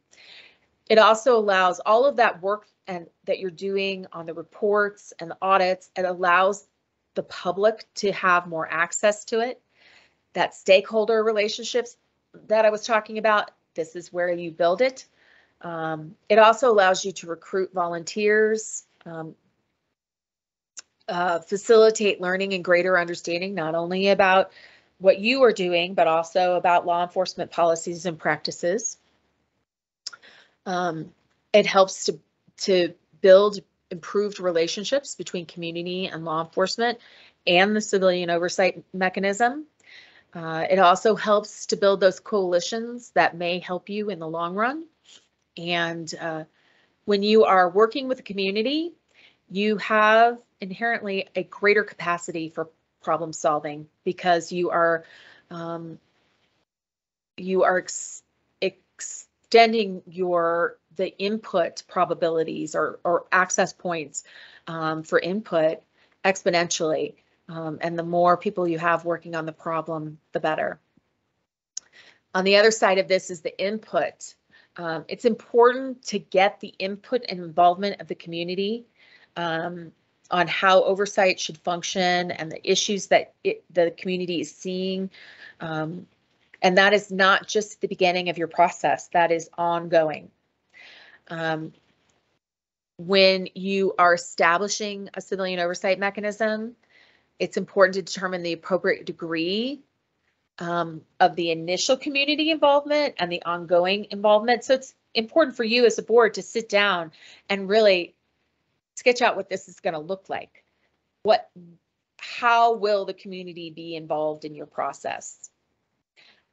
It also allows all of that work and that you're doing on the reports and the audits, it allows the public to have more access to it. That stakeholder relationships that I was talking about, this is where you build it. Um, it also allows you to recruit volunteers, um, uh, facilitate learning and greater understanding, not only about what you are doing, but also about law enforcement policies and practices. Um, it helps to to build improved relationships between community and law enforcement and the civilian oversight mechanism. Uh, it also helps to build those coalitions that may help you in the long run. And uh, when you are working with the community, you have inherently a greater capacity for problem solving because you are um, you are ex extending your the input probabilities or, or access points um, for input exponentially. Um, and the more people you have working on the problem, the better. On the other side of this is the input. Um, it's important to get the input and involvement of the community um, on how oversight should function and the issues that it, the community is seeing. Um, and that is not just the beginning of your process, that is ongoing. Um, when you are establishing a civilian oversight mechanism, it's important to determine the appropriate degree um, of the initial community involvement and the ongoing involvement. So it's important for you as a board to sit down and really sketch out what this is going to look like. What, how will the community be involved in your process?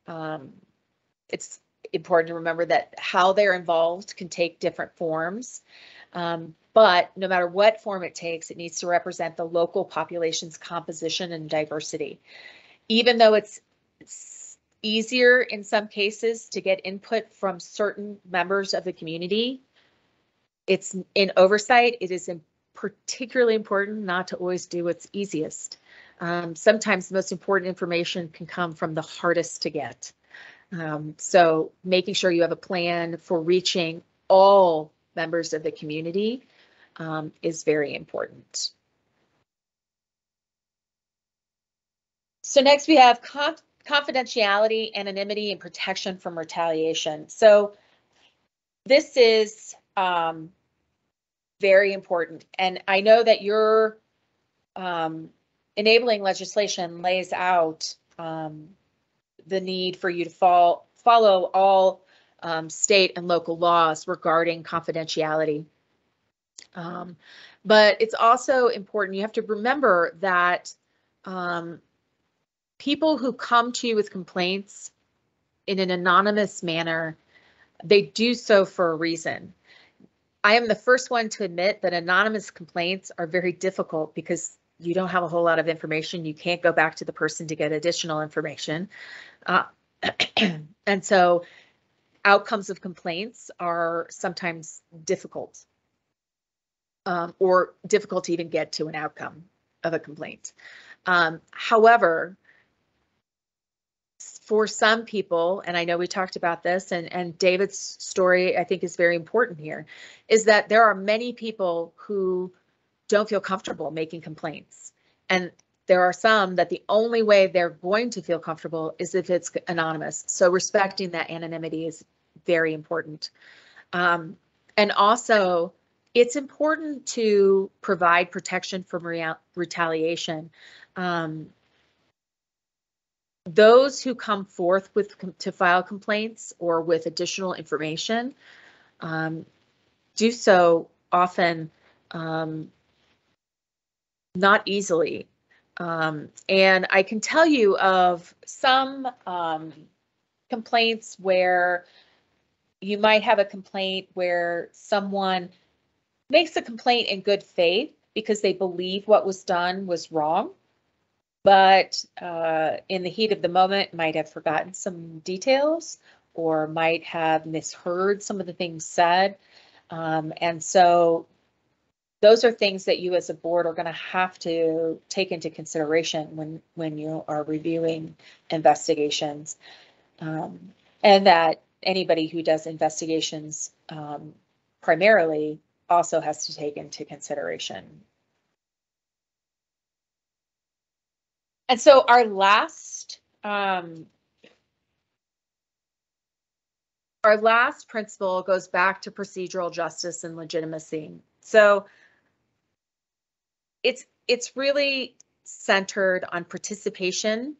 Um, it's important to remember that how they're involved can take different forms. Um, but no matter what form it takes, it needs to represent the local population's composition and diversity. Even though it's, it's easier in some cases to get input from certain members of the community, it's in oversight, it is particularly important not to always do what's easiest. Um, sometimes the most important information can come from the hardest to get. Um, so making sure you have a plan for reaching all members of the community um, is very important. So next we have conf confidentiality, anonymity, and protection from retaliation. So this is um, very important. And I know that your um, enabling legislation lays out um, the need for you to follow all um, state and local laws regarding confidentiality. Um, but it's also important, you have to remember that um, people who come to you with complaints in an anonymous manner, they do so for a reason. I am the first one to admit that anonymous complaints are very difficult because you don't have a whole lot of information. You can't go back to the person to get additional information. Uh, and so outcomes of complaints are sometimes difficult um, or difficult to even get to an outcome of a complaint. Um, however, for some people, and I know we talked about this, and, and David's story I think is very important here, is that there are many people who don't feel comfortable making complaints. And there are some that the only way they're going to feel comfortable is if it's anonymous. So respecting that anonymity is very important. Um, and also, it's important to provide protection from retaliation. Um, those who come forth with to file complaints or with additional information um, do so often um, not easily. Um, and I can tell you of some um, complaints where you might have a complaint where someone makes a complaint in good faith because they believe what was done was wrong, but uh, in the heat of the moment might have forgotten some details or might have misheard some of the things said. Um, and so those are things that you as a board are going to have to take into consideration when when you are reviewing investigations um, and that anybody who does investigations um, primarily also has to take into consideration. And so our last um, our last principle goes back to procedural justice and legitimacy. So it's it's really centered on participation,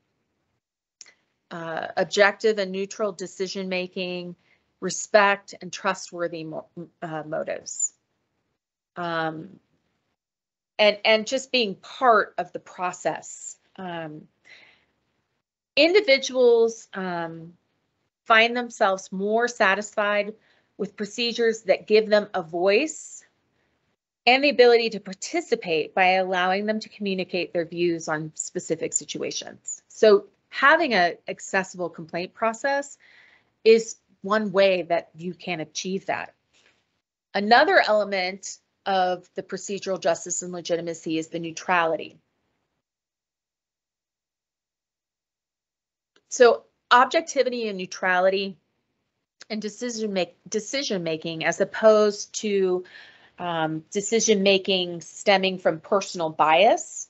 uh, objective and neutral decision making, respect, and trustworthy mo uh, motives. Um, and and just being part of the process. Um, individuals um, find themselves more satisfied with procedures that give them a voice and the ability to participate by allowing them to communicate their views on specific situations. So having an accessible complaint process is one way that you can achieve that. Another element of the procedural justice and legitimacy is the neutrality. So objectivity and neutrality and decision make decision making as opposed to um, decision making stemming from personal bias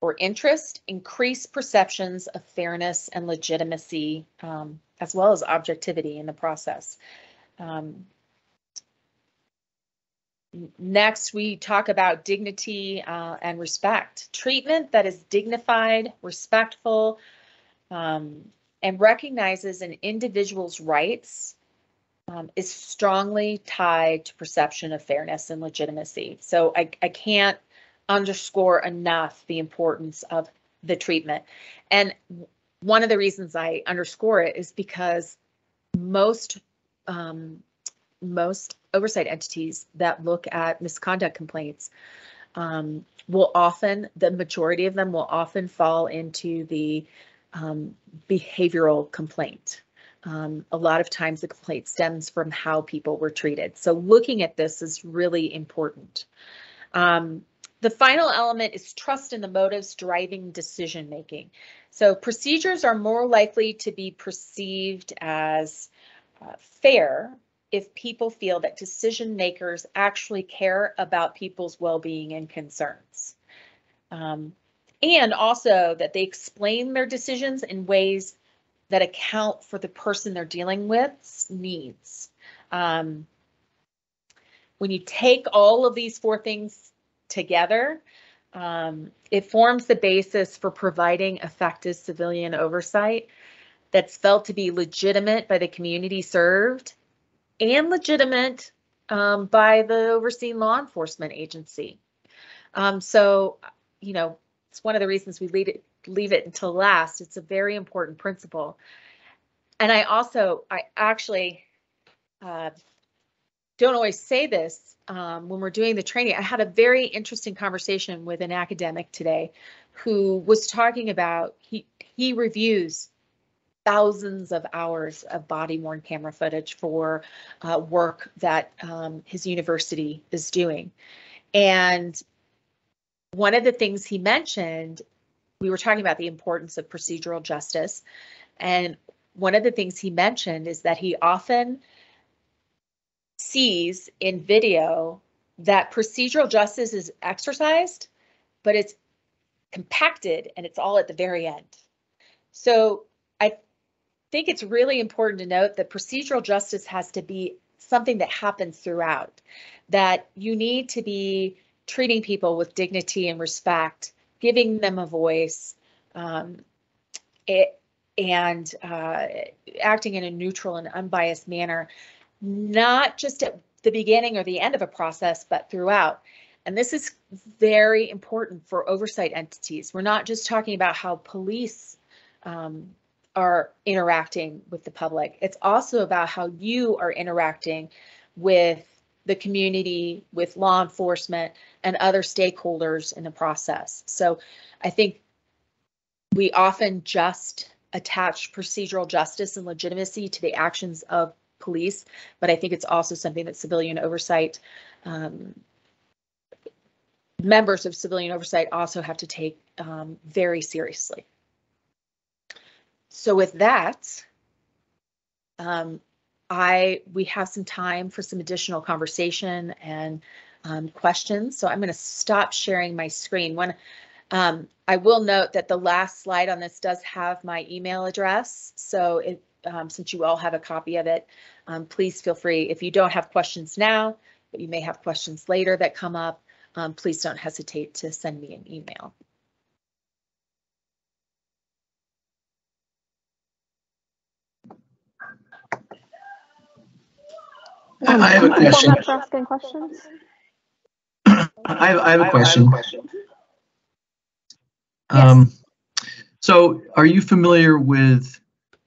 or interest increase perceptions of fairness and legitimacy um, as well as objectivity in the process. Um, next, we talk about dignity uh, and respect. Treatment that is dignified, respectful, um, and recognizes an individual's rights um, is strongly tied to perception of fairness and legitimacy. So I, I can't underscore enough the importance of the treatment. And one of the reasons I underscore it is because most um, most oversight entities that look at misconduct complaints um, will often, the majority of them will often fall into the um, behavioral complaint. Um, a lot of times the complaint stems from how people were treated. So looking at this is really important. Um, the final element is trust in the motives driving decision making. So procedures are more likely to be perceived as uh, fair if people feel that decision makers actually care about people's well-being and concerns. Um, and also that they explain their decisions in ways that account for the person they're dealing with's needs. Um, when you take all of these four things together, um, it forms the basis for providing effective civilian oversight that's felt to be legitimate by the community served and legitimate um, by the overseeing law enforcement agency. Um, so, you know, it's one of the reasons we leave it, leave it until last. It's a very important principle. And I also, I actually uh, don't always say this um, when we're doing the training. I had a very interesting conversation with an academic today who was talking about he he reviews thousands of hours of body worn camera footage for uh, work that um, his university is doing. And one of the things he mentioned, we were talking about the importance of procedural justice. And one of the things he mentioned is that he often sees in video that procedural justice is exercised, but it's compacted and it's all at the very end. So I think it's really important to note that procedural justice has to be something that happens throughout, that you need to be treating people with dignity and respect, giving them a voice, um, it, and uh, acting in a neutral and unbiased manner, not just at the beginning or the end of a process, but throughout. And this is very important for oversight entities. We're not just talking about how police um, are interacting with the public. It's also about how you are interacting with the community, with law enforcement, and other stakeholders in the process. So I think we often just attach procedural justice and legitimacy to the actions of police, but I think it's also something that civilian oversight, um, members of civilian oversight also have to take um, very seriously. So with that, um, I we have some time for some additional conversation and um, questions. So I'm going to stop sharing my screen. When um, I will note that the last slide on this does have my email address. So it, um, since you all have a copy of it, um, please feel free. If you don't have questions now, but you may have questions later that come up, um, please don't hesitate to send me an email. I have a question. For asking questions. I have, I have a question. Um, So are you familiar with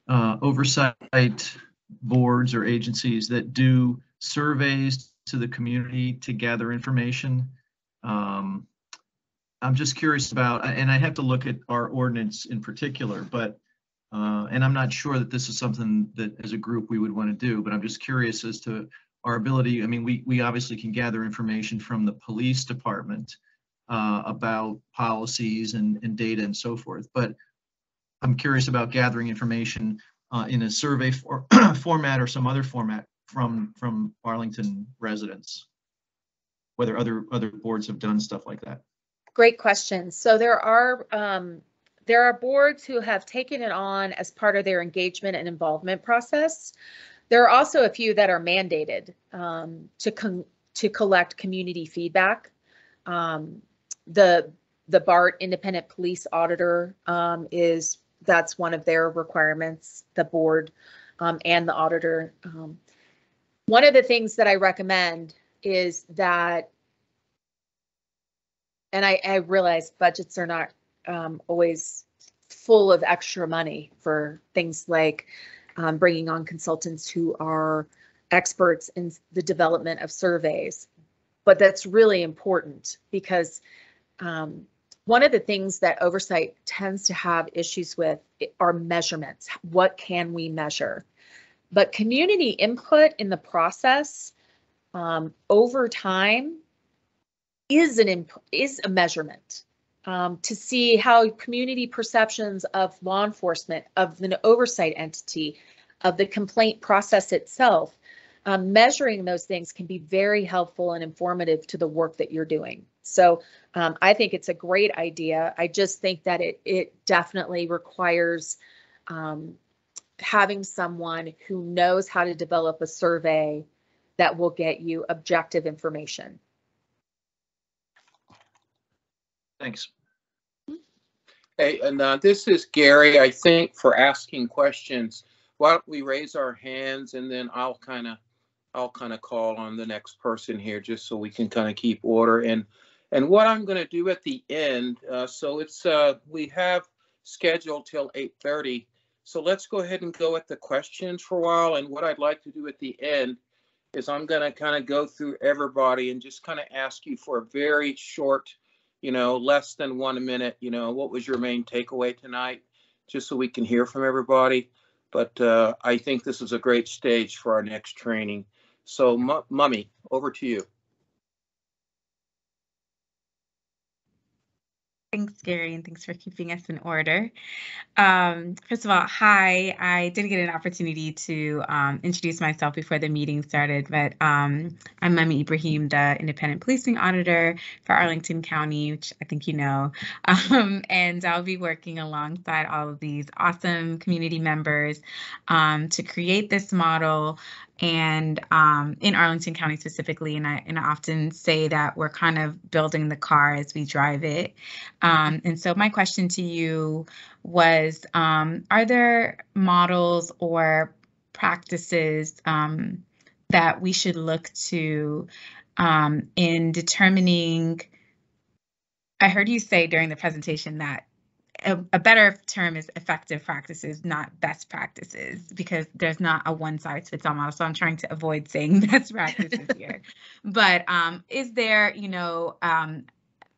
uh, oversight boards or agencies that do surveys to the community to gather information? Um, I'm just curious about, and I have to look at our ordinance in particular, but, uh, and I'm not sure that this is something that as a group we would want to do, but I'm just curious as to our ability. I mean, we, we obviously can gather information from the police department uh, about policies and, and data and so forth, but I'm curious about gathering information uh, in a survey for, format or some other format from, from Arlington residents. Whether other, other boards have done stuff like that. Great question. So there are um, there are boards who have taken it on as part of their engagement and involvement process. There are also a few that are mandated um, to to collect community feedback. Um, the the BART Independent Police Auditor um, is that's one of their requirements. The board um, and the auditor. Um, one of the things that I recommend is that and I, I realize budgets are not um, always full of extra money for things like um, bringing on consultants who are experts in the development of surveys. But that's really important because um, one of the things that oversight tends to have issues with are measurements. What can we measure? But community input in the process um, over time is an imp- is a measurement um, to see how community perceptions of law enforcement, of an oversight entity, of the complaint process itself, um, measuring those things can be very helpful and informative to the work that you're doing. So um, I think it's a great idea. I just think that it it definitely requires um, having someone who knows how to develop a survey that will get you objective information. Thanks. Hey, and uh, this is Gary, I think, for asking questions. Why don't we raise our hands and then I'll kind of, I'll kind of call on the next person here just so we can kind of keep order. And and what I'm going to do at the end, uh, so it's uh, we have scheduled till 8:30. So let's go ahead and go at the questions for a while. And what I'd like to do at the end is I'm going to kind of go through everybody and just kind of ask you for a very short you know, less than one minute, you know, what was your main takeaway tonight? Just so we can hear from everybody. But uh, I think this is a great stage for our next training. So, M- Mummi, over to you. Thanks, Gary, and thanks for keeping us in order. Um, first of all, hi. I didn't get an opportunity to um, introduce myself before the meeting started, but um, I'm Mummi Ibrahim, the independent policing auditor for Arlington County, which I think you know. Um, and I'll be working alongside all of these awesome community members um, to create this model and um, in Arlington County specifically, and I and I often say that we're kind of building the car as we drive it. Um, and so my question to you was, um, are there models or practices um, that we should look to um, in determining? I heard you say during the presentation that a, a, better term is effective practices, not best practices, because there's not a one size fits all model. So I'm trying to avoid saying best practices here. But um, is there, you know, um,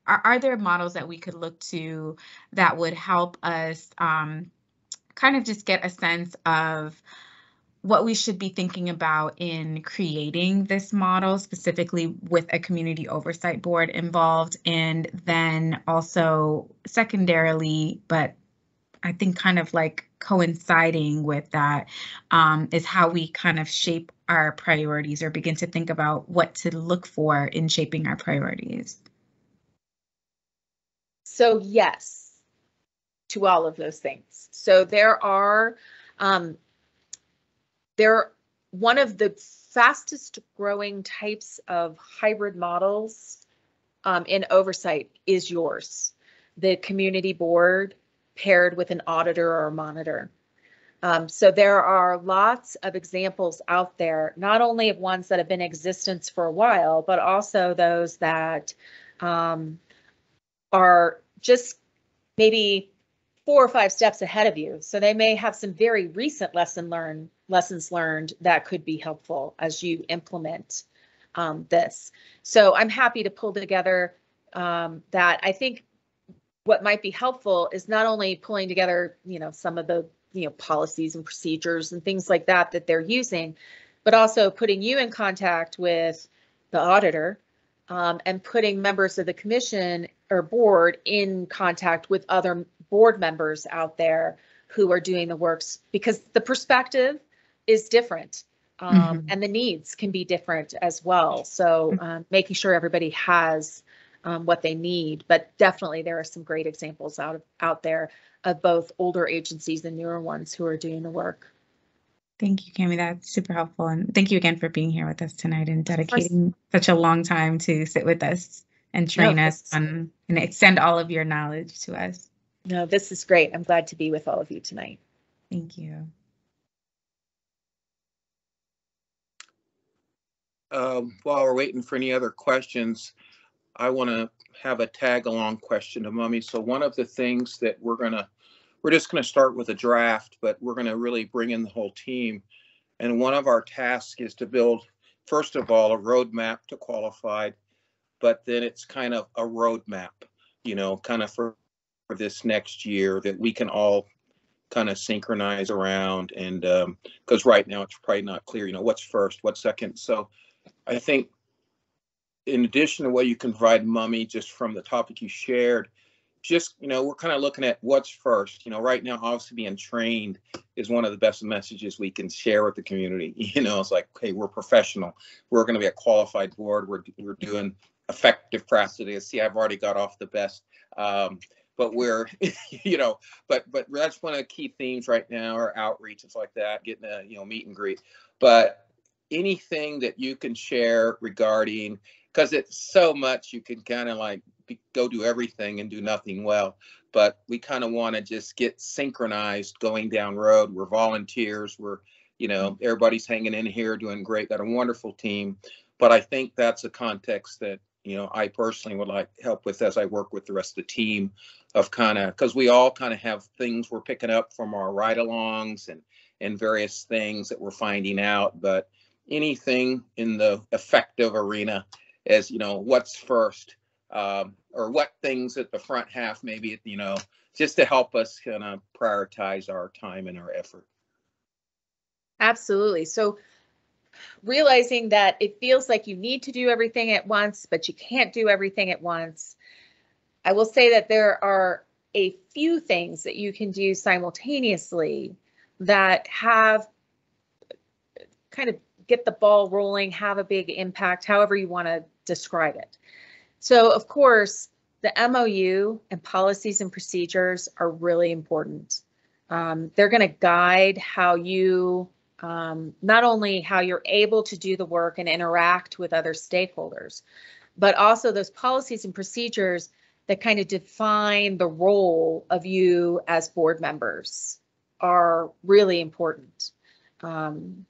are, are there models that we could look to that would help us um, kind of just get a sense of what we should be thinking about in creating this model, specifically with a community oversight board involved, and then also secondarily, but I think kind of like coinciding with that um, is how we kind of shape our priorities or begin to think about what to look for in shaping our priorities. So yes, to all of those things. So there are um, they're one of the fastest growing types of hybrid models um, in oversight is yours, the community board paired with an auditor or monitor. Um, so there are lots of examples out there, not only of ones that have been in existence for a while, but also those that um, are just maybe four or five steps ahead of you. So they may have some very recent lesson learned lessons learned that could be helpful as you implement um, this. So I'm happy to pull together um, that. I think what might be helpful is not only pulling together, you know, some of the you know policies and procedures and things like that that they're using, but also putting you in contact with the auditor um, and putting members of the commission or board in contact with other board members out there who are doing the works because the perspective is different um, Mhm. and the needs can be different as well. So um, making sure everybody has um, what they need, but definitely there are some great examples out of, out there of both older agencies and newer ones who are doing the work. Thank you, Cami. That's super helpful. And thank you again for being here with us tonight and dedicating such a long time to sit with us and train us on and extend all of your knowledge to us. No, this is great. I'm glad to be with all of you tonight. Thank you. Um, while we're waiting for any other questions, I want to have a tag along question to Mummi. So one of the things that we're gonna, we're just gonna start with a draft, but we're gonna really bring in the whole team. And one of our tasks is to build, first of all, a roadmap to qualified, but then it's kind of a roadmap, you know, kind of for, for this next year that we can all kind of synchronize around and um because right now it's probably not clear, you know, what's first, what's second. So I think in addition to what you can provide Mummi just from the topic you shared, just, you know, we're kind of looking at what's first. You know, right now, obviously being trained is one of the best messages we can share with the community. You know, it's like, hey, we're professional. We're going to be a qualified board. We're, we're doing effective practice. See, I've already got off the best. Um, but we're, you know, but but that's one of the key themes right now, or outreach, and like that, getting a you know meet and greet. But anything that you can share regarding because it's so much you can kind of like be, go do everything and do nothing well but we kind of want to just get synchronized going down road. We're volunteers we're you know mm-hmm. everybody's hanging in here doing great got a wonderful team. But i think that's a context that you know i personally would like help with as i work with the rest of the team of kind of because we all kind of have things we're picking up from our ride-alongs and and various things that we're finding out. But anything in the effective arena as you know what's first um, or what things at the front half maybe you know just to help us kind of prioritize our time and our effort Absolutely. So realizing that it feels like you need to do everything at once, but you can't do everything at once. I will say that there are a few things that you can do simultaneously that have kind of get the ball rolling, have a big impact, however you want to describe it. So, of course, the MOU and policies and procedures are really important. Um, they're going to guide how you um, not only how you're able to do the work and interact with other stakeholders, but also those policies and procedures that kind of define the role of you as board members are really important. Um,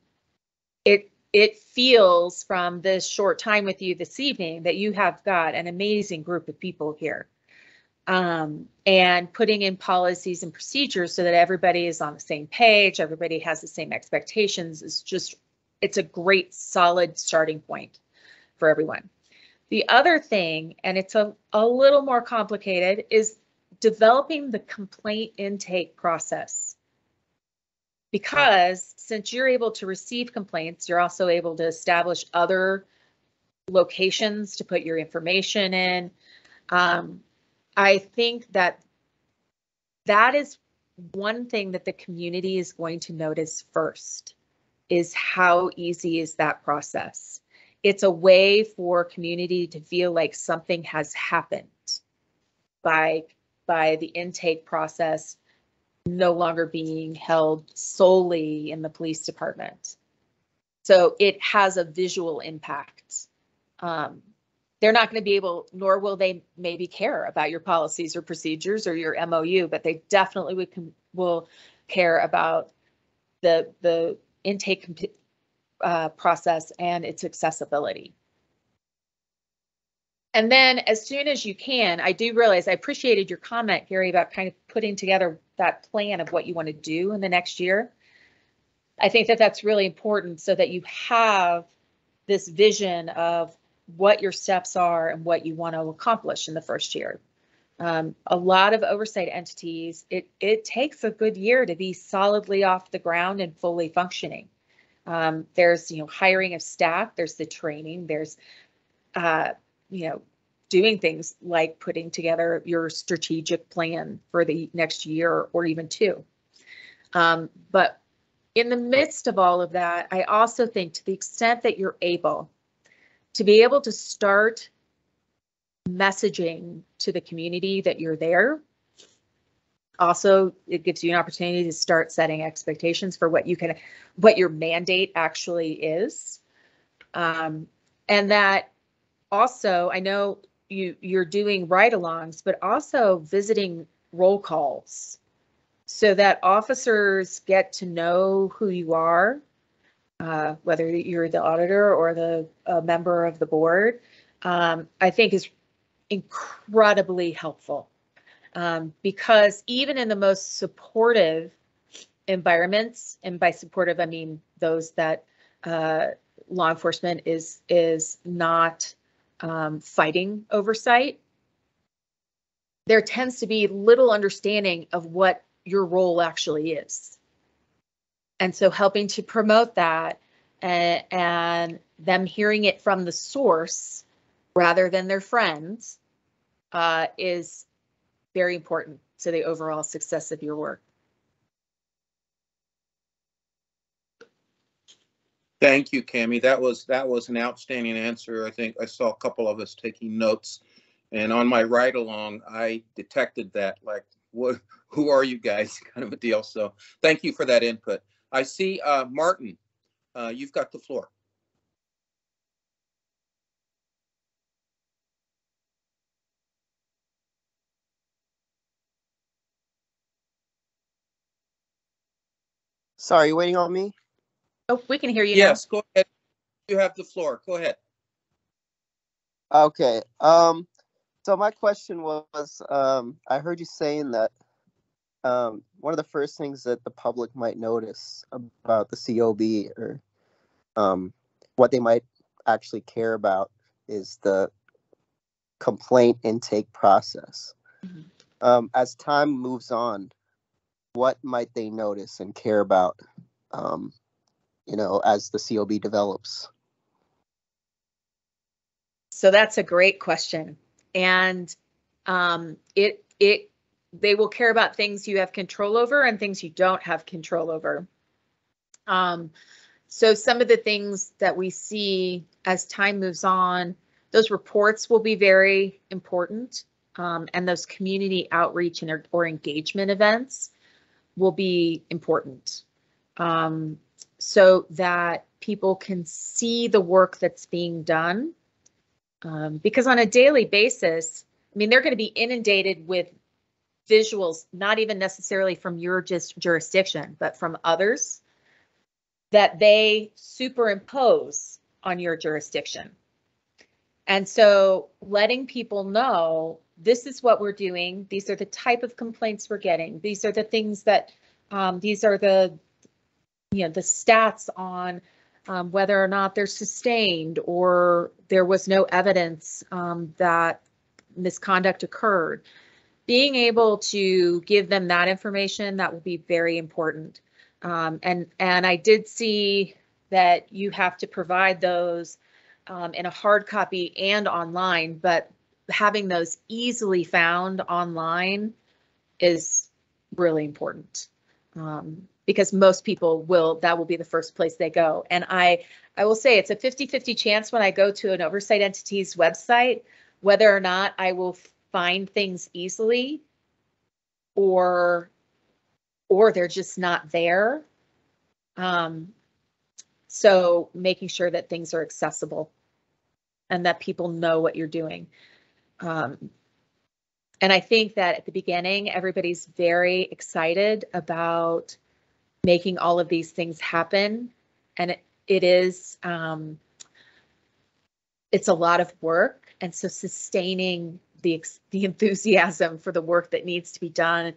it it feels from this short time with you this evening that you have got an amazing group of people here um, and putting in policies and procedures so that everybody is on the same page, everybody has the same expectations is just, it's a great solid starting point for everyone. The other thing, and it's a, a little more complicated, is developing the complaint intake process. Because since you're able to receive complaints, you're also able to establish other locations to put your information in. Um, I think that that is one thing that the community is going to notice first is how easy is that process. It's a way for community to feel like something has happened by by the intake process no longer being held solely in the police department. So it has a visual impact. Um, they're not going to be able, nor will they maybe care about your policies or procedures or your MOU, but they definitely would will care about the the intake uh, process and its accessibility. And then as soon as you can, I do realize I appreciated your comment, Gary, about kind of putting together that plan of what you want to do in the next year. I think that that's really important so that you have this vision of what your steps are and what you want to accomplish in the first year. Um, a lot of oversight entities, it, it takes a good year to be solidly off the ground and fully functioning. Um, there's, you know, hiring of staff, there's the training, there's, uh, you know, doing things like putting together your strategic plan for the next year or even two. Um, but in the midst of all of that, I also think to the extent that you're able to be able to start messaging to the community that you're there. Also, it gives you an opportunity to start setting expectations for what you can, what your mandate actually is. Um, and that also, I know you you're doing ride-alongs, but also visiting roll calls so that officers get to know who you are, uh, whether you're the auditor or the member of the board, um, I think is incredibly helpful. Um, because even in the most supportive environments, and by supportive, I mean those that uh, law enforcement is is not um, fighting oversight, there tends to be little understanding of what your role actually is. And so helping to promote that and, and them hearing it from the source rather than their friends uh, is very important to the overall success of your work. Thank you, Cami. That was that was an outstanding answer. I think I saw a couple of us taking notes, and on my ride along, I detected that like, what? Who are you guys? Kind of a deal. So thank you for that input. I see uh, Martin. Uh, you've got the floor. Sorry, you waiting on me? Oh, we can hear you Yes, go ahead. You have the floor. Go ahead. Okay. Um, so my question was, um, I heard you saying that um, one of the first things that the public might notice about the COB or um, what they might actually care about is the complaint intake process. Mhm. Um, as time moves on, what might they notice and care about, um, you know, as the COB develops? So that's a great question. And um, it it they will care about things you have control over and things you don't have control over. Um, so some of the things that we see as time moves on, those reports will be very important. Um, and those community outreach and or, engagement events will be important. Um, so that people can see the work that's being done. Um, because on a daily basis, I mean, they're going to be inundated with visuals, not even necessarily from your just jurisdiction, but from others that they superimpose on your jurisdiction. And so letting people know this is what we're doing. These are the type of complaints we're getting. These are the things that, um, these are the, you know, the stats on um, whether or not they're sustained or there was no evidence um, that misconduct occurred. Being able to give them that information, that will be very important. Um, and, and I did see that you have to provide those um, in a hard copy and online, but having those easily found online is really important um, because most people will that will be the first place they go. And i i will say it's a 50-50 chance when i go to an oversight entity's website whether or not i will find things easily or or they're just not there. Um, so making sure that things are accessible and that people know what you're doing. Um, and I think that at the beginning, everybody's very excited about making all of these things happen. And it, it is, um, it's a lot of work. And so sustaining the, the enthusiasm for the work that needs to be done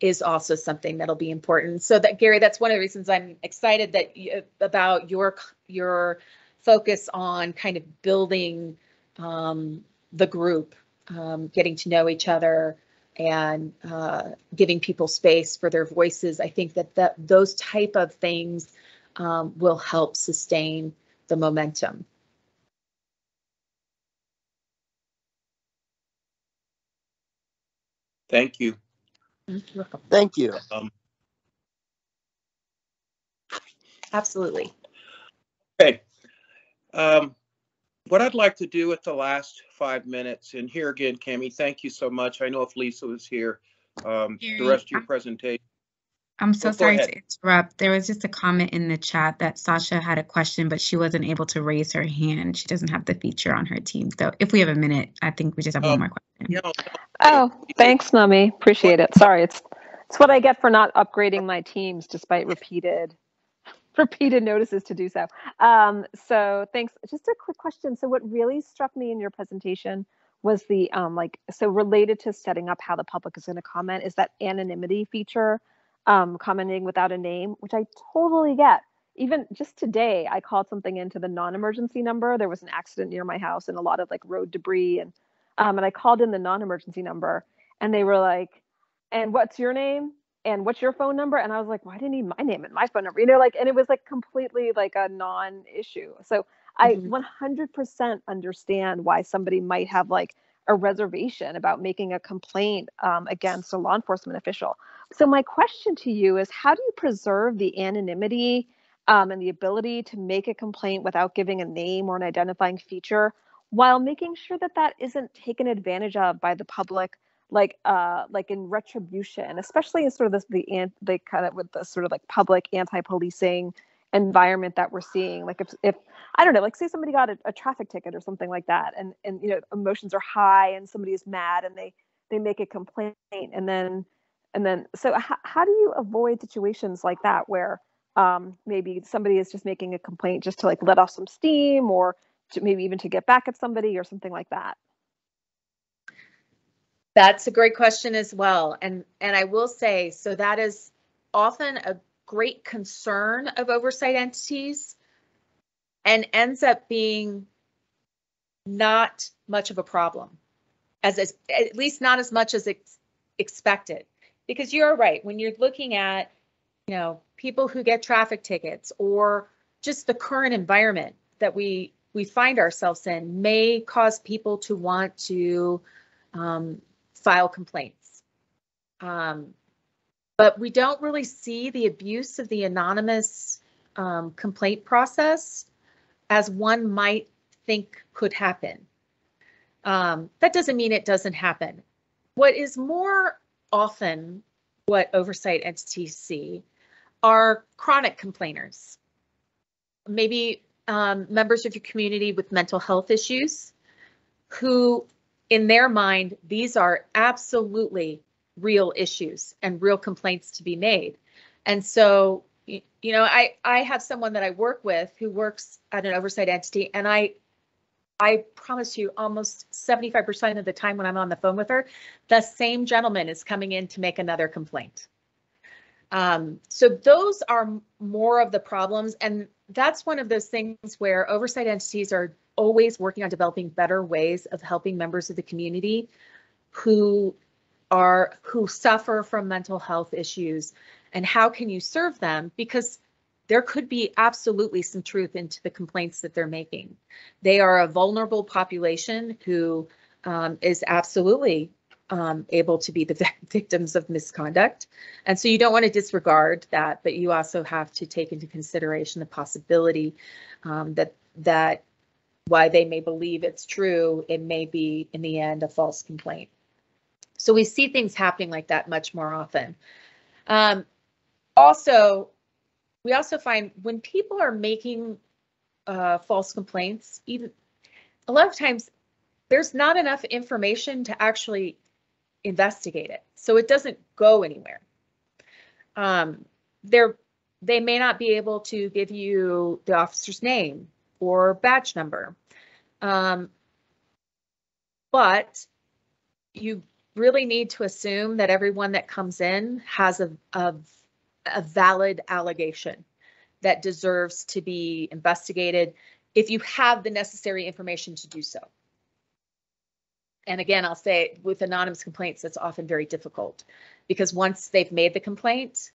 is also something that'll be important. So that Gary, that's one of the reasons I'm excited that you, about your your focus on kind of building um, the group, um, getting to know each other, and uh, giving people space for their voices. I think that that those type of things um, will help sustain the momentum. Thank you. Thank you. Um, Absolutely. Okay. Um, what I'd like to do with the last five minutes, and here again, Cami, thank you so much. I know if Lisa was here, um, the rest of your presentation. I'm so Oh, sorry ahead. to interrupt. There was just a comment in the chat that Sasha had a question, but she wasn't able to raise her hand. She doesn't have the feature on her team. So if we have a minute, I think we just have Oh, one more question. You know, Oh, thanks, Mummi. Appreciate it. Sorry, it's it's what I get for not upgrading my teams despite repeated repeated notices to do so. Um, so thanks. Just a quick question. So what really struck me in your presentation was the um, like so related to setting up how the public is going to comment is that anonymity feature, um, commenting without a name, which I totally get. Even just today, I called something into the non-emergency number. There was an accident near my house and a lot of like road debris and um, and I called in the non-emergency number and they were like, and what's your name? And what's your phone number? And I was like, why didn't he my name and my phone number? You know, like, and it was like completely like a non-issue. So I Mhm. 100% understand why somebody might have like a reservation about making a complaint um, against a law enforcement official. So my question to you is, how do you preserve the anonymity um, and the ability to make a complaint without giving a name or an identifying feature while making sure that that isn't taken advantage of by the public like uh like in retribution especially in sort of this the the kind of with the sort of like public anti-policing environment that we're seeing. Like if if i don't know like say somebody got a, a traffic ticket or something like that and and you know emotions are high and somebody is mad and they they make a complaint and then and then so how, how do you avoid situations like that where um maybe somebody is just making a complaint just to like let off some steam or to maybe even to get back at somebody or something like that That's a great question as well. And and I will say, so that is often a great concern of oversight entities and ends up being not much of a problem as, as at least not as much as ex- expected because you're right when you're looking at you know people who get traffic tickets or just the current environment that we we find ourselves in may cause people to want to um, file complaints. Um, but we don't really see the abuse of the anonymous um, complaint process as one might think could happen. Um, that doesn't mean it doesn't happen. What is more often what oversight entities see are chronic complainers. Maybe um, members of your community with mental health issues who in their mind, these are absolutely real issues and real complaints to be made. And so, you know, I I have someone that I work with who works at an oversight entity, and I I promise you, almost 75% of the time when I'm on the phone with her, the same gentleman is coming in to make another complaint. Um, so those are more of the problems, and that's one of those things where oversight entities are always working on developing better ways of helping members of the community who are who suffer from mental health issues. And how can you serve them? Because there could be absolutely some truth into the complaints that they're making. They are a vulnerable population who um, is absolutely um, able to be the victims of misconduct. And so you don't want to disregard that but you also have to take into consideration the possibility um, that that why they may believe it's true, it may be in the end a false complaint. So we see things happening like that much more often. Um, also, we also find when people are making uh, false complaints, even a lot of times there's not enough information to actually investigate it. So it doesn't go anywhere. Um, they may not be able to give you the officer's name or batch number. Um, but you really need to assume that everyone that comes in has a, a, a valid allegation that deserves to be investigated if you have the necessary information to do so. And again, I'll say with anonymous complaints, that's often very difficult because once they've made the complaint,